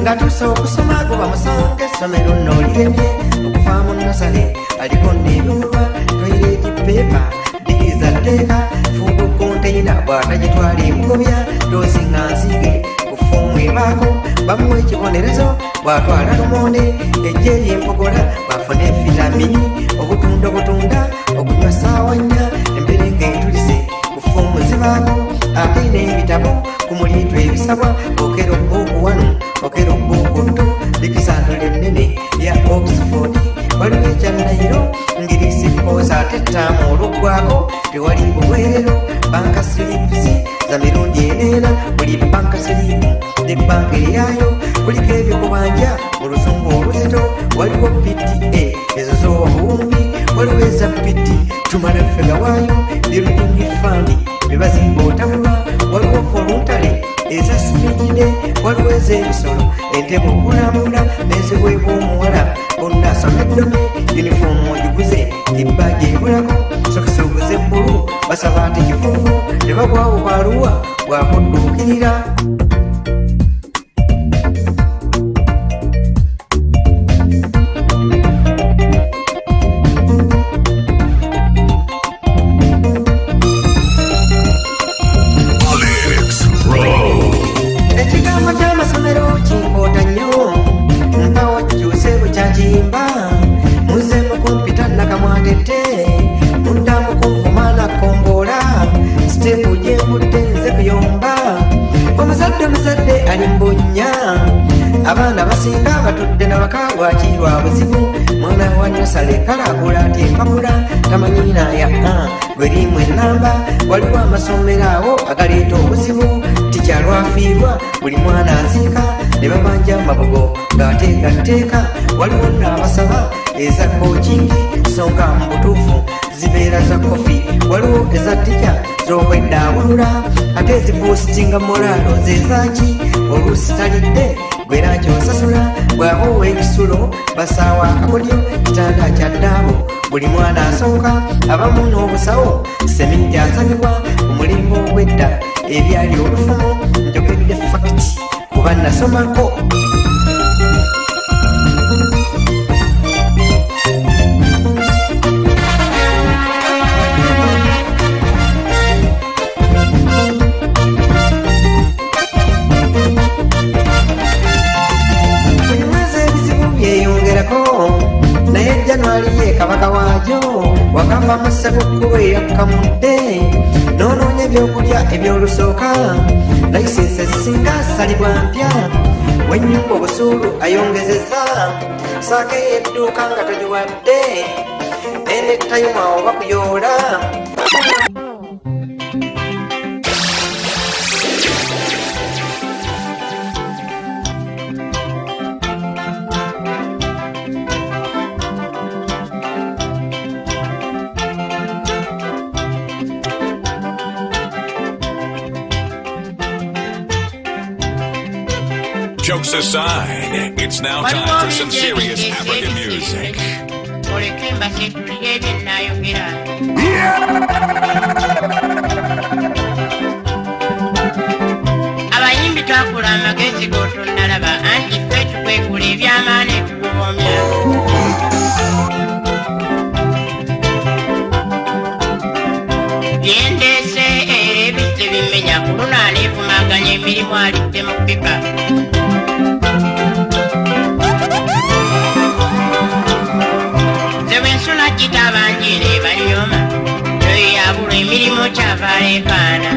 nga tusa okusoma goba musanga essomero noliremye okuva mu nasale aliko nebimuba toireti pepa diriza tteeka. Fuudu konteina bw'atagitwala emugobya dosinga nsige kufumu ebaako bamuwa ekibonerezo bw'atwala lumonde ejje lyempogola bafune vitamini obutunda obutunda okunywa saawa nnya embere ng'etulise kufumu zibaako ate n'ebitabo ku muliitwa ebisabwa okera obbuuku wano okera obbuuku ttu likisandula ennene lya oxford. Waliwo ekya nayiro ngirisi kooza ate ttaamu oluggwako tewali bubwerero banka silipusi za mirundi eneena buli banka silipu ne banka eryayo kuliko ebyokubanja mu luzungu oluzito waliwo pta ezo z'obuwumbi waliwo eza piti tumala ffega waayo birudingi fandi bebazimba otabulwa waliwo voluntale eza sipigide waliwo ez'ebisolo entebe okulambula n'eziweebwa omuwala. Bonna asomeddome yunifoomu ogiguze ebbaji ebulako sokisa oguze bbulu basaba ati kifuufu ne bagwawo bwaluwa bwakudduukirira kalagula ati empapula tamanyina ya a gwerimu enamba waliwo amasomero awo agaleeta obuzibu. Tikyalwafiirwa buli mwana aziika ne babanja mabugo ng'ateekateeka. Waliwo n'abasaba eza kokingi songa mu butuufu zibeera za kofi waliwo eza tika z'okweddaabulula ate ezibuusitinga moralo zezaki oluusi talidde gwera kyosasula bw'aba ow'ekisulo basaawa akakodyo kitanda kya ddaabo buli mwana asooka abamu n'obusawo. Seminti asabibwa omulimbo ogw'edda ebyali olufumo njogedde fakiti kuba nasomako januali ye kabaka waagyo wakavamu sekukkulu eyakkamudde noonoonya ebyokulya ebyolusooka layisensi ezisinga salibwa mpya. Wenyumba obusuulu ayongezeza saako ey'edduuka nga togiwadde enettayuma oba kuyoola Jokes aside, it's now time for some serious African music. abayimbi twakula amagezi gotonnalaba anti ffe tukwekula ebyamaana etububoomya byendeese era ebijje bimenya kuluna aleevumaganya emirimu alidde emirimu kyava aleekaana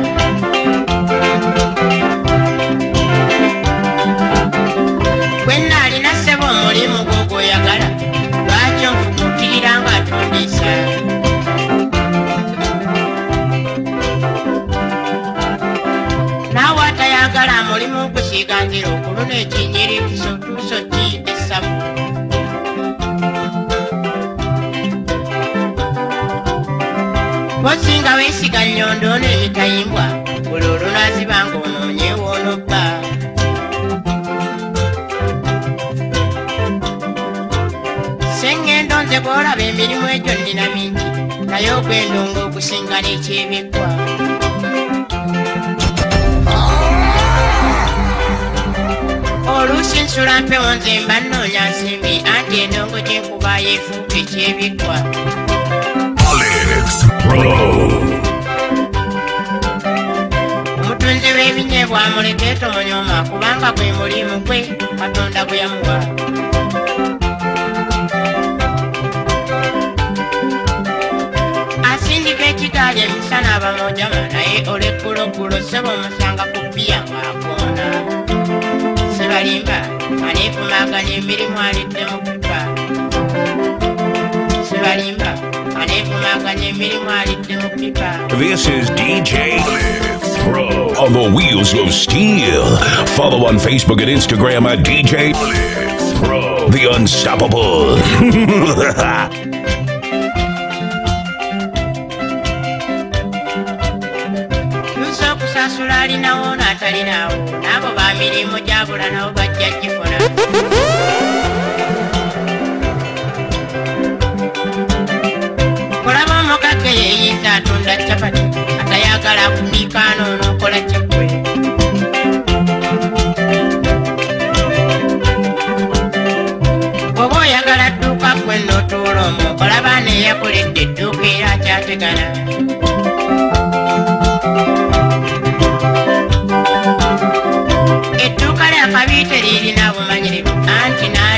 gwenna alina ssebo omulimu gwogwoyagala lwaki onfukuukirira nga atundiisa naawe atayagala mulimu gusiiga nzira okuluna ekinyiri kisotuuso bosinga weesiga nnyondo n'emitayimbwa buli olunazibanga onoonye woonobba bwolaba emirimu egyo nnina mingi naye ogwendonga okusinga n'ekyebikkwa oluusi nsula mpewo nze mba nnoonya nsimbi anti endongo gyenkubayo efuuka ekyebikkwa. Omutunzi w'ebinyeebwa amuleke tomunyoma kubanga gwe mulimu gwe katonda gwe yamuwa. Asindika ekigaali emisana abamojama naye olwegguloggulo sebo omusanga ku bbiya ng'akoona sebalimba aneefumaganya emirimu alidde mu pipa sebalimba This is DJ Alex Pro on the wheels of steel. Follow on Facebook and Instagram at DJ Pro, the unstoppable. tusa okusasula alinawo n'atalinawo n'abo ba mirimu gyabula nabo bajja gifuna capati atayagala kumiikaano n'okola kyekwe oba oyagala dduuka kwe n'otuula omwo olaba neeyakoledde edduuka era akyategana edduuka lya kabiite liirina bumanyirivu anti n'atagula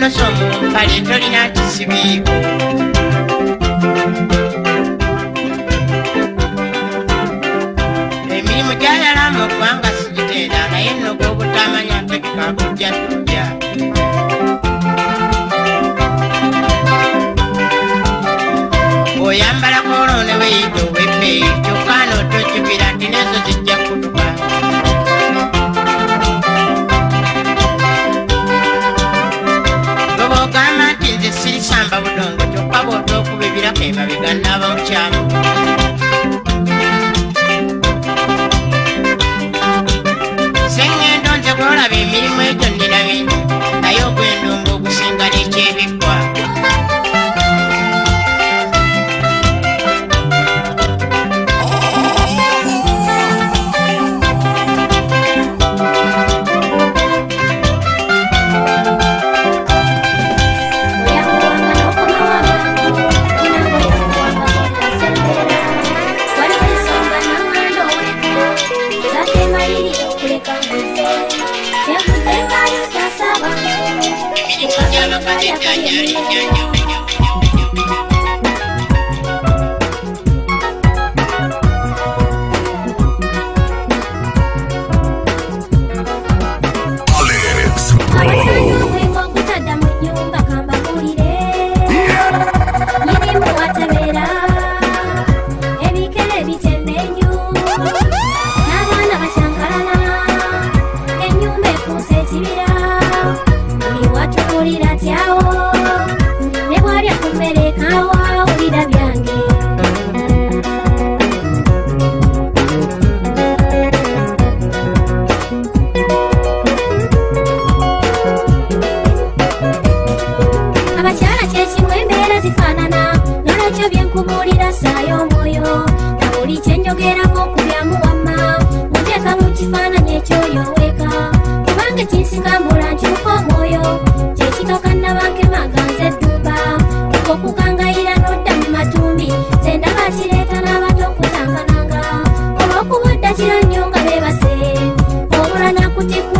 no somo kale tolina kisibiiko emirimu gyayalamba okubanga sigitenda naye nno gw'obutamanya ntegeka kujja tujja oyambalako oloneweyita ow'ebbeeyi bw'otookuba ebirako emabega nnaaba mukyamu seŋŋendo nze bwolaba emirimu egyo nnina bingi naye ogwendonga okusinga n'ekyebikkwa tipo,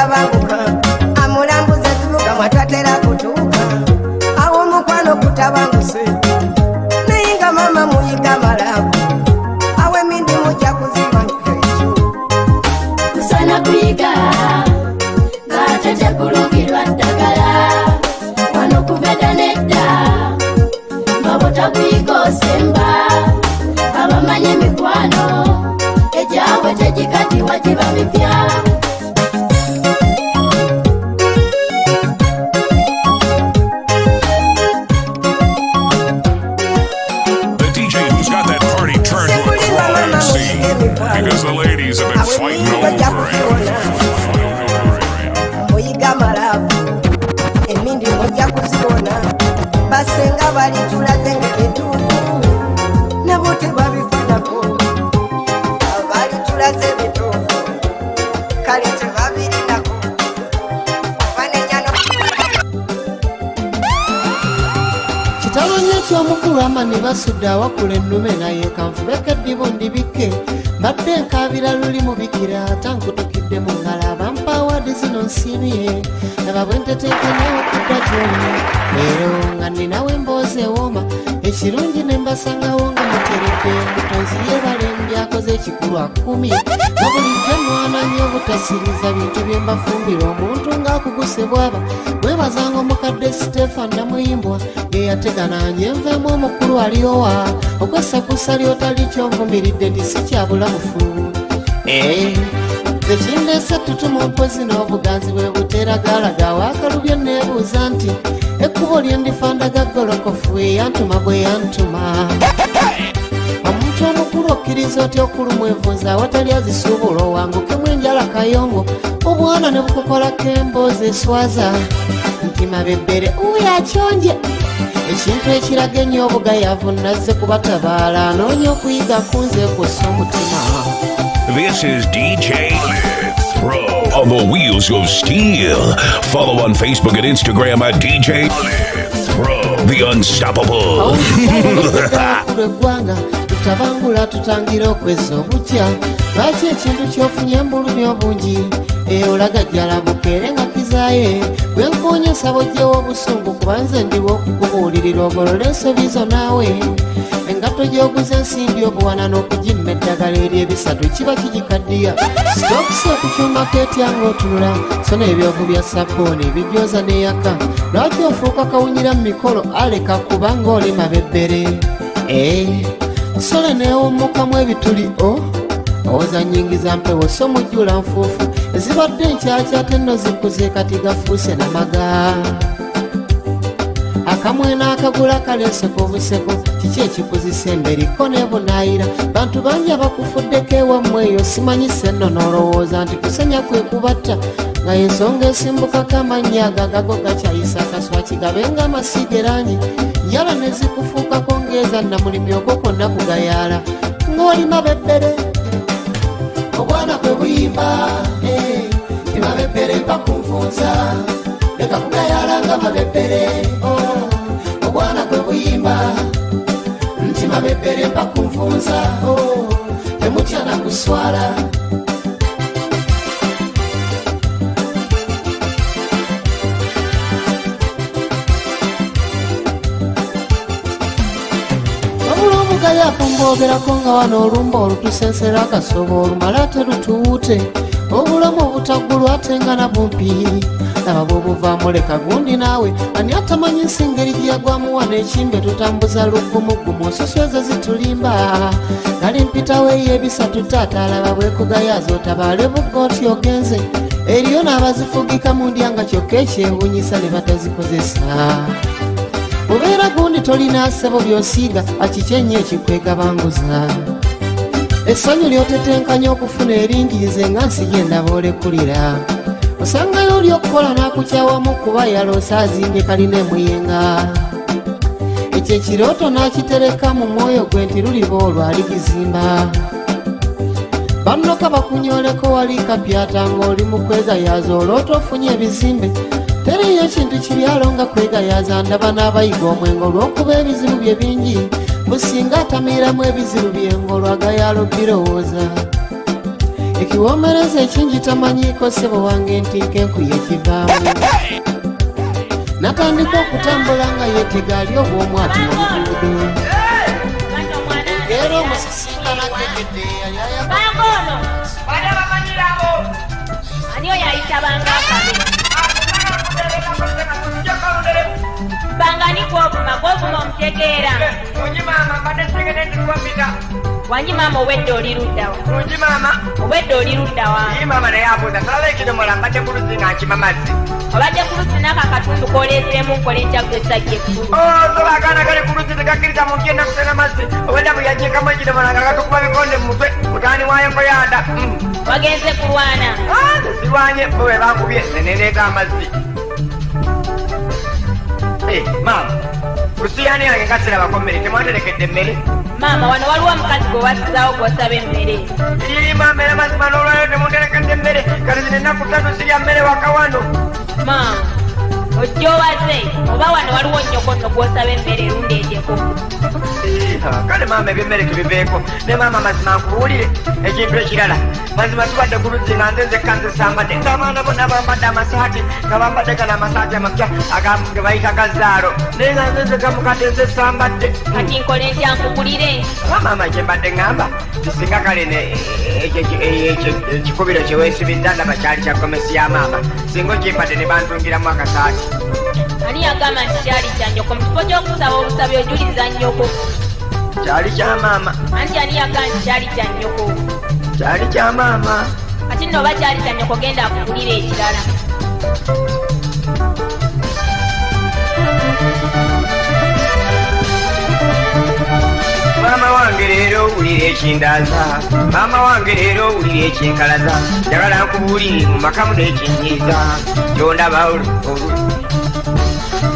ebyo ye mbasangawo nga muteredde mutonzi yeebale mbyakoze ekikulu akumi nga bulijjo nwana nnyo obutasiriza bintu bye mbafumbira omuntu ng'akuguse bwaba mwebazanga omukadde sitefan namuyimbwa ye yategananye nveemu omukulu aliyowa okwessakusa lyotali kyonvumiridde nti si kyabulamufu tekindeese tutuma mpozi n'obuganzi bwe buteragalaga waakalubye neebuuza nti ekkubo lye ndifandaga golokofu eyantuma bwe yantuma. Omuntu omukulu okkiriza otya okulumwevuza awatali azisuubula owangukemu enjala kayongo? Obwana ne bukukolako emboozi eswaza. Nti mabebbere uyo akyonje. Ekintu ekiraga ennyo obugayavu nazze kubatabaala anoonya okuyiga kunze kussa omutima. This is DJ Throw on the wheels of steel. Follow on Facebook and Instagram at DJ Throw the Unstoppable. Bwe nkoonyesa bojjewo obusungu kuba nze ndiwo okukubuulirira ogolola ensobi zo naawe. Engatto gy'oguza ensimbi obuwana n'okugimma eddagala ery'ebisatu kiba kigikaddiya. Sitokisi okukyumako etyanga otunula so n'ebyovu bya sabbooni ebijooza n'eyaka. Lwaki ofuuka kawunyira mu mikolo aleka kuba ng'oli mabebbere ee sole neewummukamu ebituli o owoza nyingiza mpewo so mujjula nfuufu ezibadde enkyakya tenno zikuze kati gafuuse namaga akamwe n'akagula kaleeseko obuseko kiki ekikuzisa emberiko nebunaayira bantu bangi abakufuddeko ewammwe eyo simanyise nno n'olowooza nti kusenya kwe kubatta nga ensonga esimbukako amannya ago agago gakyayisa akaswa kigabe ng'amasigeranyi njala ne zikufuukako ng'eza namulimi okwo konna kugayaala ng'oli mabebbere obwana bwe buyimba ni mabebbere mpakunfunza leka kugayaala nga mabebbere oh, obwana bwe buyimba nti mabebbere mpakunfunza oh, temutya nakuswala wabula obugayafu mboogerako nga wano olumba olutusensera akasobo olumala terutuwute obulamu obutaggulwa ate nga na bumpi. Laba bwobuvaamu leka gundi naawe ani atamanyi nsingeri gyeyagwamuwa n'ekimbe tutambuza luggumugumu nsosweze zitulimba. Nali mpitawo ey'ebisatu taata alaba bwekugayaza otabaale bugga oti ogenze. Eriyo n'abazifugika mu ndyanga kyokka ekyewunyisa ne batazikozesa. Obeera gundi tolina ssebo by'osiiga akikyenyo ekikwegabanguza essanyu lyotetenkanya okufuna eringiize nga nsigenda boolekulira osangayo oli okukola n'akukyawamu kuba yaloosa azimbye kalina emuyenga. Ekyo ekirooto n'akitereka mu mwoyo gwe nti luliba olwo aligizimba. Bannoka bakunyoleko wali kapyata ng'oli mu kwegayaza olwoota ofunye ebizimbe. Teriyo ekintu kibyalo nga kwegayaza ndaba n'abayiga omwengo olw'okuba ebizibu bye bingi businga atamiiramu ebizibu byengo olwagayalo birowooza ekiwoomereza ekingi tamanyiiko ssebo wange nti nkenkuye kivaamu natandika okutambula nga yeetega ali obwomwati mu luguudo era omusisinkana gegedde yali bamanyirabo! Ani oyo ayita banga akabe? Banga ni gwovuma, gwovuma omutegeera. Mungi maama mbadde ntegedde nti twapita. Wanyi maama obwedde oli ludda wa? Mungi maama. Obwedde oli ludda wa? Naye maama naye abuuza salaba ekidomola mbadde ku luzzi nga nkima mazzi. Obadde ku luzzi n'ako akatundu k'oleeseemu nkola enjago esajja ekkulu. Oh, soba akaana kali ku luzzi tegakkiriza muntu yenna kusena mazzi obwedda bwe yagyekamu ekidomola nga katukuba bikonde mu mutwe mutaani wayo nkoyanda. Wagenze kulwana? Sirwanye bo bwe bankubye ne neneeta amazzi. Eh, maama kusiyani yange nga sirabako mmere temwaterekedde emmere Maama wano waliwo omukazi gwe wassizaawo gw'osaba emmere. iri maama era mazima n'olwayo temunterekedde emmere kati zino ennaku ttatu sirya mmere waka wano Maama, ojja owaze oba wano waliwo nnyoko nno gw'osaba emmere erundi edyeko. Kale maama ebyemmere tubiveeko ne maama mazima nkubuulire ekintu ekirala. Mazima tubadde ku luzzi nga nze nzekka nze sambadde. Ng'abaana bonna bambadde amasaati nga bambadde gano amasaati amapya ge bayita gazaalo naye nga nze nzekka mukadde nze sambadde. Kati nkole ntya nkugulire? maama kyembadde ŋŋamba kisinga kale ne ekyo- ekyo- ekyo- ekikubiro kyeweesibizza ndaba kyali kya gomesi ya maama. Singa okimpadde ne bantungiramu akasaati. Ani yagamba nti kyali kya nnyoko? Mu kifo ky'okusaba olusabi ojuliza nnyoko. Kyali kya maama. Anti ani yagamba nti kyali kya nnyoko. kyali kya maama. Kati nno oba kyali kya nnyoko genda akugulire ekirala. maama wange leero owulira ekindaaza. Maama wange leero owulira ekinkalaza. Njagala nkubuulire mu makamu n'ekinyiiza kyondaba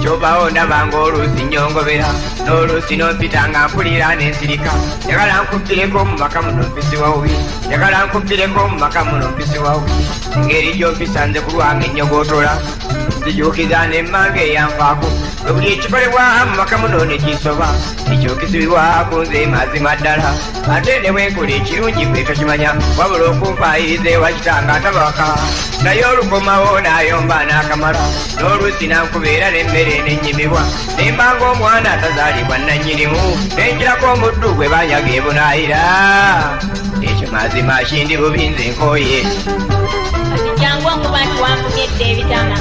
kyobawo ndabanga oluusi nyongobera n'oluusi nompita nga mpulira nensirika njagala nkubbireko mu makamu nompisiwa bubi njagala nkubbireko mu makamu nompisiwa bubi engeri gyompisa nze ku lwange ennyogotola zijukiza nemmanga eyanfaako buli ekikolebwa mu makamu none kisoba ekyokisibibwako nze mazima ddala ate ne bwenkola ekirungi kwe tokimanya wabula okumpaayiriza ewa kitanga atabaka naye olukomawo n'ayomba n'akamala. N'oluusi nankubeera n'emmere n'ennyimibwa. Nembanga omwana atazaalibwa nannyinimu. Nenjirako omuddu gwe banyaga ebunaayira. Ekyo mazima kindi bubi nze nkooye. Jangu okuba nti wambunyedde ebitama.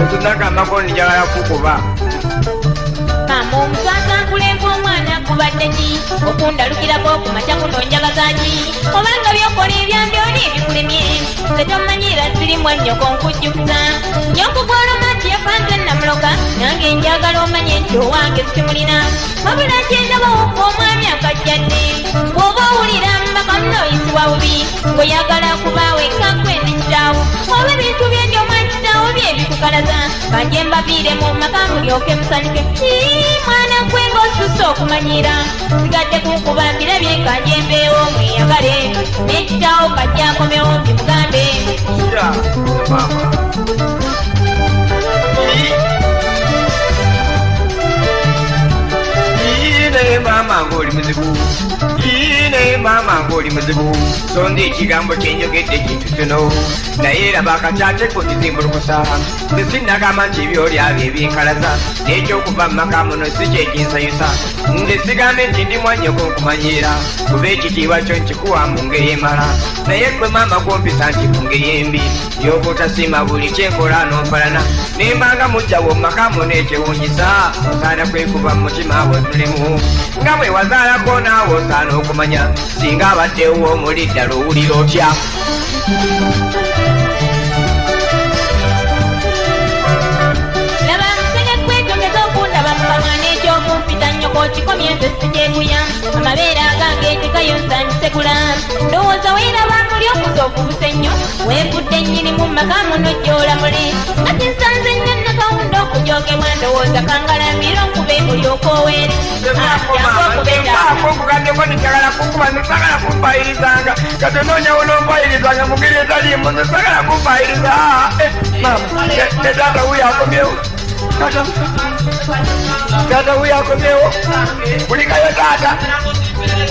Wetunagambako njagala kukuba. Maama omuswasa nkulenga omwana akubadde ki? Okundalukirako ku makya kuno njagaza ki obanga byokola ebyambyoni ebikulemye nze tomanyira sirimu ennyoko nkujjukiza nyoko gwolomaki yafanze namuloga nange njagala omanye nti owange sikimulina wabula kyendabawo omwami akajjadde bw'oba owulira mbaka munoyisibwa bubi ng'oyagala kubaawo ekakwe nekitaawo oba ebintu byenjo omwani kitaawo byebikukalaza kanje mbaviire mu maka mulyoke musanyuke Ii, mwana gwe ng'osusse okumanyira sigadde kunkuba mbirabye mbeewo mweyagale nekitaawo kajja mbimugambe ine mama ng'oli muzibu naye maama ngaoli muzibu. Sonda ekigambo kyenjogedde kintu kino naye laba akakyate kukizimbulukusa nze sinnagamba nti ebyoli abyo ebinkalaza n'ekyokuva mu maka muno si kyekinsanyusa nze sigambe nti ndi mwanyoko nkumanyiira kuba ekitiibwa kyo nkikuwa mu ngeri emala naye gwe maama gwompisa nti mu ngeri embi y'obutasiima buli kyenkola n'onfalana nembanga mujjawo mu maka muno ekyewunyisa osaana kwekuba mu mutima bwe tulimu nga bwe wazaalako naawe osaana okumanya singa abaddewo omuli ddala owulira otya kikomye nze sikyekuya amabeere agange tekayonsanisegula ndowooza weeraba muli okuza okubuse nnyo weevudde nnyini mu maka muno gyolamule nga tinsanze nnyo nakawunda okujogebwa ndowooza kangalambira okube olyoka oweere okugaddeko njagala kukuba nzisagala kumpayirizanga katononyawo nompayirizanga mu ngeri etalimu nzisagala kumpayiriza etata wuyo akomyewo tata tata uyakho lewo ulikayo tata.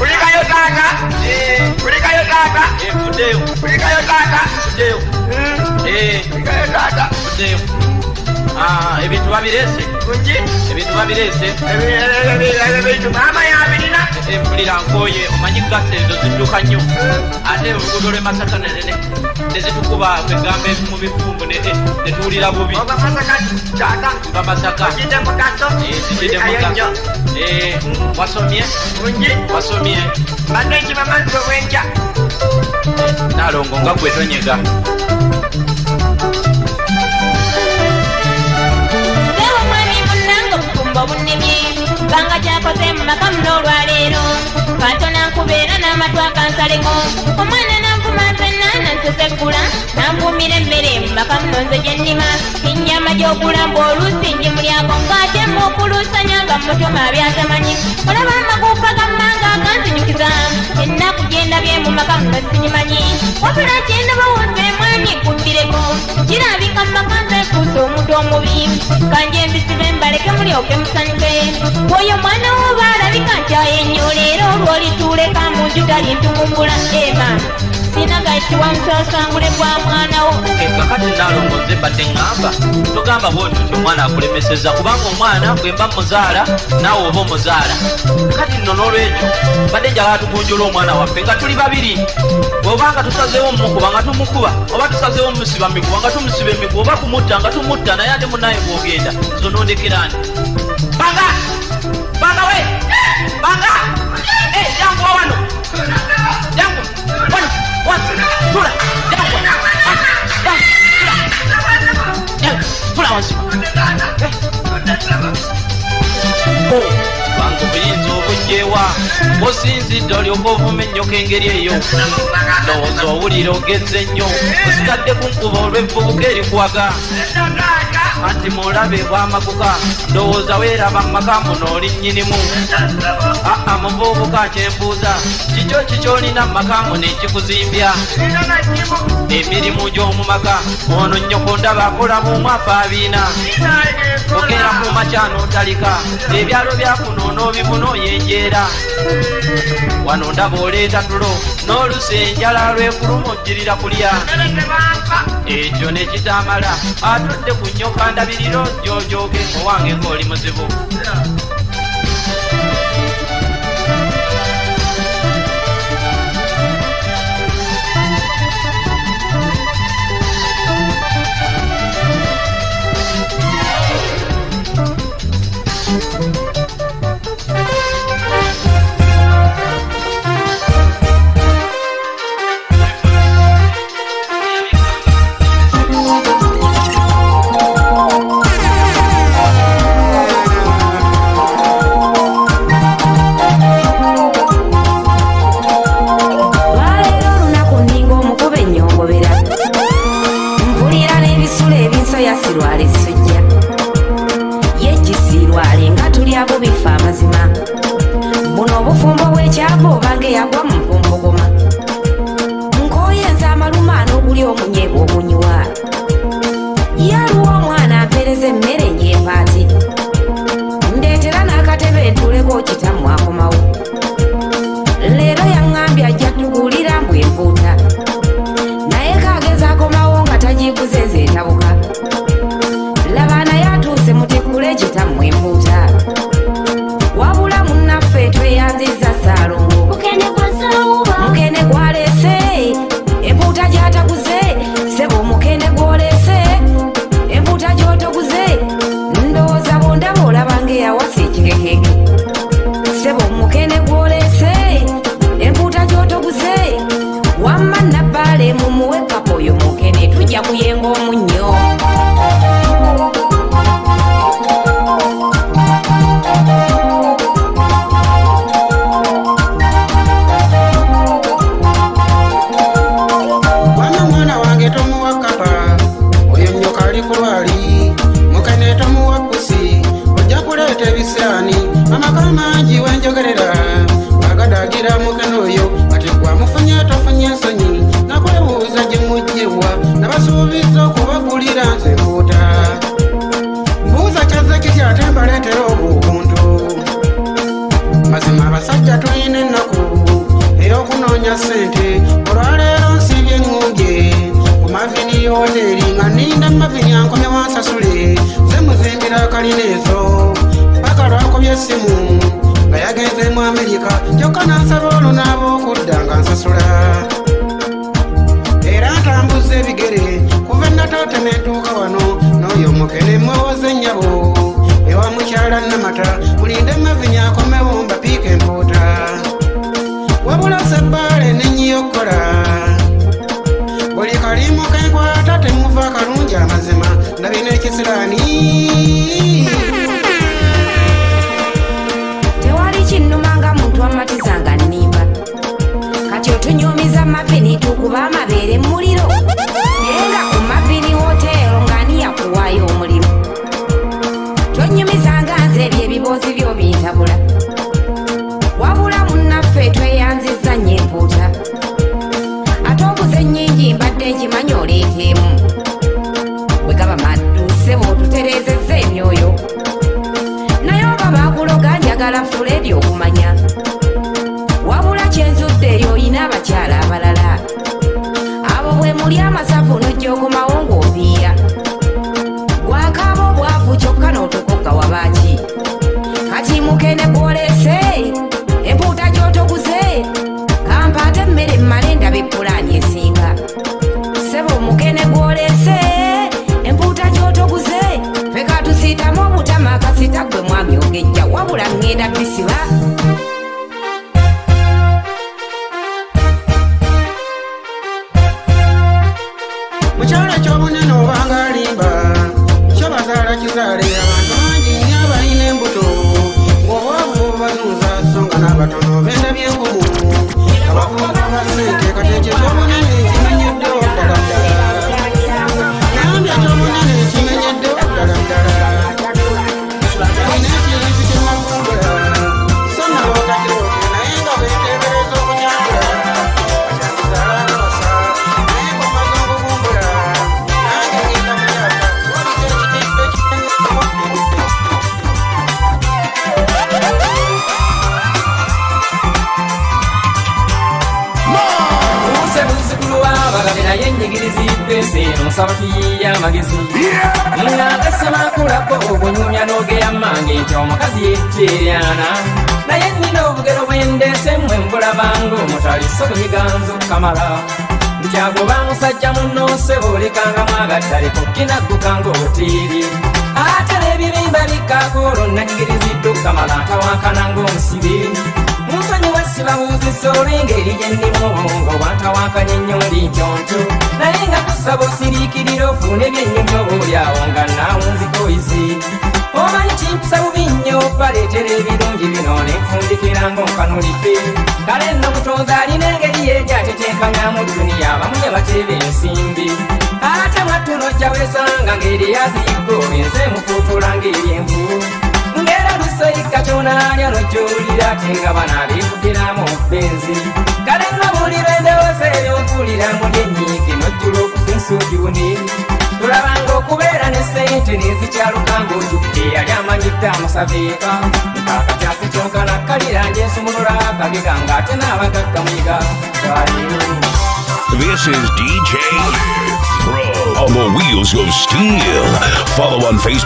Ulikayo tata. Hmm. Ulikayo tata. Ulikayo tata. Ulikayo tata. Ulikayo tata. Ebintu babirese ebintu babirese maama yabirina empulira nkoye omanyi gasezo zidduka nnyo. Ate oluguudo lwe masaka nenene nezitukuba kwegamba mu bifumbu netuwulira bubi. Va masaka. Mugaso wasomye? Wasomye. Banekibamazwe bwenja. Nalongo nga gwe tonyega bunnemye banga kyakoze mu maka muno olwaleero katona nkubeera n'amatu akansaleko omwana nanvuma nzenna nanseseggula nankuumira emmere mu maka muno nze gye nnima ennyama gy'okulamba oluusi ngimulyako ng'ate muokuluusanya nga mutuma byatamanyi. Olaba amaguufa gammanga aganzinyukiza. Ennaku gyendabye mu maka muno sinyimanyi wabula kyendaba wonse mwami kuddireko kirabika mu maka nzekuusa omuntu omubi kanje mbisibe mbaleke mulyoke musanyuke oyo mwana woba alabika nti ayenyo leero olwolituuleka mu nju talintumumbula ema sinagayitibwa musasangule gwa mwanawo kakati nalongoze mbadde ŋŋamba. Togamba bwotuti omwana akulemeseza kubanga omwana bwe mba muzaala naawe oba omuzaala. Kati nno n'olwekyo mbadde njagala tugunjula omwana waffe nga tuli babiri. Bw'obanga tusazeewo mumukuba nga tumukuba oba tusazeewo mumusiba mikuba nga tumusiba emikuba oba kumutta nga tumutta naye ate munaye bw'ogenda zonondekerani banga! Banga we! Banga! Eh, jangu wa wano! Jangu! Wano 我出来让我出来让出来出来我喜欢 banga obuyinza obujjewa osinzidde olyoka ovuma ennyoka engeri eyo. Ndowooza owulira ogezze nnyo osigadde ku nkuba olw'evvubuka erikwaga anti mulabe bwamaguka. Ndowooza weeraba mumaka muno oli nnyinimu. Aa muvubuka kyembuuza. Kikyo kikyolina mumaka muno ekikuzimbya. Emirimu gy'omumaka ono nnyoko ndaba akola mumwafa abiina. Ogera ku makyanotalika ebyalo byakuno n'obibuna oyenjeera wano ndaba oleeta tulo n'olusi enjala lwekulumujjirira kulya. Ekyo nekitamala atudde ku nnyoka ndabiriro jojoge owange ng'oli muzibu Put it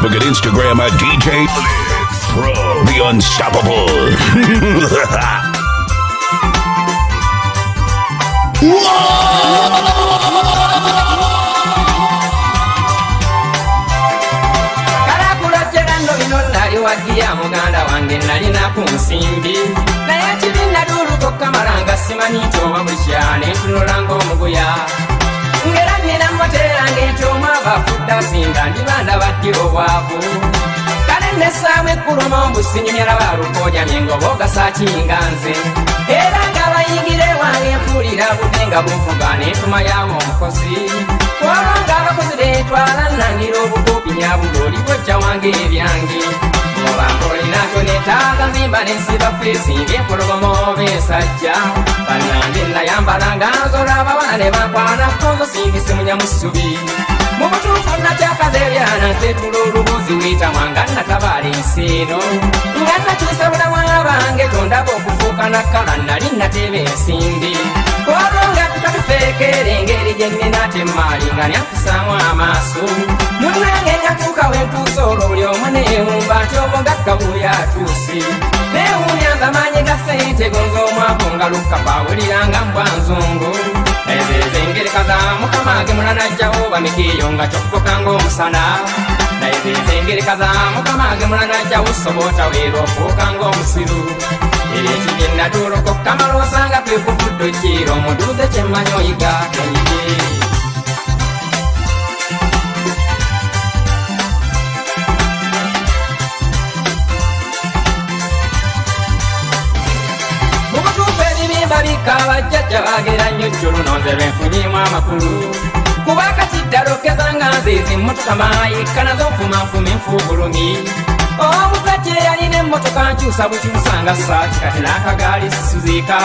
Facebook and Instagram at DJ Pro, The Unstoppable. singa ndibaana badde obwavu. Kale nesaamu ekkuluma obusinyumya laba lukoojamye ngaobaogasakinga nze. Era ng'abayingire wange mpulira budde nga buvuga n'entuma yamu omukozi. Olwo ng'abakozi beetwala nnangira obukubi nyabugooli kojja wange ebyange. Mubankolirako netaaga nzimba nensiba feesi ng'empologoma oba esajja bannange nayambala nga nzola abawala ne bankwanako nzo singisimunya mu ssubi mu butuufu nakyakazeebyana nsetula olubuzi witamwanga natabaala ensi eno nga nakyusa bulamu abange tondaba okufuuka nakkala nali nateeba ensimbi. Olwo nga tutatuteekera engeri gyennina temaali nga nyakusaamu amaaso. Munange nyatuuka wentuusa olwo buli omu neewumba nti omugagga bwuyo atuuse. Neewunyanza maanyi ga sente gonza omwavu nga lukkapawuliranga mbwa nzungu ezezo engereka za mukama ge mulanajjawo bamikiyo nga kyokkoka ng'omusana naye zezo engereka za mukama ge mulanajjawo sobota weera ofuuka ng'omusiru ekibye natuulokokka malwosanga kwekuvudde okiira omutuuze kyemmanyi oyiga kanyige bagera nnyo jjulu nonze lwenfunyimu amakulu. Kuba katiddalokezanga nzizi mmotoka maayika nazo nfumanfumi nfuubulumi omusajja eyalina emmotoka nkyusa bukyusanga saaki kati n'akagaali sisuziika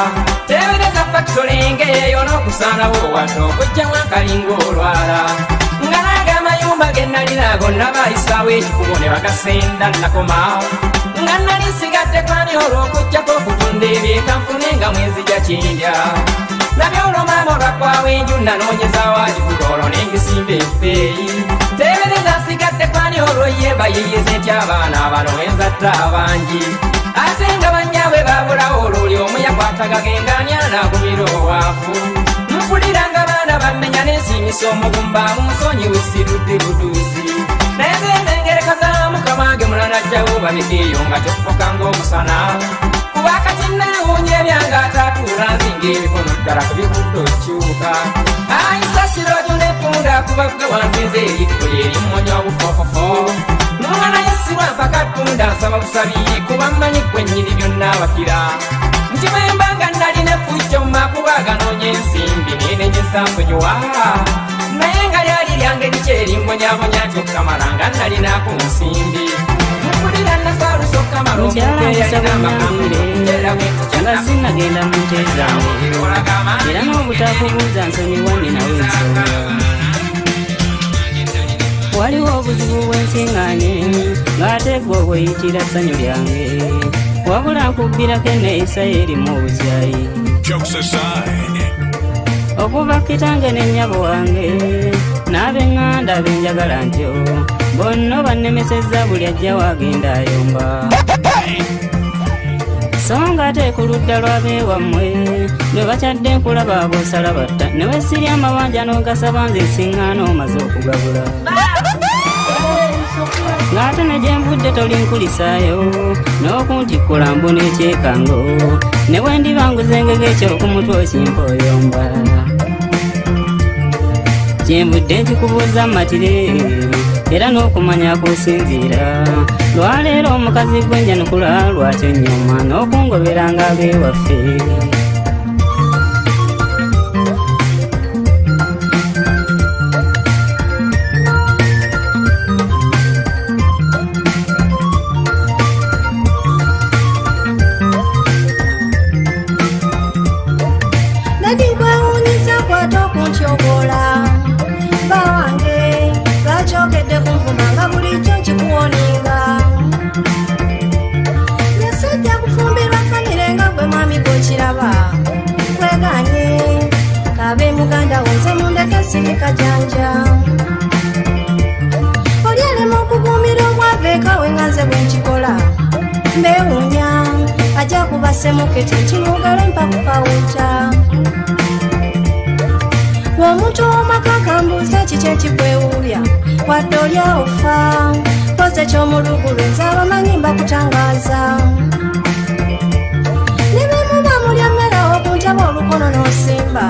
tebereza fakitole ng'eyo n'okusaanawo wano okujjamu akalinga olwala. Nga nange amayumba ge nalina gonna baayisaawo ekikubo ne bagasenda nakoma nga nali nsigaddeko ani olw'okujjako okutunda ebyeka nfune nga mwenzija kindya nabyo olwomama olwakwawo enju nanoonyezaawo agigula olwo nengisimba efeeyi tebereza nsigaddeko ani olwoyeba yeyeze nti abaana abalowenzatta abangi. Ate nga banyabwe babulawo olwoli omu yakwatagagendani anagumira owaafu mpuliranga baana bamenya nensinyisa omugumba munsonyi wesirudde buduuzi naye zenengereka za mukama ge mulanajjawo bamikiyo nga kyokkoka ng'omusana. Kuba kati neewunya ebyanga atatuula nzinga emikono ddala ku bivudde okyuka ayisasiro gyo netunda kubagga wanzinze erikko lyerimumonya obufofofo. Nomwana yesirwa mpaka tunda nsaba busabi kuba mmanyi gwennyini byonna abakira. Nkibembanga nalina efujjo mumakuba aganoonya ensimbi nenejeza nsonyiwa lyange likyerimbonyabonya kyokkamala nga nalinaku nsimbi. Mpulira nasaalusa okkamala mukyala musaba nyambire nga sinagenda mu nte zange era n'obutakubuuza nsonyiwa ninawe ensonga waliwo obuzibu bwensiŋŋaanye ng'ate gwe obweyitira ssanyu lyange. Wabula nkubbirako enneeyisa erimu obukyayi. Jokes aside, okuva kitange n'ennyabo wange n'ab'eŋŋanda benjagala ntyo. Bonna bannemesezza buli ajja wagenda ayomba. So nga ate ku ludda lw'abeewammwe lwe bakyadde nkulaba b'osala batta ne wesirya amabanja n'ogasaba nze siŋŋaana omaze okugabula. Ng'ate ne gye nvudde tolinkulisaayo n'okuntikkula mbuna ekyekango ne bwe ndiba nguzengege ekyokumutwe okimpa oyomba kyenvudde nkikubuuza matire era n'okumanya kusinziira. Lwaleero omukazi gwenjanukula lwaki ennyuma n'okungoberanga ab'ewaffe nadi sirikajanja oli alema okugumira omwavu ekawe nga nze bwe nkikola. Mbewuunya ajja kuba semukete nkinugalo mpakukawuta omuntu w'omaka kambuuza kiki ekikwewulya wadde olya ofa koze ekyomulugulu nze abamanyi mbakutangaaza ne bemuba mulya mmere okuntaba olukono n'osimba.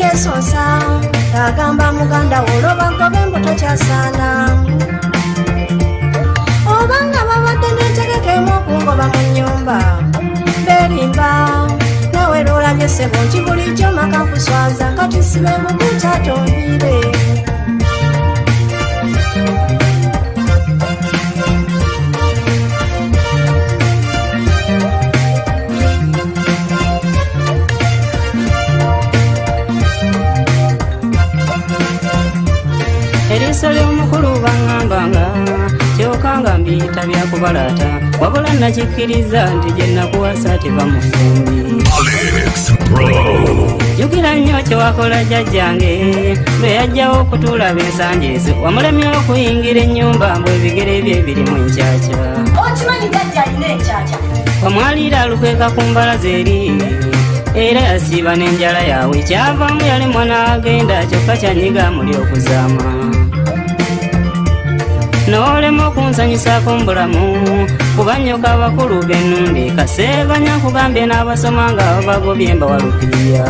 Yesosa agamba muganda wo olobagobe embuto kyasaana obanga babadde netegekemu okungoba mu nnyumba. Berimba nawe lwolabye sebo nti bulijjo maka nkuswaza kati sibe kasale omukulu baŋŋambanga kyokka nga mbiyita byakubalaata wabula nakikkiriza nti gye nakuwasa tebamufumbi jjukira nnyo kyewakola jjajjange lwe yajjawo okutuula b'ensanja ezo wamulemye okuyingira ennyumba mbw ebigere bye birimu enkyakya okimanyi jjajja alina enkyakya? Wamwaliira alukweka ku mbalaza eri era yasiiba n'enjala yaabwe kyavaamu yali mwana agenda kyokka kyanyiga muli okuzaama. N'olema okunsanyusaako mu bulamu kubanyoka abakulu b'ennundi kaseeganya nkugambye n'abasoma nga babagobye mbawalukiriya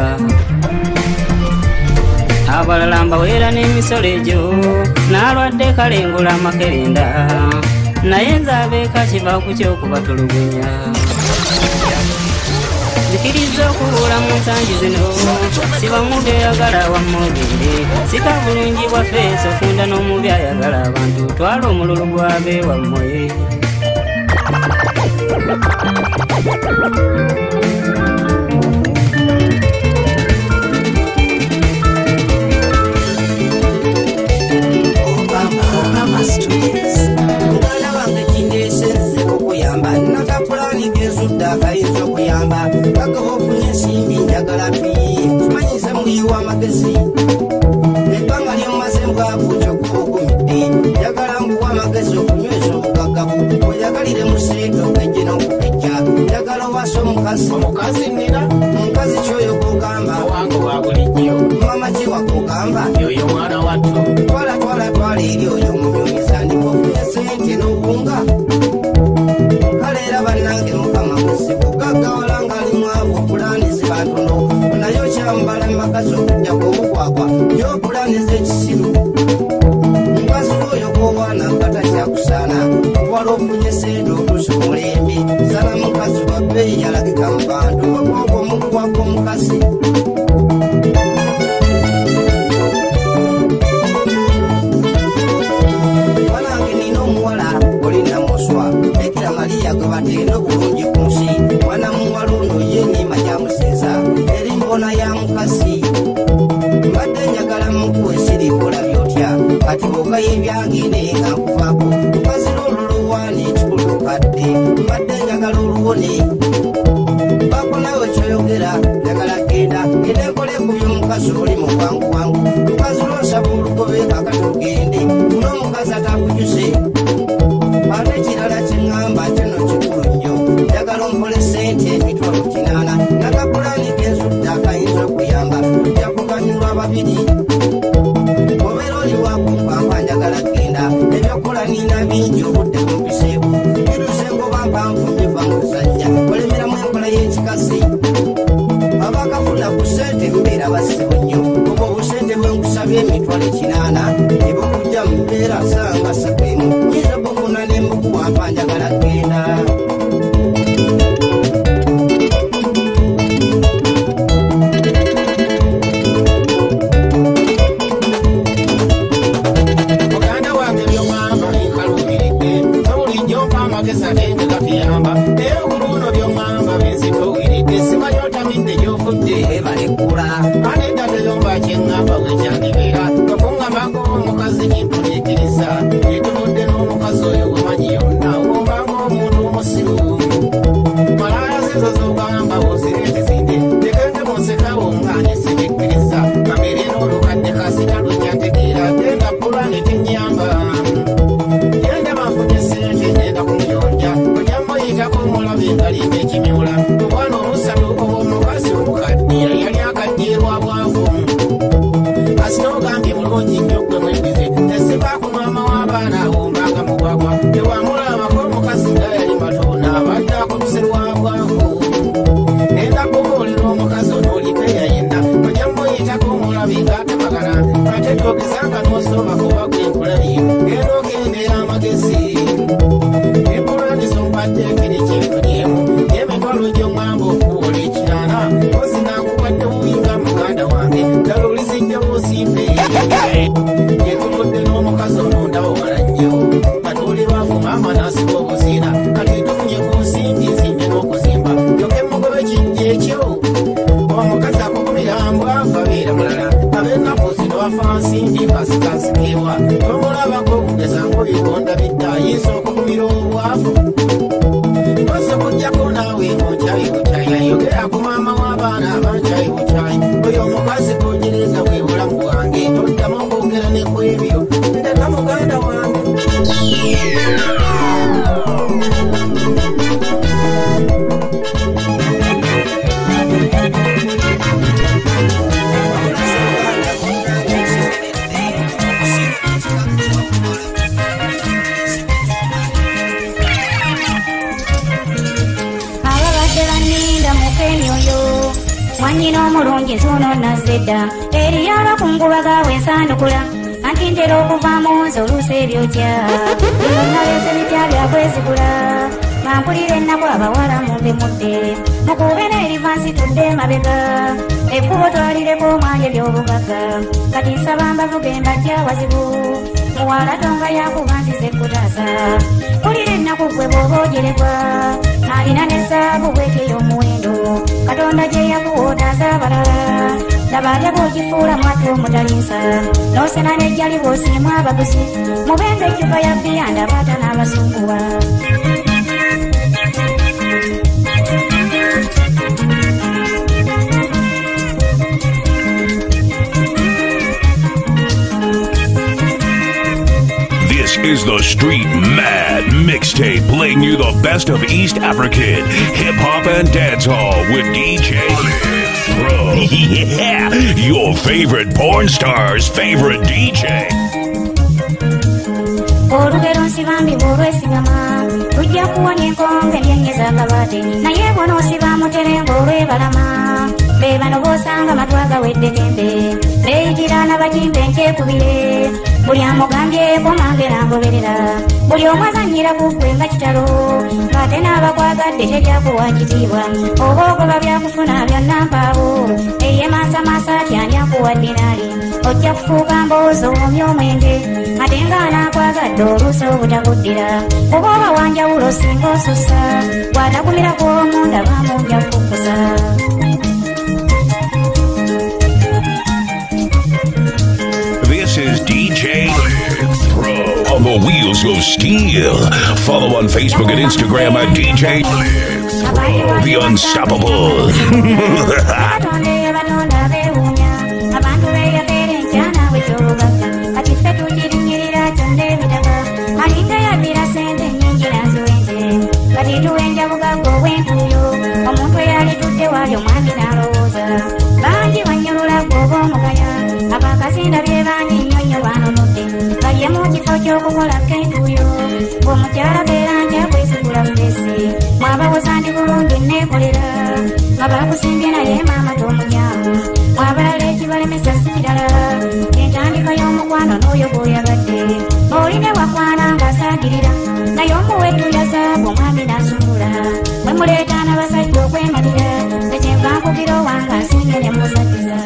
abalala mbaweera n'emisolo egyo n'alwadde kalengula amakerenda naye nze abeeka kiva ku kyokubatulugunya zikiriza okubuula mu nsangi zino. Sibamuntu eyagala wammogende sika bulungi bwaffe sofunda n'omubi ayagala abantu. Twala omululu gwabe wammwe owasa omukazi nina omukazi kyoyo gogamba owange wa bulijjo mama kiwa gogamba yoyo mwana wattu twala twala twala eri oyo bbeeyi yalagika mu bantu okwogwa omukwako omukazi mwanange nina omuwala olina muswa ekira maliya gwe batenda obulungi ku nsi. Mwana muwala ono ye nima gyamusinza eri mbona ya mukasi. Mbadde njagala mukuwa esirikola byotya kati bogayo ebyagende nga nkuvaako mukazira oluluwaani ekikulukadde mbadde njagala oluwone ku by'omukazi oli ogadde tebyakuwa kitiibwa. Oba ogoba byakufuna byonna mpaawo eye maasamasa tyani akuwa dinaali ojja kufuuka mbowoozi omumya omwenge. Ate nga anakwagadde oluusi obutaguddira kuba oba wanjawulo singa osusa bw'atagumirako omundaba munjaku the wheels of steel. Follow on Facebook and Instagram at DJ Blitz, the Unstoppable. namumanirira naye omuwettu yazaabu omwami n'asumula bwe muleetaana basajja okwemanira ekyenva nkugira owange ansinge ne musatiza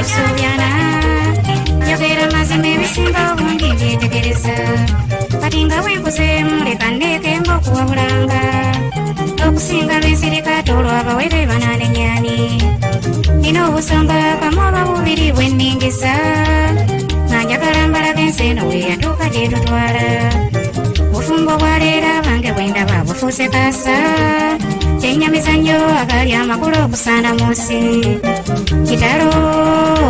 tusuubirana njogera mazima ebisinga obungi byetegereza kati nga weekuzeemu leka ndeekemba okuwabulanga okusinga lwensirikate olw'abawebe banaanenyani nina obusonga kamu oba bubiri bwenningiza nga njagala mbalaga ensi eno weyatuuka gyetutwala bufumbo bwaleero abange bwendaba bufuuse kasa kyenyamiza nnyo agali amakulu okusaana mu nsi. Kitalo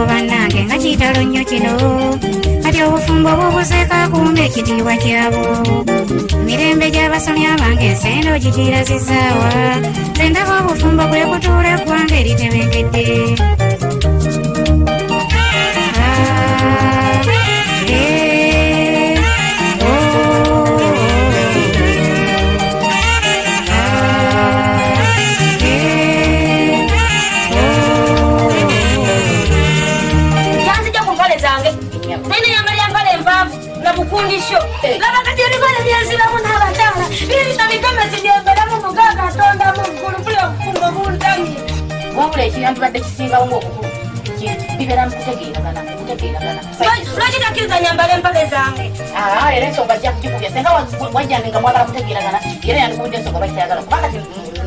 bannange nga kitalo nnyo kino. Kati obufumbo obwobuzeeko akuuma ekitiibwa kyabwo. Mirembe gy'abasomya bange ensendo gigirazizzaawa zendaba obufumbo bwe kutuula eggwanga eritebengedde. fundisho lavakatirikonevyesilamunavatala ilitamipemesidiembelamu mugaka tonda mukulu kulya kufunga vulutami wabula ekiyantu badde kisingawo okukulu bibera mukutegeeragana mukutegeeragana lwaki takkiriza nyambala empale zange. Era ensonga jja kugikubya senga wajjange nga mwagala kutegeeragana era yandikubudde ensonga bakitayagala kubanga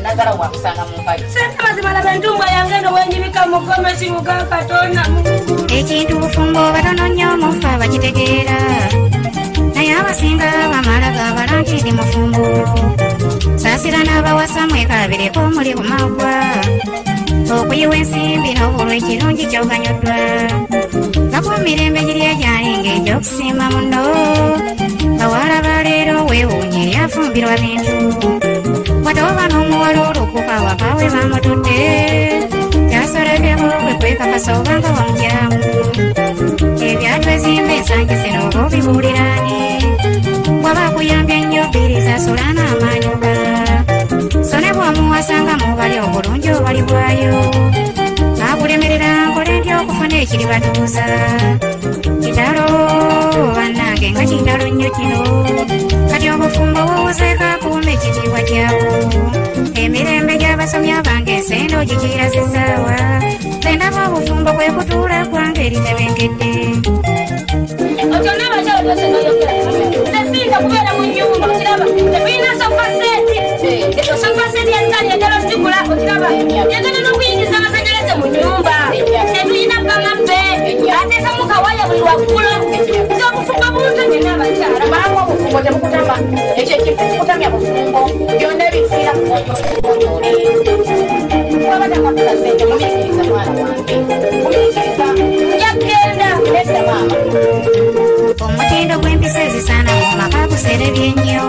nazala wakusanga mu mpale senga mazimala bentumbwa yange ndo wenyibika mu gomesi muga katonda ekintu bufumbo batono nnyo mufa bakitegeera naye abasinga bamala gabala nti ndi mufumbo saasira n'abawasa mwekabireko muli ku maggwa okuyiwa ensimbi n'obulwa ekirungi kyoganyoddwa bakumirembe giri egyali ng'egyokusimba muno bawala baleero weewuunye eryafumbirwa bintu. Watooba n'omuwala olukuka wakawe bamutudde kyasolebyeko gwe kwekakasa obanga wamukyamu ebyatwezimba ensangi zino oba obibuulirani waba kuyambye nnyo bbiriza sula n'amanyuka so ne bw'omuwasanga mubali obulungi obali bwayo. Akulemerera nkole nti okufuna ekiri batuuza kitalo bannange nga kitalo nnyo kino. Kati obufumbo buwuzeeko akuuma ekitiibwa kyawo emirembe gy'abasomi abange ensendo gikirasizaawa zendaba obufumbo kwe kutuula kwange eritebenkedde otyo nabakyalo byosenayogera tesinza kubeera mu nyumba okiraba tebirina sofaseti ezo sofaseti ezitali endala zigula okiraba yagenda n'okuyingiza amasanyalaze mu nyumba tetuyina bamabbe ateekamu kawaya buli waggulo zobufumbo buntu nyina abakyala maama obufumbo temukutama ekyo ekikutamya bufumbo byonna bifiira kuwabatakafuna sente mumikiriza mwana wange mumikiriza yakenda nedda maama omutindo gw'empisa ezisaana mu maka guserebye nnyo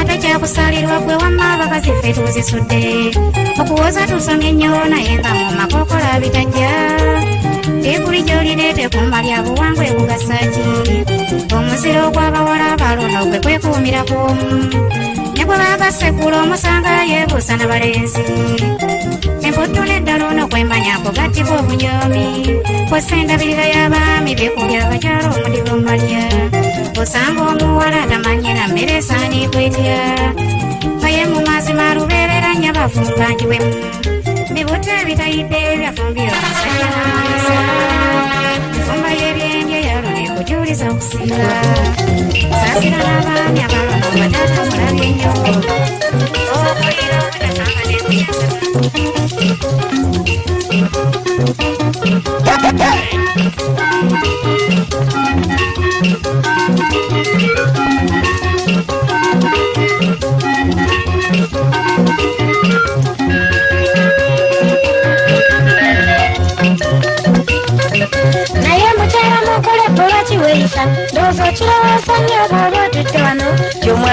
ate kyakusalirwa gwe wamma abakazi ffe tuzisudde. Okuwoza tusomye ennyo naye nga mu makokola bitajja ekuli gy'olireete kumba lya buwangwa ebugasaki omuziro gw'abawala abalono gwe kwekuumira kwomu nebweba basekula omusanga yeebuusana baleezi emputula eddala ono kwemanya kugattibwa obunyomi kwesa endabirira y'abaami bekubya abakyala omudigo mumalya osanga omuwala tamanyira mmere esaanikwetya naye mu mazima lubeerera nnyo bafumbanjibwemu bibuto ebitayidde ebyafumbira omusajja n'amagesa za kusila sasira nabami abantu uvachiweisa ndozotyosa nyoro vototwano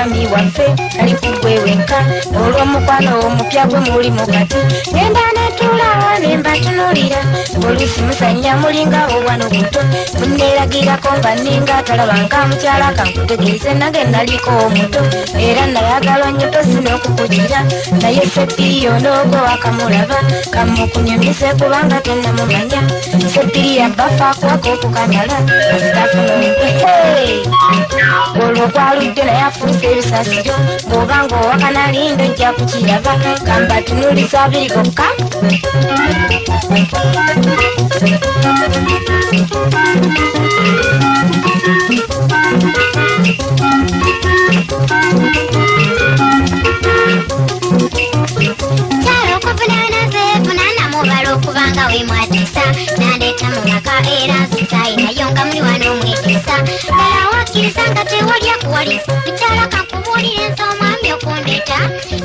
gy'omwami waffe ali ku gwe wenka olw'omukwano omupya gwe muli mu kati genda netuulawo ne mbatunuulira oluusi musanya mulinga obwana obuto buneeragirako nga ninga talabanga mukyala kankutegeeze nange naliko omuto. Era nayagala nnyo tosi n'okukugira naye sepiriyo n'ogwo wakamulaba kamukunyumize kubanga tenamumanya sepiri yabafakwako okukamala asitafuna omutwe olwo gwaludde naye afuusa ebisasiro bw'oba ng'owakanalindo ojja kukiraba kambatunuliza abiri gokka mubala okubanga wemwatiisa nandeeta mu maka era nsisayi nayo nga muli wano omwetiisa ddala wakkiriza nga tewali akuwali mukyala kankubuulira ensi omwami okundeeta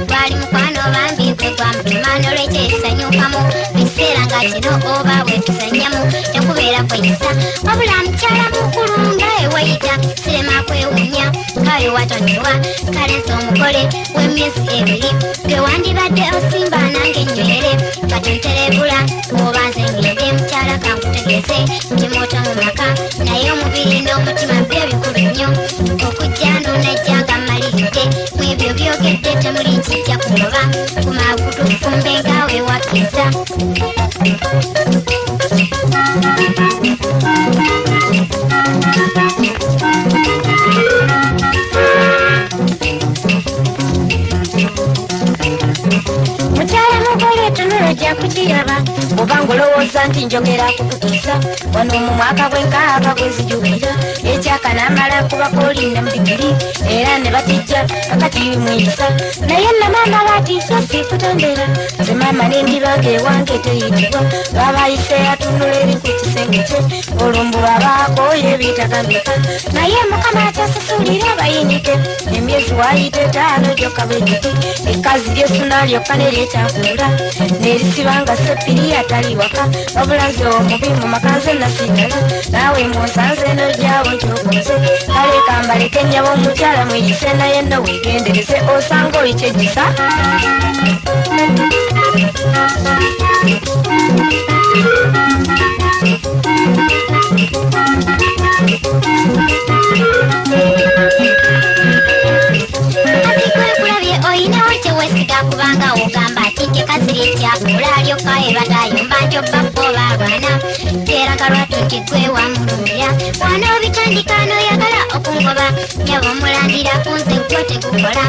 gwali mukwano bambi gwe gwa mutuma nolwekyo esanyukamu biseera nga kino oba bwetusanyamu tekubeera kweyisa wabula mukyala mukulu nga ewayita sirema kwewunya. Kawe watonyerwa kale nsi omugole w'emyezi ebiri. Gwe wandibadde osimba nange nywere katonterebula oba nze ngende mukyala kankutegeeze nti moto mu maka naye omubiri n'omutima byo bikulu nnyo. Okujja ndunajja nga mmalidde mu ebyo byogedde temuli kijja kuloba kumakutu fumbe ngawe wakkiriza mukyala mugole tunula ojja kukiraba oba ng'olowooza nti njogera kukutuusa wano mu mwaka gwenkaaga gwezijukira ekyaka namala kubako olinda mu digiri era ne batijja kakati bimwisa naye namaama batiisa sikutondera nze maama nendibaga ewange teyitibwa babayise atunula eri ku kisenge kye olumbu babaako yebitakambika naye mukama akyasusulira abayinite emyezi wayite etaano gyokka bwegiti ekkazi lyesuna lyokka neryekyakuula nerisibanga sepiri atali waka wabula nze omubi mu makanze nasigala naawe munsanze nojyawo kyokoze kale kambaleke nnyaba omukyala mweyise naye nno wegendereze osanga oyikyejisa kulabye oyinawo kyewesiga kubanga ogamba katike kaziritya ulalyokaeva ndayomba njobapo valwana terakalwa tutitwe wamululya wana obitandikano yagala okungoba nyavomulandira kunze gwe tekukola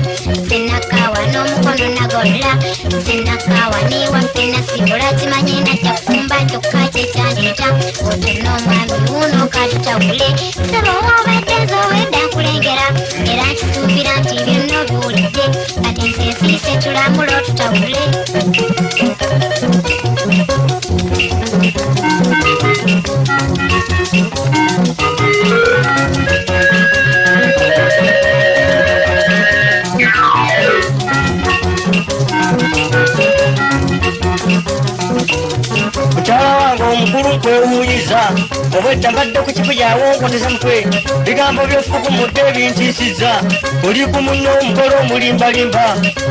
sinakawa n'omukono nagolla sinakawa niwa sina sibula kimanye najja kufumba kyokka kyekyandeta otuna omwami wuuno katutawule sebo woobadde nzowedda nkulengera era nkituubira nti byonna obiwulidde kati nseesiise tulamula otutawule mukyala wange omukulu kwewuuyiza obwedda mbadde ku kibuyawo nkoteza mutwe. Bigambo byofukumudde ebintiisiza oli ku munno omukolo omulimbalimba.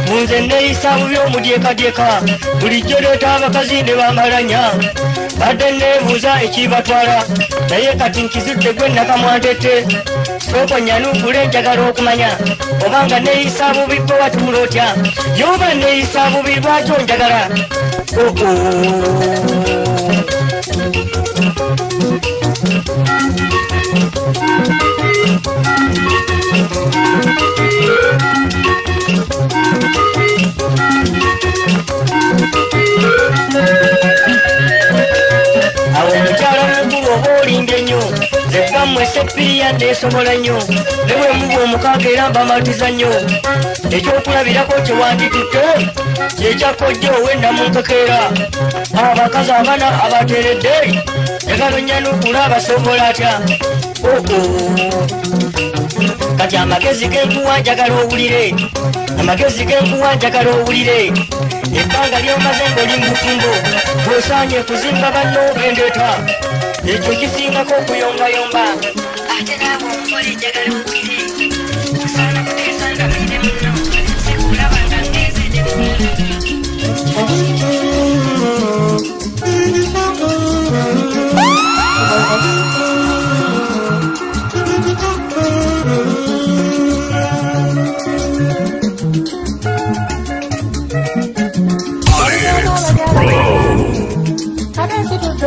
Munze neeyisa bubi omudyekadyeka bulijjo leeta abakazi ne bamalanya badde neebuuza ekibatwala naye kati nkizudde gwe nakamwantete sooka nyanukule njagala okumanya. Obanga neeyisa bubi bwe watula otya? Yoba neeyisa bubi lwaki onjagala awo omukyala mukulu oba olinda ennyo zebammwe sepiriya neesobola nnyo ne bwe muba omukaaga era mbamatiza nnyo. Ekyokulabirako kyewanditutte kyekyakojja owenda mu nkekeera abakazi abana abateeredde njagalo nyanukula abasobola atya kati amagezi genkuwa njagala owulire. Amagezi genkuwa njagala owulire. Ebbanga lyomaze ngaoli mu bufumbo bwosaanye kuzimba banno ogendeeta ekyo kisingako okuyombayomba ate naawe omukola enjagala owulire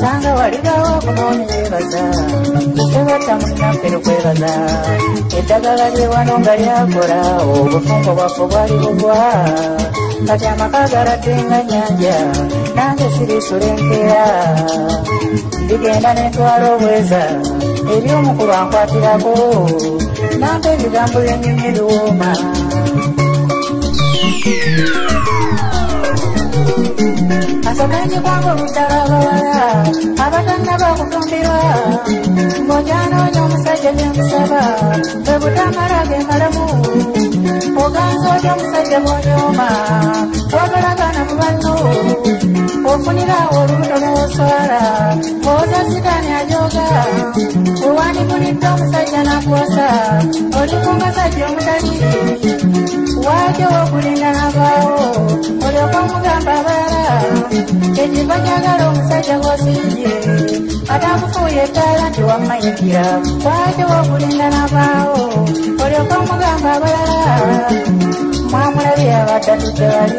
sanga waligawo okunooni weebaza sebatta munnaffe lukwebaza eddagala lyewano nga lyakola obufumbo bwaffe bwali bugwa kati amaka galadde nga nyanja nange sirisulenkera ndigenda nentwala obweza eri omukulu ankwatirako nampa ebigambo byenyumye biwooma asokenye kwange oludala abawala abatanna bakufumbirwa ng'onjanoonya omusajja gyemusaba bwe butamala ge malamu oganza oti omusajja bw'onyooma wagalagana mu banno ofunira olubuto n'oswala oza sitaani ajoga owandibulidde omusajja n'akuwasa oli ku ngasajja omutali wake wokulina abaawo olyoka omugamba bala kyekiva njagala omusajja gwosibye atakufuuya ettaala nti wamayitira wake wokulina nabaawo olyoka omugamba balala mwamulabye abadde tutewali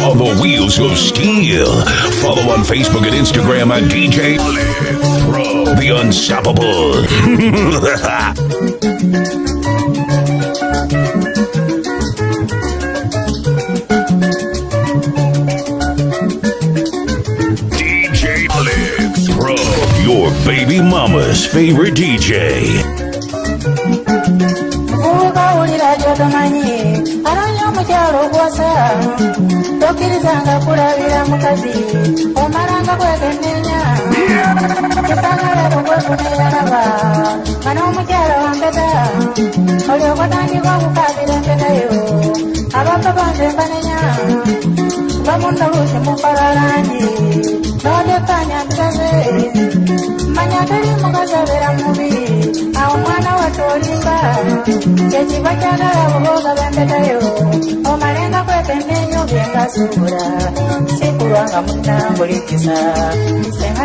on the Wheels of Steel. Follow on Facebook and Instagram at DJ Pro, the Unstoppable. Your baby mama's favorite DJ. Ogwasa tokkirizanga kulabira mukazi omalanga kwekenneenya kisagala bwegwekuneyalaba nga n'omukyalo wampeta olyoka otandika okukabira empetayo abapapa nze mbanenya. Bamunoluusi mukalalangi n'odekanya mpisaze manya teri mukazi abeera mubi awo mwana wattu olimba kyekiva kyagala buboga bempetayo omalenga kwekenneenya obyengasuubula sikulwanga munangulikisa senga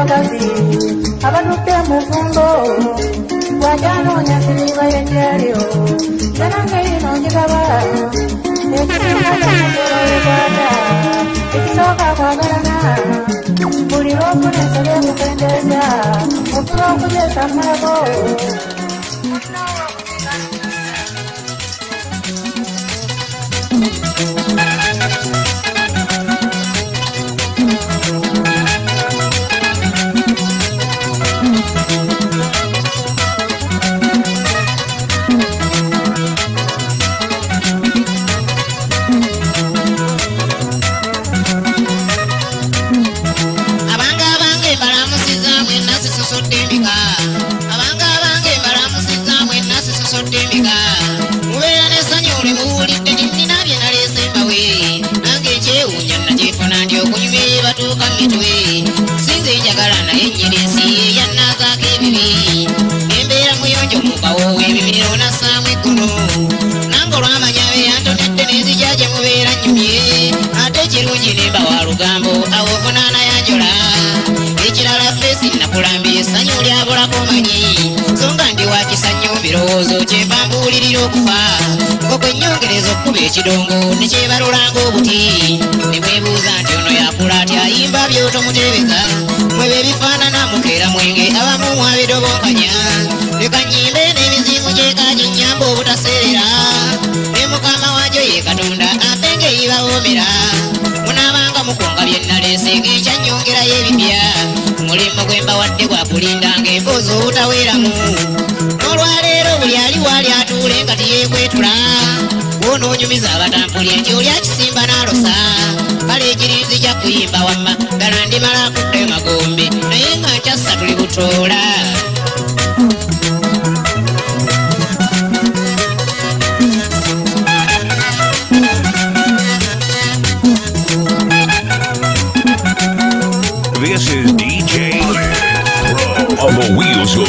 abakazi abadduka emuvumbo bwajanoonya siriba yejjalyo nanange yino ngitaba ekisinga kyamukolekwata ekisooka kwagalana buli lwokuna ensobe ekukendeeza ofuna okugyesa mmalako mbuulirira okufa okwennyongereza okkuba ekidongo nekyebalulanga obuti ne bwebuuza nti ono yakula ati ayimba byotomuteebeza mwebe ebifaanana mukeera mwenge abamu mwabidobonkanya leka nyimbe n'emizimu gyekaginyamba obutaseerera ne mukama wajo ye katonda ampenga eyibawoomera munaabanga mukunga bye naleese ng'ekyanyongerayo ebipya mulimu gwe mbawadde gwa kulindanga emboozi obutaweeramu atuule nga tiyeekwetula bwonoonyumiza abatampulye nti oli akisimba n'alosa. Kale egirinzi gya kuyimba wamma ddala ndimala akudde magombe naye nga nkyassa tuli butoola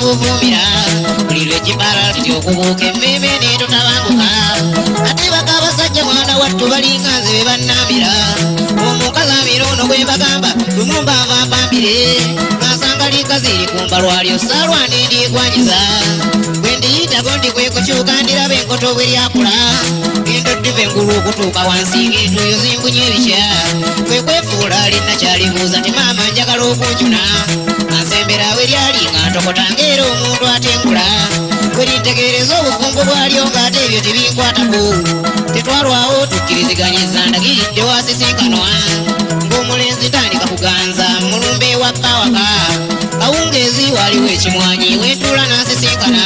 vuvuumira buli lwe kibala titi okubuuka emmeeme neetotabanguka ate baka abasajja mwana wattu balinga nze be bannambira omukazi amiruuno bwe bagamba lumumba avampambire nasanga likazi likumba lwalyo saalwane ndyegwanyiza bwe ndiyitago ndikwekukyuka ndiraba enkoto bwe lyakula. Gendo ddiva engulu okutuuka wansi ng'entuuyo zingunya ebikya. Kwe kwefuula linnakyalibuuza nti maama njagala okunjuna ansembera we lyali nga ntokotanga era omuntu atengula. Bwe lintegeereza obufumbo bwalyo ng'ate ebyo tebinkwatako tetwalwawo tukkiriziganyiza ndagiridde wasisinkanwa ng'omulenzi ntandika kuganza mulumbe ewaka waka kawungeezi waliwo ekimwanyi wetuula n'asisinkana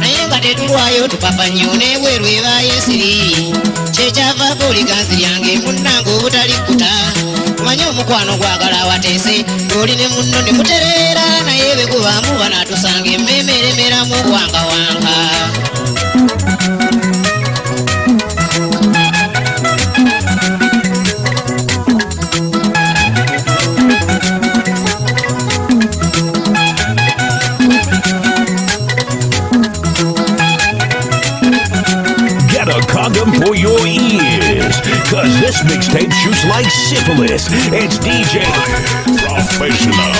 naye nga tetulwayo tupapanyo n'ebweru ebaayo ensiri kyekyavaako liganzi lyange munnanga obutalikuta manye omukwano gwagala awateese ng'oli ne munno ne mutereera naye be gubaamu banaatusanga emmeeme eremeramu bwangawanga this mixtape shoots like syphilis. It's DJ Professional.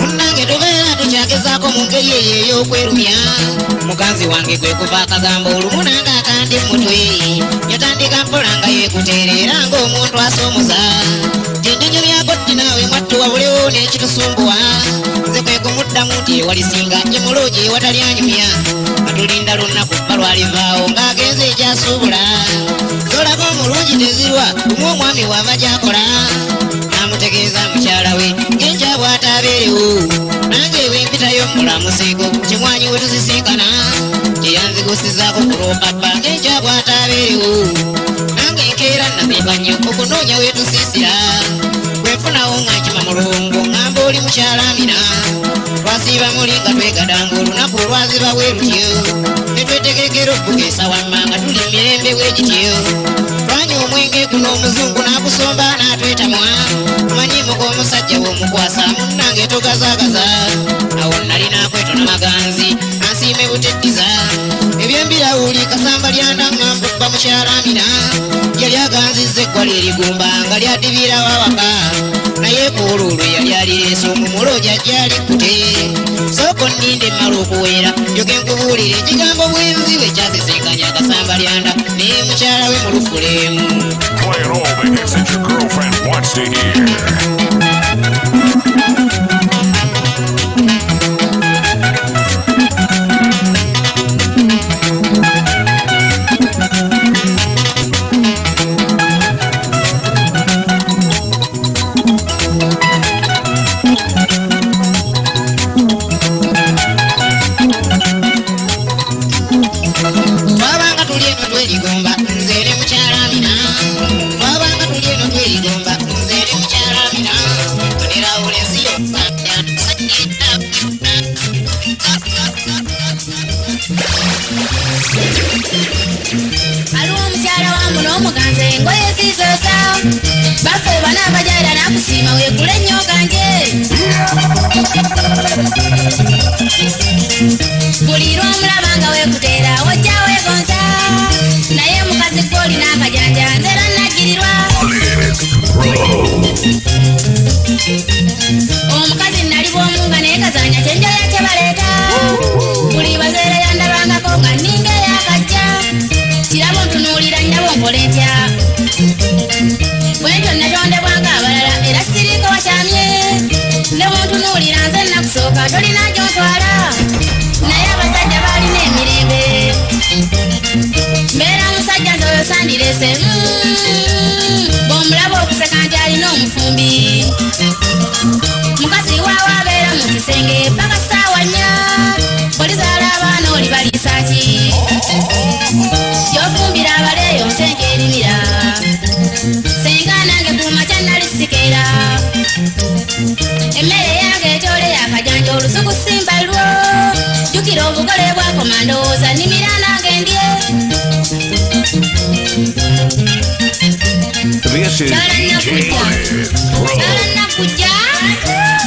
munnange tubeera tukyagezaako mu ngeri eyo ey'okwerumya muganzi wange akandi mutwe yatandika mpola nga ng'omuntu tindinyumyako ddi naawe mwattu wabulewo n'ekitusumbuwa nze kwe kumuddamu nti ewalisinga emuloogi ewatali anyumya. Atulinda lunaku bba lwalivaawo ng'agenze ekyasuubula zolaga omulungi tezirwa lumu omwami wava gyakola. Namutegeeza mukyala we ngenja bw'ataabeerewo nange bwempitayo mulamusigo kimwanyi we tuzisinkana. Kyeyanzigusizaako kulopapa ngenja bw'ataabeerewo nange nkeera naziba nnyo okunoonya wetusiisira bwenfunawo nga nkima mulungu ŋŋamba oli mukyala amina twasiiba muli nga twegadanga olunaku olwaziba bwe lutyo. Netwetegekera okugeesa wamma nga tuli mirembe bwe gityo twanya omwenge guno omuzungu n'akusomba n'atwetamwa amanyimu g'omusajja bw'omukwasa munnange togazaagaza awo nalina kwetona maganzi ansiime buteddiza ebyembirawuli kasamba lyandaŋŋambubba mukyalamina yali aganzizza eggwali erigumba nga lyadibirawo awaka naye kuolulwe yali alireesa omumulo jajjali kute. Sooko nninde emmala okuweera njoge nkubuulira ekigambo bwenziwe kyasisinkanya akasamba lyanda naye mukyala we mulufulemu Playing all the hits that your girlfriend wants to hear. Ne buntunuulira nze nakusooka tolina gyontwala naye abasajja baalina emirembe. Mbeera musajja nze oyo sandirese bw'omulaba okuseka nti alina omufumbi. Mukazi waawe abeera mu kisenge paka saawa nnya This is DJ Alex Pro. nakujja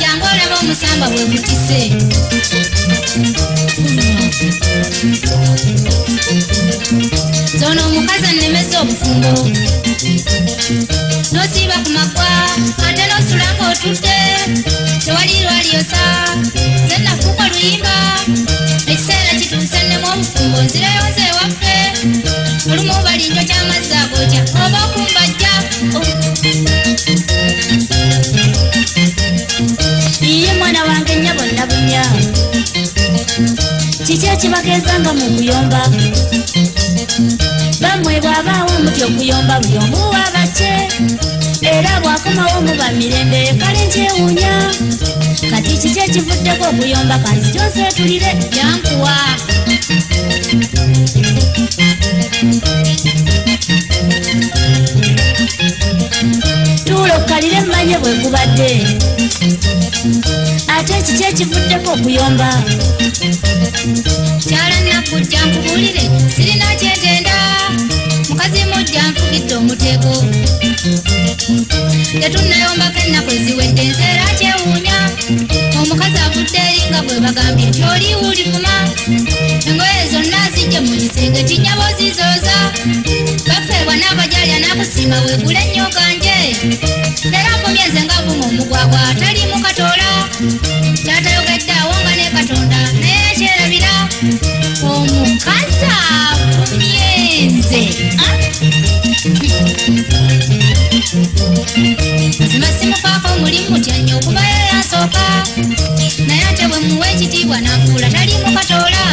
jangu olaba omusamba bwe gutise zono omukazi anemeza obufumbo nosiiba ku magwa ate nosulanga otudde tewali lwalyosa ze nafuuka luyimba. Ekiseera kituuse nnemu obufumbo nzirayoza ewaffe olumu balinjo kyamazzi agojja oba okumbajja iye mwana wange nnya bonna bunya. Kiki ekibagezanga mu kuyomba bammwe bw'abaawo mutya okuyomba buli omu wabake era bw'akomawo muba mirembe kale nkyewuunya. Kati kiki ekivuddeko okuyomba kanzi kyoseetulire yankuwa mmanye bwe gubadde ate kiki ekivuddeko okuyomba kyala nakujja nkubuulire sirina kyetenda. Mukazi mujja nfugidde omutego. Tetunnayombako ennaku eziwedde nseera kyewuunya. Omukazi avudde eri nga bwe bagambye nti oli wulivuma engoye zonna zijje mu kisenge kinyabo zizooza bafeebwa n'abajalya n'akusiima weegula ennyo ganje era nkumyeze nga vuma omugwagwa tali mu katoola kyatayogedde awo nga ne katonda. Naye yakyerabira omukazi avumyenze mazima simufaako mulimu mutya nnyo okubayo yasooka naye ate bwe muwa ekitiibwa nanfuula tali mu katoola.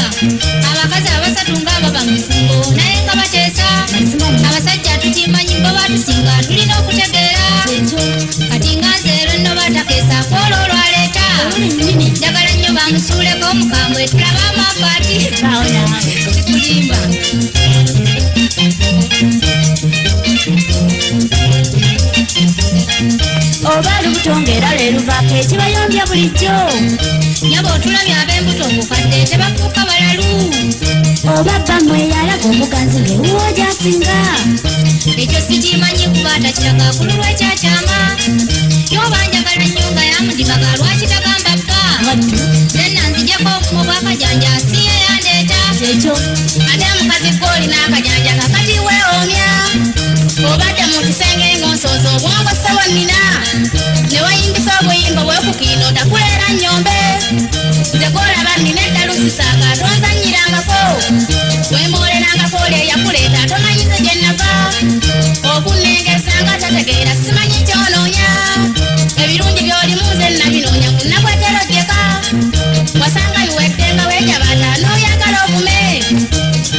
Abakazi abasatu ngaababa mu fumbo naye nga bateesa. Abasajja tukimanyi bo batusinga tulina okutegeera. Kati nga nze ero nno batakeesa kwola olwaleeta njagala nnyo bamusuuleko omukambwe tulaba amafaati sikulimba oba lubuto ng'era leeruvaako ekibayombya bulijjo. Nyaba otulabye ab'embuto obukadde tebafuuka balalu oba bammwe yalaga omuganzi ng'ewuwo gyasinga. Ekyo sikimanyi kuba atakiraga akulu lwekyakyama yoba njagala nnyo nga yamudibaga lwaki tagamba bba? Zenna nzijako mu bwakajanja siye yandeeta. Ate mukazi gwoli n'akajanja kakati weomya obadde mu kisenge ng'onsooza obwongo ssebo nina ne wayimbisa obuyimba bwekukiino takuleera nnyombe. Nze gwolaba nina eddalu zisaaga tonzanyirangako wemwolerangako oli eyakuleeta tomanyize gye nava okunnengesa nga tategeera simanyi kyonoonya. Ebirungi by'olimu nze nabinoonya mu nnakwetero gyeka wasanga biwedde nga weejabata n'oyagala obume.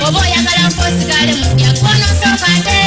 Oba oyagala nfoosigale mujja kwonoosooka ate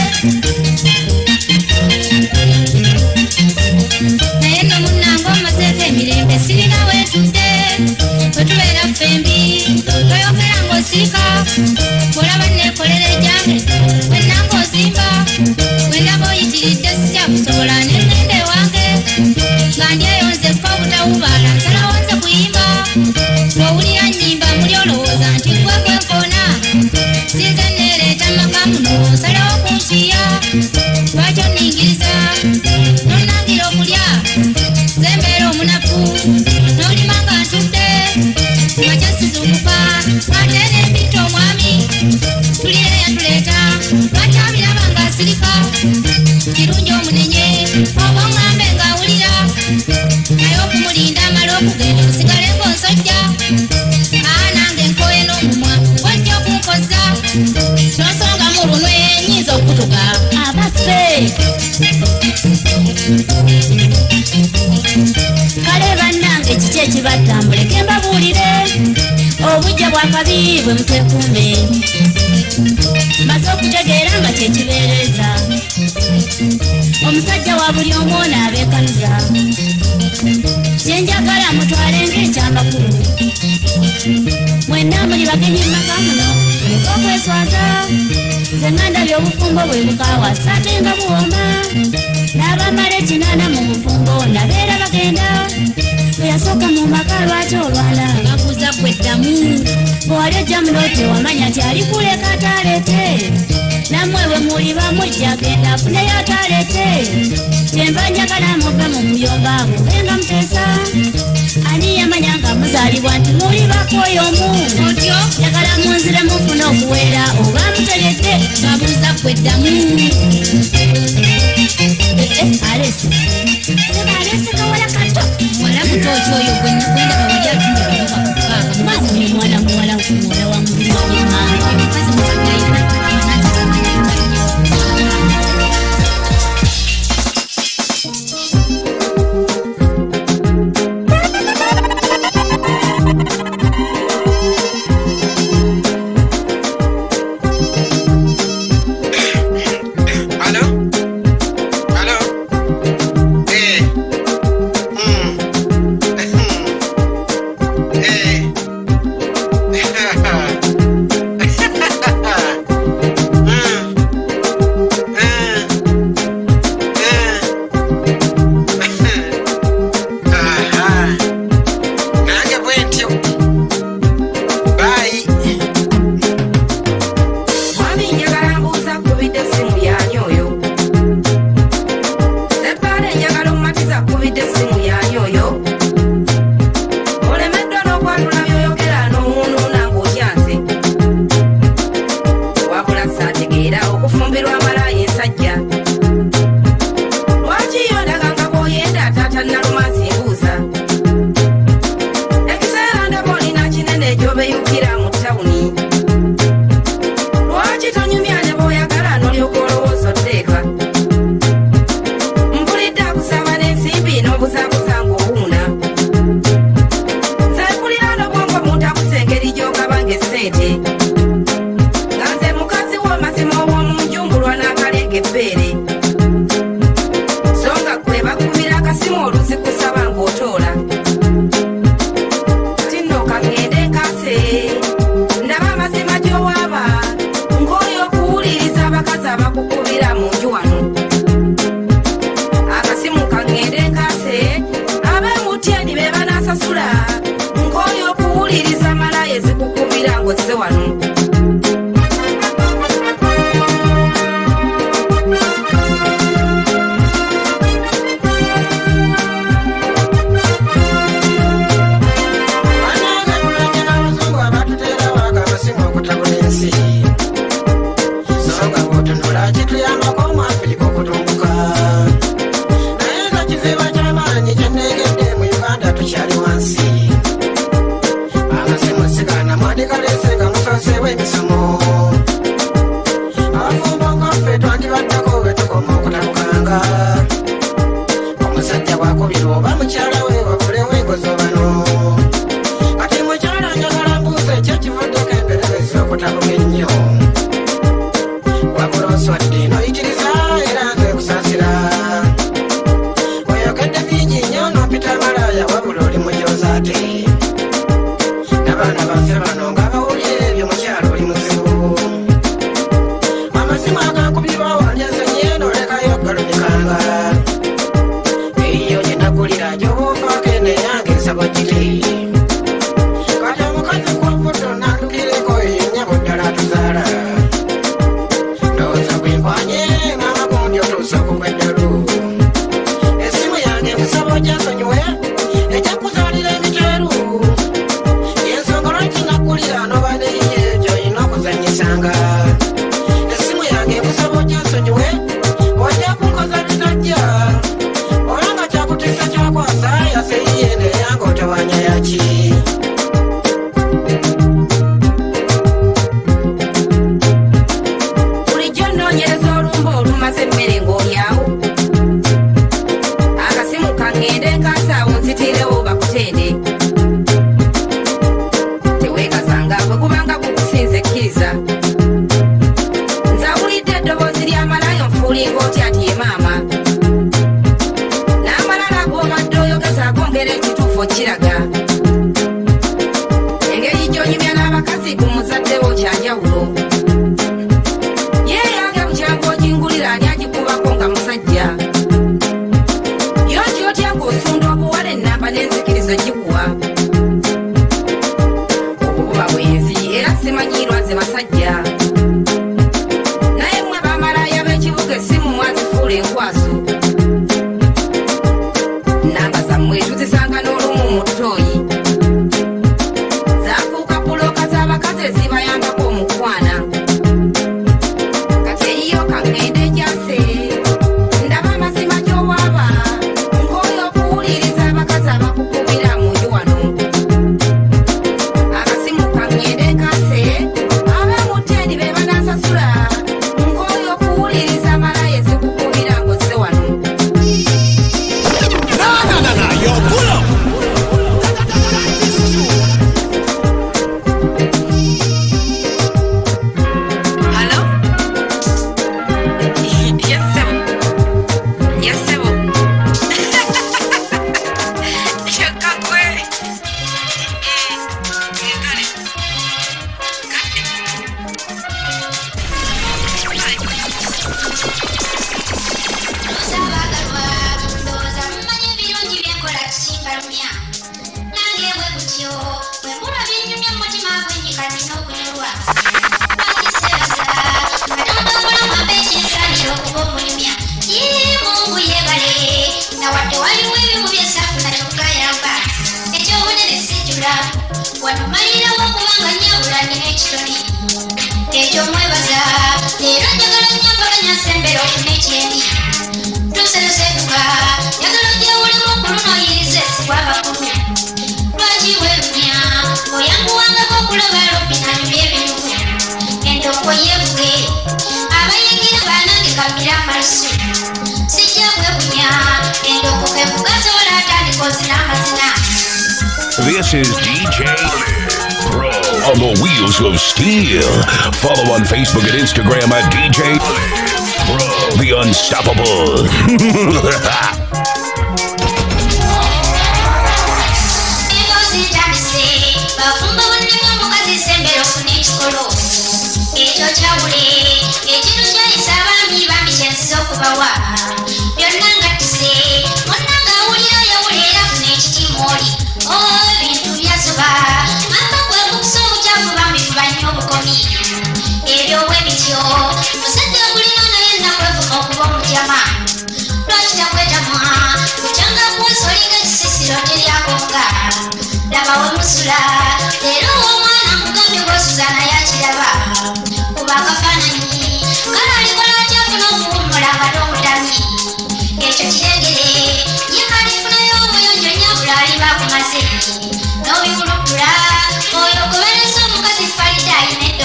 bwe mutekuume maze okutegeera nga kyekibeereza omusajja wa buli omu ono abeekaluza kyenjagala mutwale ng'ekyamakulu mwenna muli bagenyi mumaka muno okweswaza. Nze nga ndabye obufumbo bwe bukaawa saate nga buwoma. N'abamala ekinaana mu bufumbo nabeera bagenda eyasooka mu maka lwaki olwala? Baguza gwe eddamu. Bwewali ojja munooti wamanya nti alikuleka atalete nammwe bwe muli bamujja genda afuneyo atalete kyenva njagala muve mu muyomba mubenga muteesa. Ani yamanya nga muzaalibwa nti muli bakooyo omu? Otyo? Njagala munzire mufuna okuweera oba mutegedde babuza gwe eddamu. Eh, eh, Alesi door till you win the window. Yeah, yeah.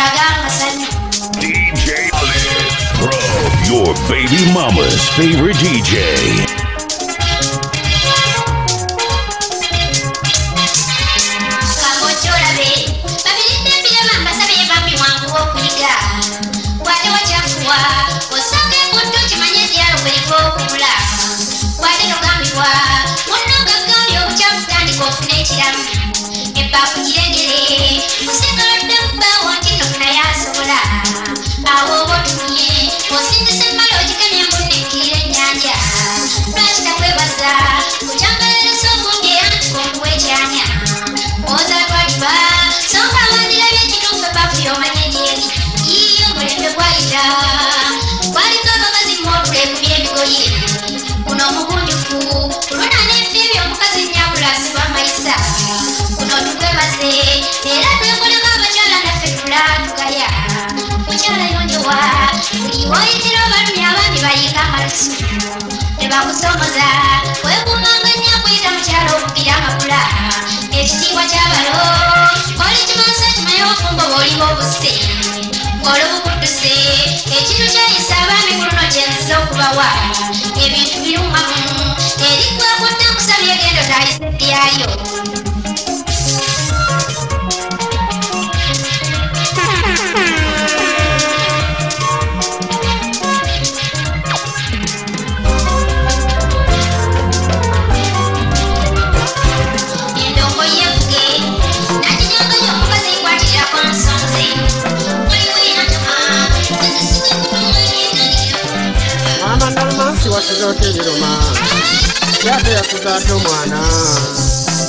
mulaga amasanyu DJ Pro, your baby mama's favorite DJ. Takwebaza kukyambalirisa okumbi era ntika okuwa ekyanya oza twaliba songa wandirabye ekituufu ebbafu yomanye gyeri iyo omulembe gwayita gwaliko abakazi motuleku by'ebigoye kuno omugunjufu kuluna n'efiibi omukazi nyabula asibwa mayisa kuno tukwebaze era twekoleko abakyala naffe tula tugaya mukyala yonjowa buli woyitira obalumi abaami bayiika amalusu tebakusomoza wekumanga nnyo kuyita mukyala okugira amakula ekitiibwa kyabalo. Oli kimansa kimaye obufumbo bw'oliba obuse ng'olubukuduse ekintu kyayisa abaami ku luno kyenziza okubawa. Ebintu birumamu eri gwakudde nkusabye egendo tayisa eddyayo ndalumansi wasiza otiriruma yate yasiza ate omwana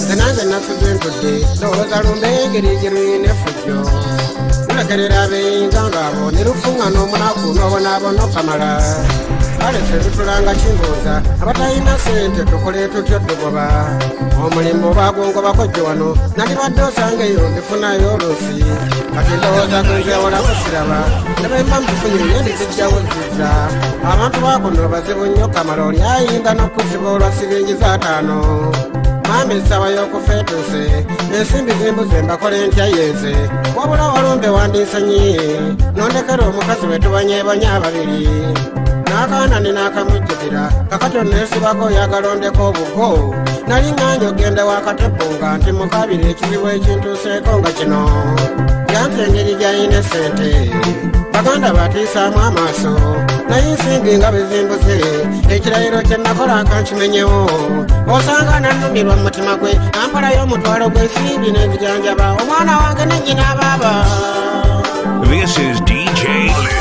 nze nange nasiza entudde ndowooza lumba engeri gyeruyina effujjo lulekerera abeyinza ngaabo ne lufuŋŋana omunaku n'obonaabona okamala kale ffe tutulanga kimbuuza abatalina sente tukole tutyo tugoba omulimu bagwongobakojjo wano nandibadde osanga eyo ndifunayo oluusi. Kati ndowooza kunzewola kusiraba nebemba mbifunye ye ndizijjawo ziza abantu bakuno bazibu nnyo kamala oli ayinza n'okuziba olwa siringi z'ataano mama ensaba y'okufa etuuse ensimbi zimbuze mbakole ntya yeze wabula walumbe wandinsanyi nondekera omukazi we tubanyebanya ababiri n'akaanani n'akamujjukira kakati oneesibako yagalondeko obugo. Nali ŋŋanja ogenda wakatebunga nti mukabiri ekizibu ekintuuseeko nga kino. Yanti engeri gyayina esente baganda batiisaamu amaaso naye ensimbi nga bezimbuze ekirayiro kye nakola nkankimenyewo osanga nanumirwa mu mutima gwe ampalayo omutwalo gw'ensimbi n'ebijanjaba. Omwana wange ne nyina abaaba This is DJ Licks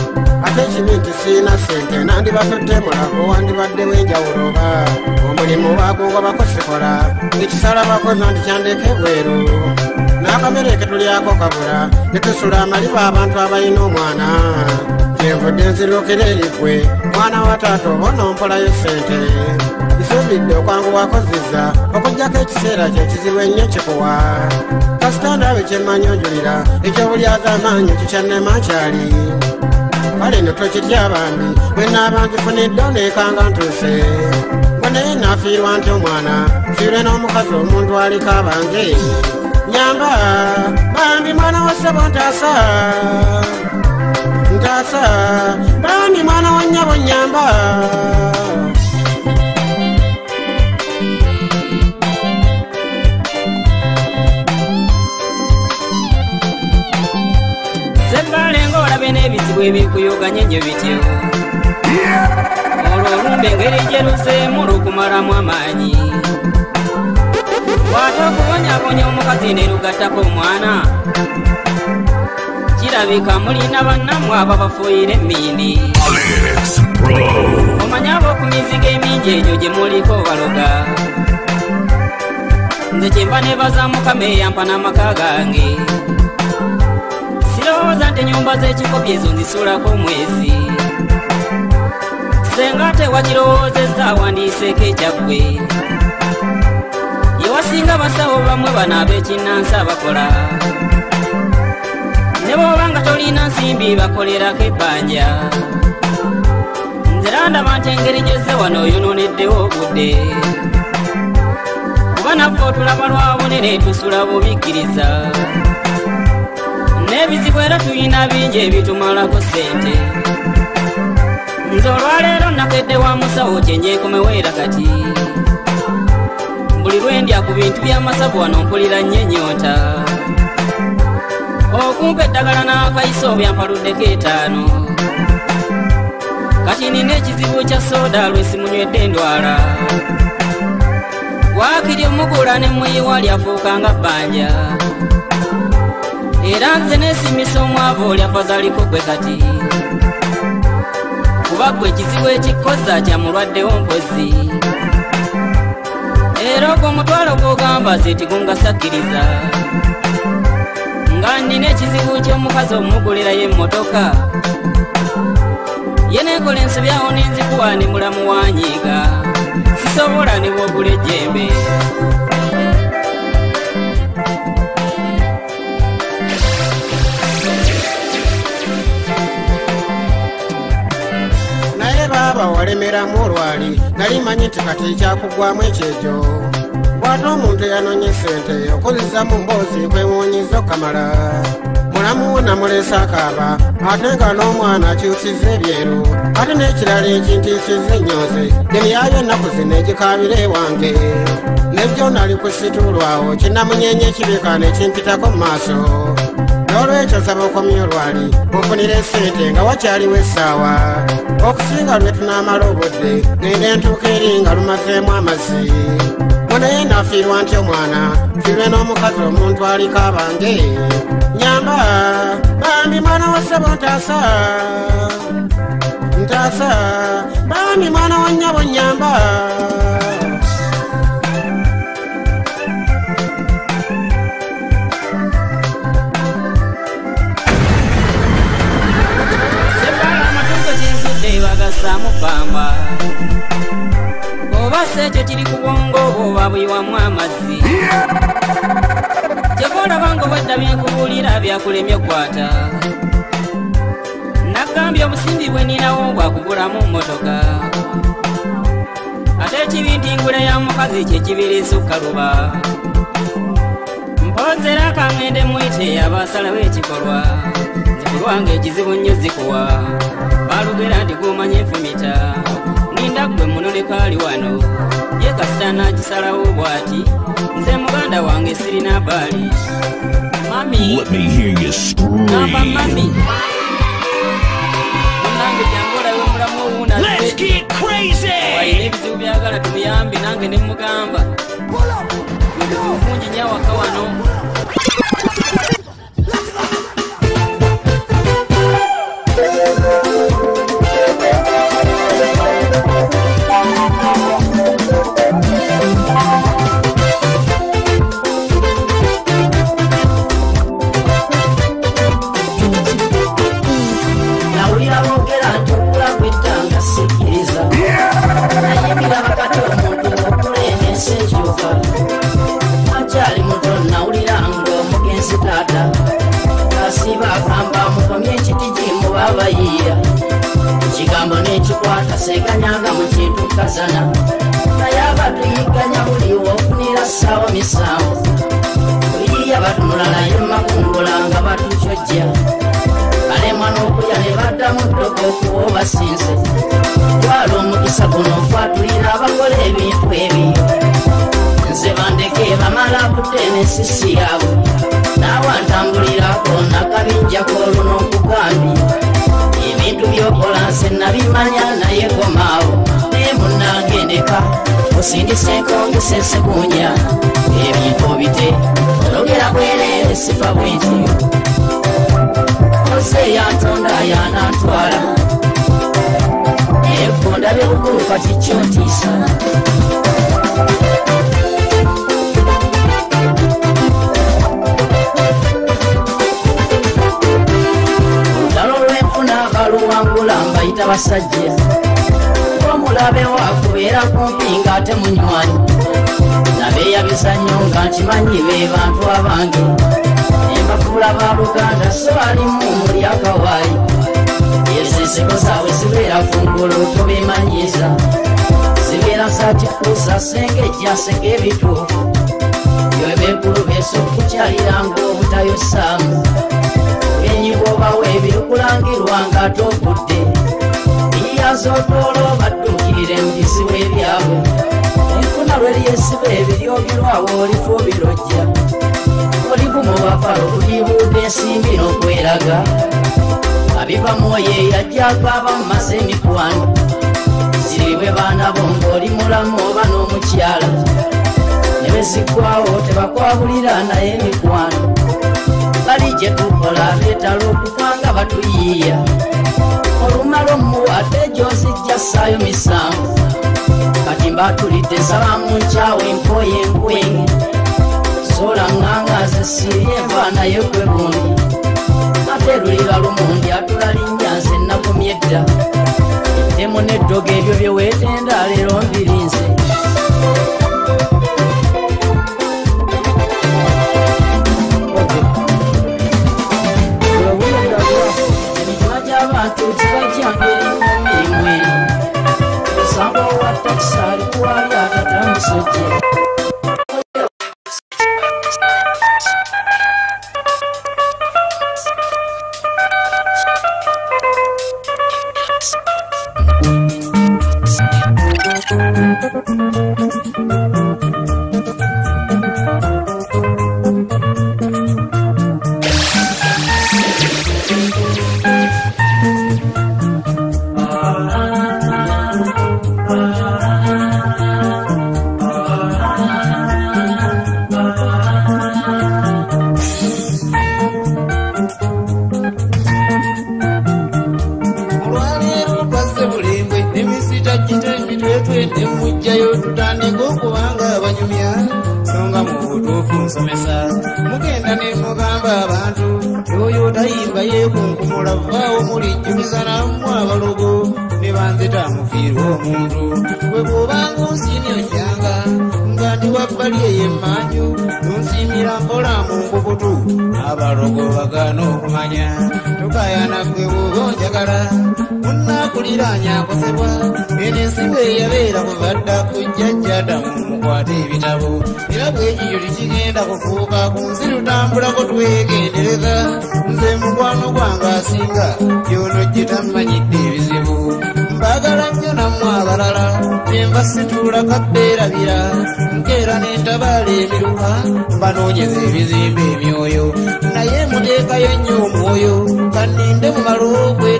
ate ekibi nti siina sente nandibatodde mulago wandibaddewo enjawulo oba omulimu bagwo nga bakosikola ekisala bakoza nti kyandeka ebweru. N'akamere ke tulyako kabula ne tusula amaliba abantu abalina omwana. Kyenvudde nzirukira erigwe mwana wa taata oba onompolayo sente nsuubidde okwanguwako ziza okugjako ekiseera kyekizibu ennyo kikuwa. Kasitandaabe kyemmanyi ojulira ekyobulyaza amaanyi kikyannema kyali kale no tokitya bambi bwe naaba nkifunidde oneekanga ntuuse. Ngo naye nafiirwa nti omwana fiirwe n'omukazi omuntu aliko abange. Nyamba bambi mwana wa ssebo ntaasa. Ntaasa bambi mwana wa nnyabo nyamba n'ebizibu ebikuyuganye nnyo bityo. Olwo olumba engeri gyeruzeemu lukumalamu amaanyi. Bw'ate okubonyabonya omukazi ne lugattako omwana kirabika mulina bannammwe abo bafuuyira emmindi. Omanye ab'okumiziga emingi egyo gye muliko baloga. Nze kyemba nebaza mukama eyampa n'amaka gange sirowooza nti ennyumba z'ekikopi ezo nzisulako omwezi. Senga ate wakirowoozezza awandiiseeko ekyaggwe yewasinga basawo bamwe bano ab'ekinnansi abakola. Ne bw'oba nga tolina nsimbi bakolerako ebbanja. Nzira ndaba nti engeri gyezze wano oyonooneddewo obudde. Kuba naffe otulaba lwa bunene tusula bubikkiriza n'ebizibu era tulina bingi ebitumalako sente nze olwaleero nakedde wa musawo kyenjekomeweera kati. Buli lwendya ku bintu by'amasavu wano mpulira nnyo ennyota. Okumpa eddagala n'akayiso byampaluddeko etaano. Kati nina ekizibu kya soda lwesimunywedde endwala waakiri omugula ne muyiwa lyafuuka nga bbanja era nze neesimisa omwavu olyafazaliko gwe kati. Kuba gwe ekizibu ekikkoza kya mulwaddewo mpozi era ogwo omutwalo gwogamba zeti gungasakkiriza nga nnina ekizibu ky'omukazi omugulirayo emmotoka. Ye neekola ensobyawo nenzikuwa ne mulamu wanyiiga sisobola ne bwogula ejjembe walemeramu olwali nali manyi nti kati kyakugwamu ekyejo. Bw'ate omuntu eyanonye sente okozesa mu mboozi kwewuunyiza okamala. Mulamu namuleesa akaaba ate nga n'omwana akyusiza ebyeru ate n'ekirala ekintiisiza ennyoze emyayo ennaku zino egikaabira ewange. Nebyo nali kusitulwawo kinamunyeenya ekibika nekimpitako mu maaso n'olwekyo nsaba okomya olwali ofunire sente nga wakyaliwo essaawa. Okusinga lwe tunaamala obudde ngenda entuuka eri nga lumazeemu amazzi. Munaye nafiirwa nti omwana fiirwe n'omukazi omuntu aliko abange. Nyamba bambi mwana wa ssebo ntaasa. Ntaasa bambi mwana wa nnyabo nyamba bagasaamu bbamba oba si ekyo kiri ku bwongo obwo oba buyiwamu amazzi. Kyeva olaba nga obwedda byenkubuulira byakulemye okwata nagambye obusimbi bwe ninawo bwakugulamu mmotoka. Ate ekibi nti ngula ya mukazi kyekibiriisa okkaluba mpozera kangende mwite abasalawo ekikolwa. Zikulwanga ekizibu nnyo zikuwa balugera nti gumanye enfumita ninda gwe munoneko ali wano. Ye kasita nakisalawo bw'ati nze muganda wange sirina baali. Mami. Let me hear you namba scream. mami munange jangolawe omulamu owuuna walina ebizibu byagala tumuyambe nange ne mugamba ebizibu mungi nnyo awaka wano kutenesisi yaabwe naawe ntambulirako nakabinjako oluno okugambi ebintu byokola nze nabimanya naye komaawo naye munnagendeka osindise enkongesa ensegunya ebintu bite. Ologera bwerere sifa bwentyo ose yantonda yanantwala ekonda byobukulu kati kyotiisa mbayita basajja. Omulabe wakubeera kumpi ng'ate munywanyi. Nabeeyabiza nnyo nga nkimanyi be bantu abange. Embafuula ba luganda so alimu muli akawaayi. Eziziko zaabwe zibeera kungulu tobemanyiza zibeera zatikuusa senga ejjasega ebituufu. Byebekulu besokukyaliranga obutayosaamu enyi bwobawo ebirukulangirwa nga togudde iyazotoola obadduukirire mu bizibu ebyabwe enfuna lweryesiba ebiryogirwawo olifu birojja olivu mu bafalo bulibuuda ensimbi n'okweraga. Abiva mwoyo eyajjako abamumaze emikwano ziribwe baana bo ng'oli mulamu oba n'omukyala. Ne beziggwawo tebakwabulira naye emikwano bali gye tukola beetala okufa nga batuyiiya olumala omuwate gy'ozijja ssaayo misanvu kati mbatulidde saba mu nkyawe empoyo enkwenge sola ŋŋanga ze sirye enva naye kwe gundi. Ate luliba lumundi atula linnya nze nakomye dda. Ettemu n'eddogo ebyo bye weetenda leero mbirinze osanga owa takisi ali kuwali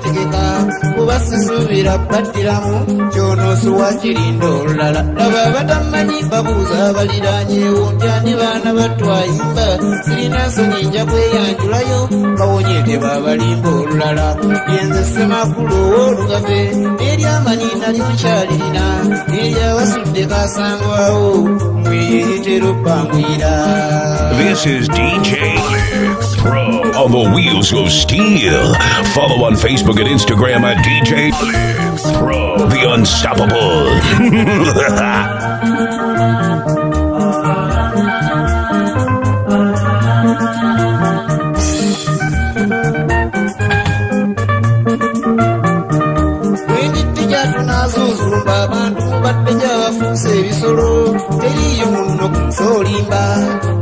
okwetegeka kuba kirinda olulala laba abatamanyi babuuza batwayimba sirina kweyanjulayo bawonye tebabalimba olulala. Yenze semakulu kasangwawo mweyeyitero bamwira. This is DJ Pro on the wheels of steel. Follow on Facebook and Instagram at DJ Pro, the unstoppable. teriiyo munno ku nsi olimba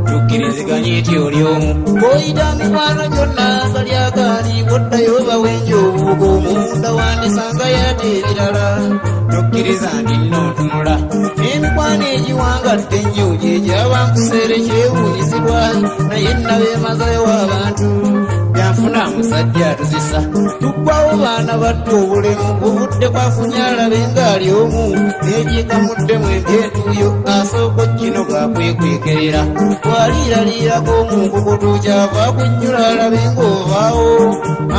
tukkiriziganye eti oli omu bw'oyita mikwano gyonna gali agaani bwoddayo bawenja obubuga omunda wandisanga yate ebirala tokkiriza ndi nnootunula emikwano egiwangadde ennyo gyegyabankuseere kyewuunyizibwa naye nabeemazayo abantu byanfuna musajja atuzisa tuggwawo baana batta obulemu buvudde kwafunya alabe ng'ali omu. N'egyekamuddemu empyetuuyo asooka kino gakwekwekerera bw'aliiraliirako omunkukutu kyava kunnyula alabe ng'ovaawo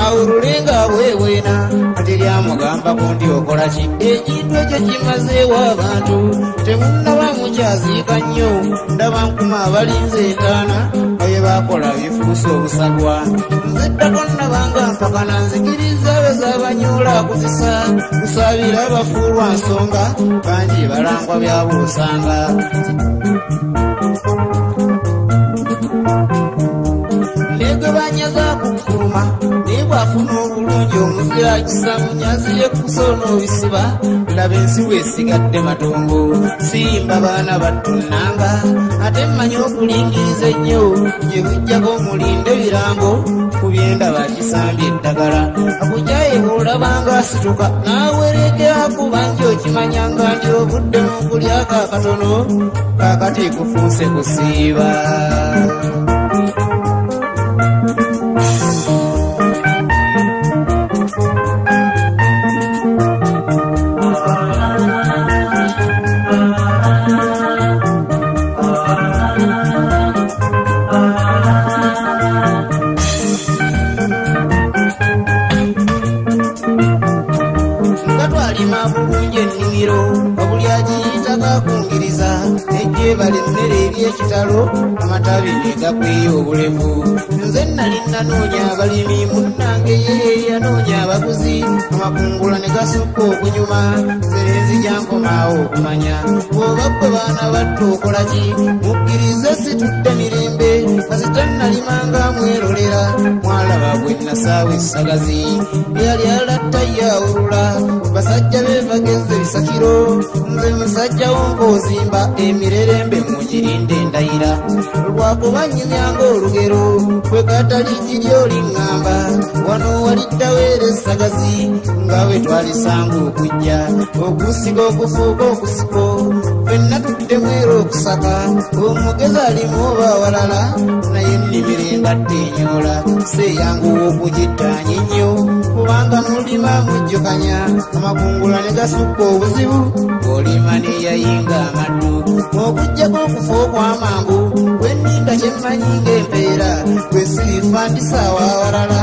awulule ng'abwebwena ate lyamugambako nti okola ki? Ekintu ekyo kimazeewo abantu temunnaba mukyaziika nnyo. Ndaba nkuma abalinze entaana aye bakola bifuusa obusagwa. Nze ddako nnabanga mpakana nzikiriza be zabanyoola kuzisa kusaabira abafuulwa nsonga bangi balangwa byabuusanga negwe banyaza kukkuluma naye bwafuna obulungi omuzira kisamunyaziye kusoona obisiba laba ensi bwesigadde matongo. Siyimba baana battunnanga ate mmanyi okulingiriza ennyo. Gye bujjako omulinde birambo ku byenda bakisambye eddagala. Akukyaye bw'olabanga asituka naawerekera kubanji okimanyanga nti obudde mu kulyako akatono kaakati kufuuse kusiiba eby'ekitalo amatabi ne gakweyo obulevu nze nali nanoonya abalimi munnange ye yanoonya abaguzi. Amakungula ne gasukka okunyuma serenzi gyankomaawo okumanya. Bw'oba ggwe baana batta okola ki? Mukkirize situdde mirembe kasita nalimanga mwerolera mwalaba bwe nasaawa essagazi eyali alatta yawulula basajja beevageze bisakiro. Nze musajja wonkoozimba emirerembe mugirinde endayira lwakuba nnyimyanga olugero kwe katali giryoli ŋŋamba wano waliddaweera essagazi nga bwe twalisanga okujja okusiga okufuuka okusiko fenna tudde mwera okusaka omugezi alimu oba awalala naye nnimiro engatta enyoola seeyanguwa okugittaanya ennyo kubanga mulima mujjukanya amakungula ne gasukka obuzibu olima neyayinga amaddu okugjako okufa okwamangu wenninda kyemmanyi ng'empeera gwe sirifa ndisaawa awalala.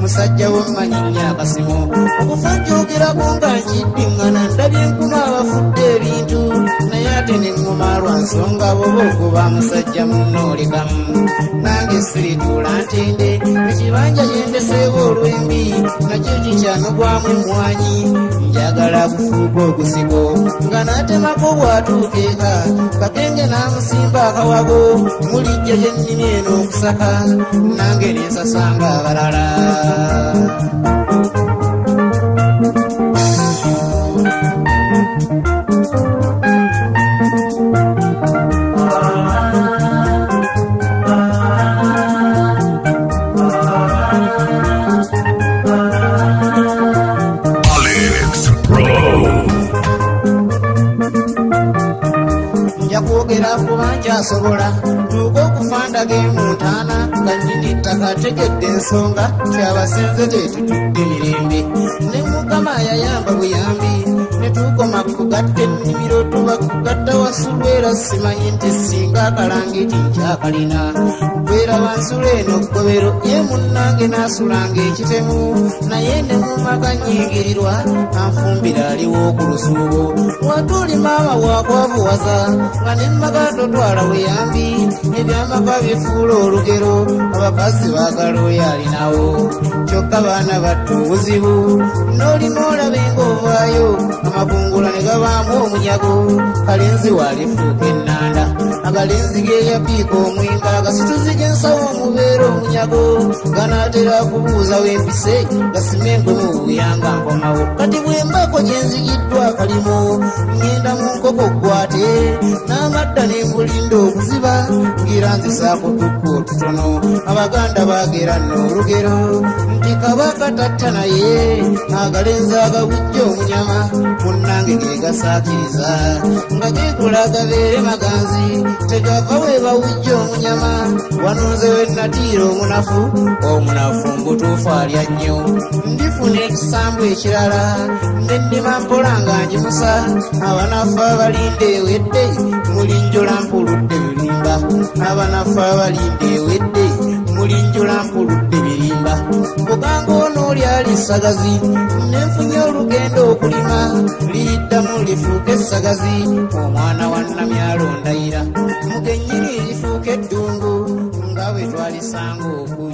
Musajja wemmanyi nnyo akasimo okufa njogerako nga nkiddiŋŋana ndabye enkuma abafudde ebintu naye ate ne ŋŋuma lwa nsonga boba okuba musajja munnoolekamu nange sirituula ntende ekibanja kyendeseeba olw'embi nakyo kikyanogwamu emmwanyi njagala kufuuka ogusigo nga n'atemako bw'atuuka eka kakenge n'amusimba akawago mulijja gye nnimi eno okusaka nange ne nsasanga abalala asobola tuuka okufandagemu ntaana nga nyini ttaka ategedde ensonga kyabasenze tetutudde mirembe ne mukama yayamba buyambi netukoma kugatta ennimiro tuba kugatta wasulwera simanyi nti singa akalangiti nkyakalina bweraba nsula eno ggobero ye munnange naasulanga ekitemu naye ne mumaka nyingirirwa anfumbira aliwo ku lusuubo watuli maama bwakwabuwaza nga nemmaka totwala buyambi ebyamaka bifuula olugero abakazi baagala oyo alinawo kyokka baana batta obuzibu. N'olima olabe ng'ovaayo amakungula ne gabaamu omunyago kalenzi waalifuuka ennanda agalenzi geeyapiika omwinga agasituzi gensawo omubeera omunyago ganaatera kubuuza wempise gasimenkwe mu buyanga nkomawo. Kati bwembako gyenzigiddwa kalimo ngenda mu nkoko gwate. N'amadda nembulinda okuziba ngira nzisaako tukka otutono. Abaganda baagera n'olugero nti kabaka tatta naye agalenzi agabujja omunyama munnange gegasaakiriza nga gekola gabeere maganzi tegava we bawujja omunyama wanonze we natiira omunafu omunafu mbutuufu alya nnyo. Ndifuna ekisambu ekirala nendima mpola nga njimusa abanafu abalinda ewedde mulinjola mpuludde birimba abanafu abalinda ewedde mulinjola mpuludde birimba. Buganga ono oli ali ssagazi nenfunye olugendo okulima liyiddamu lifuuka essagazi omwana wa namyalo ndayira. Mugenyini lifuuka eddungu nga bwe twalisanga oku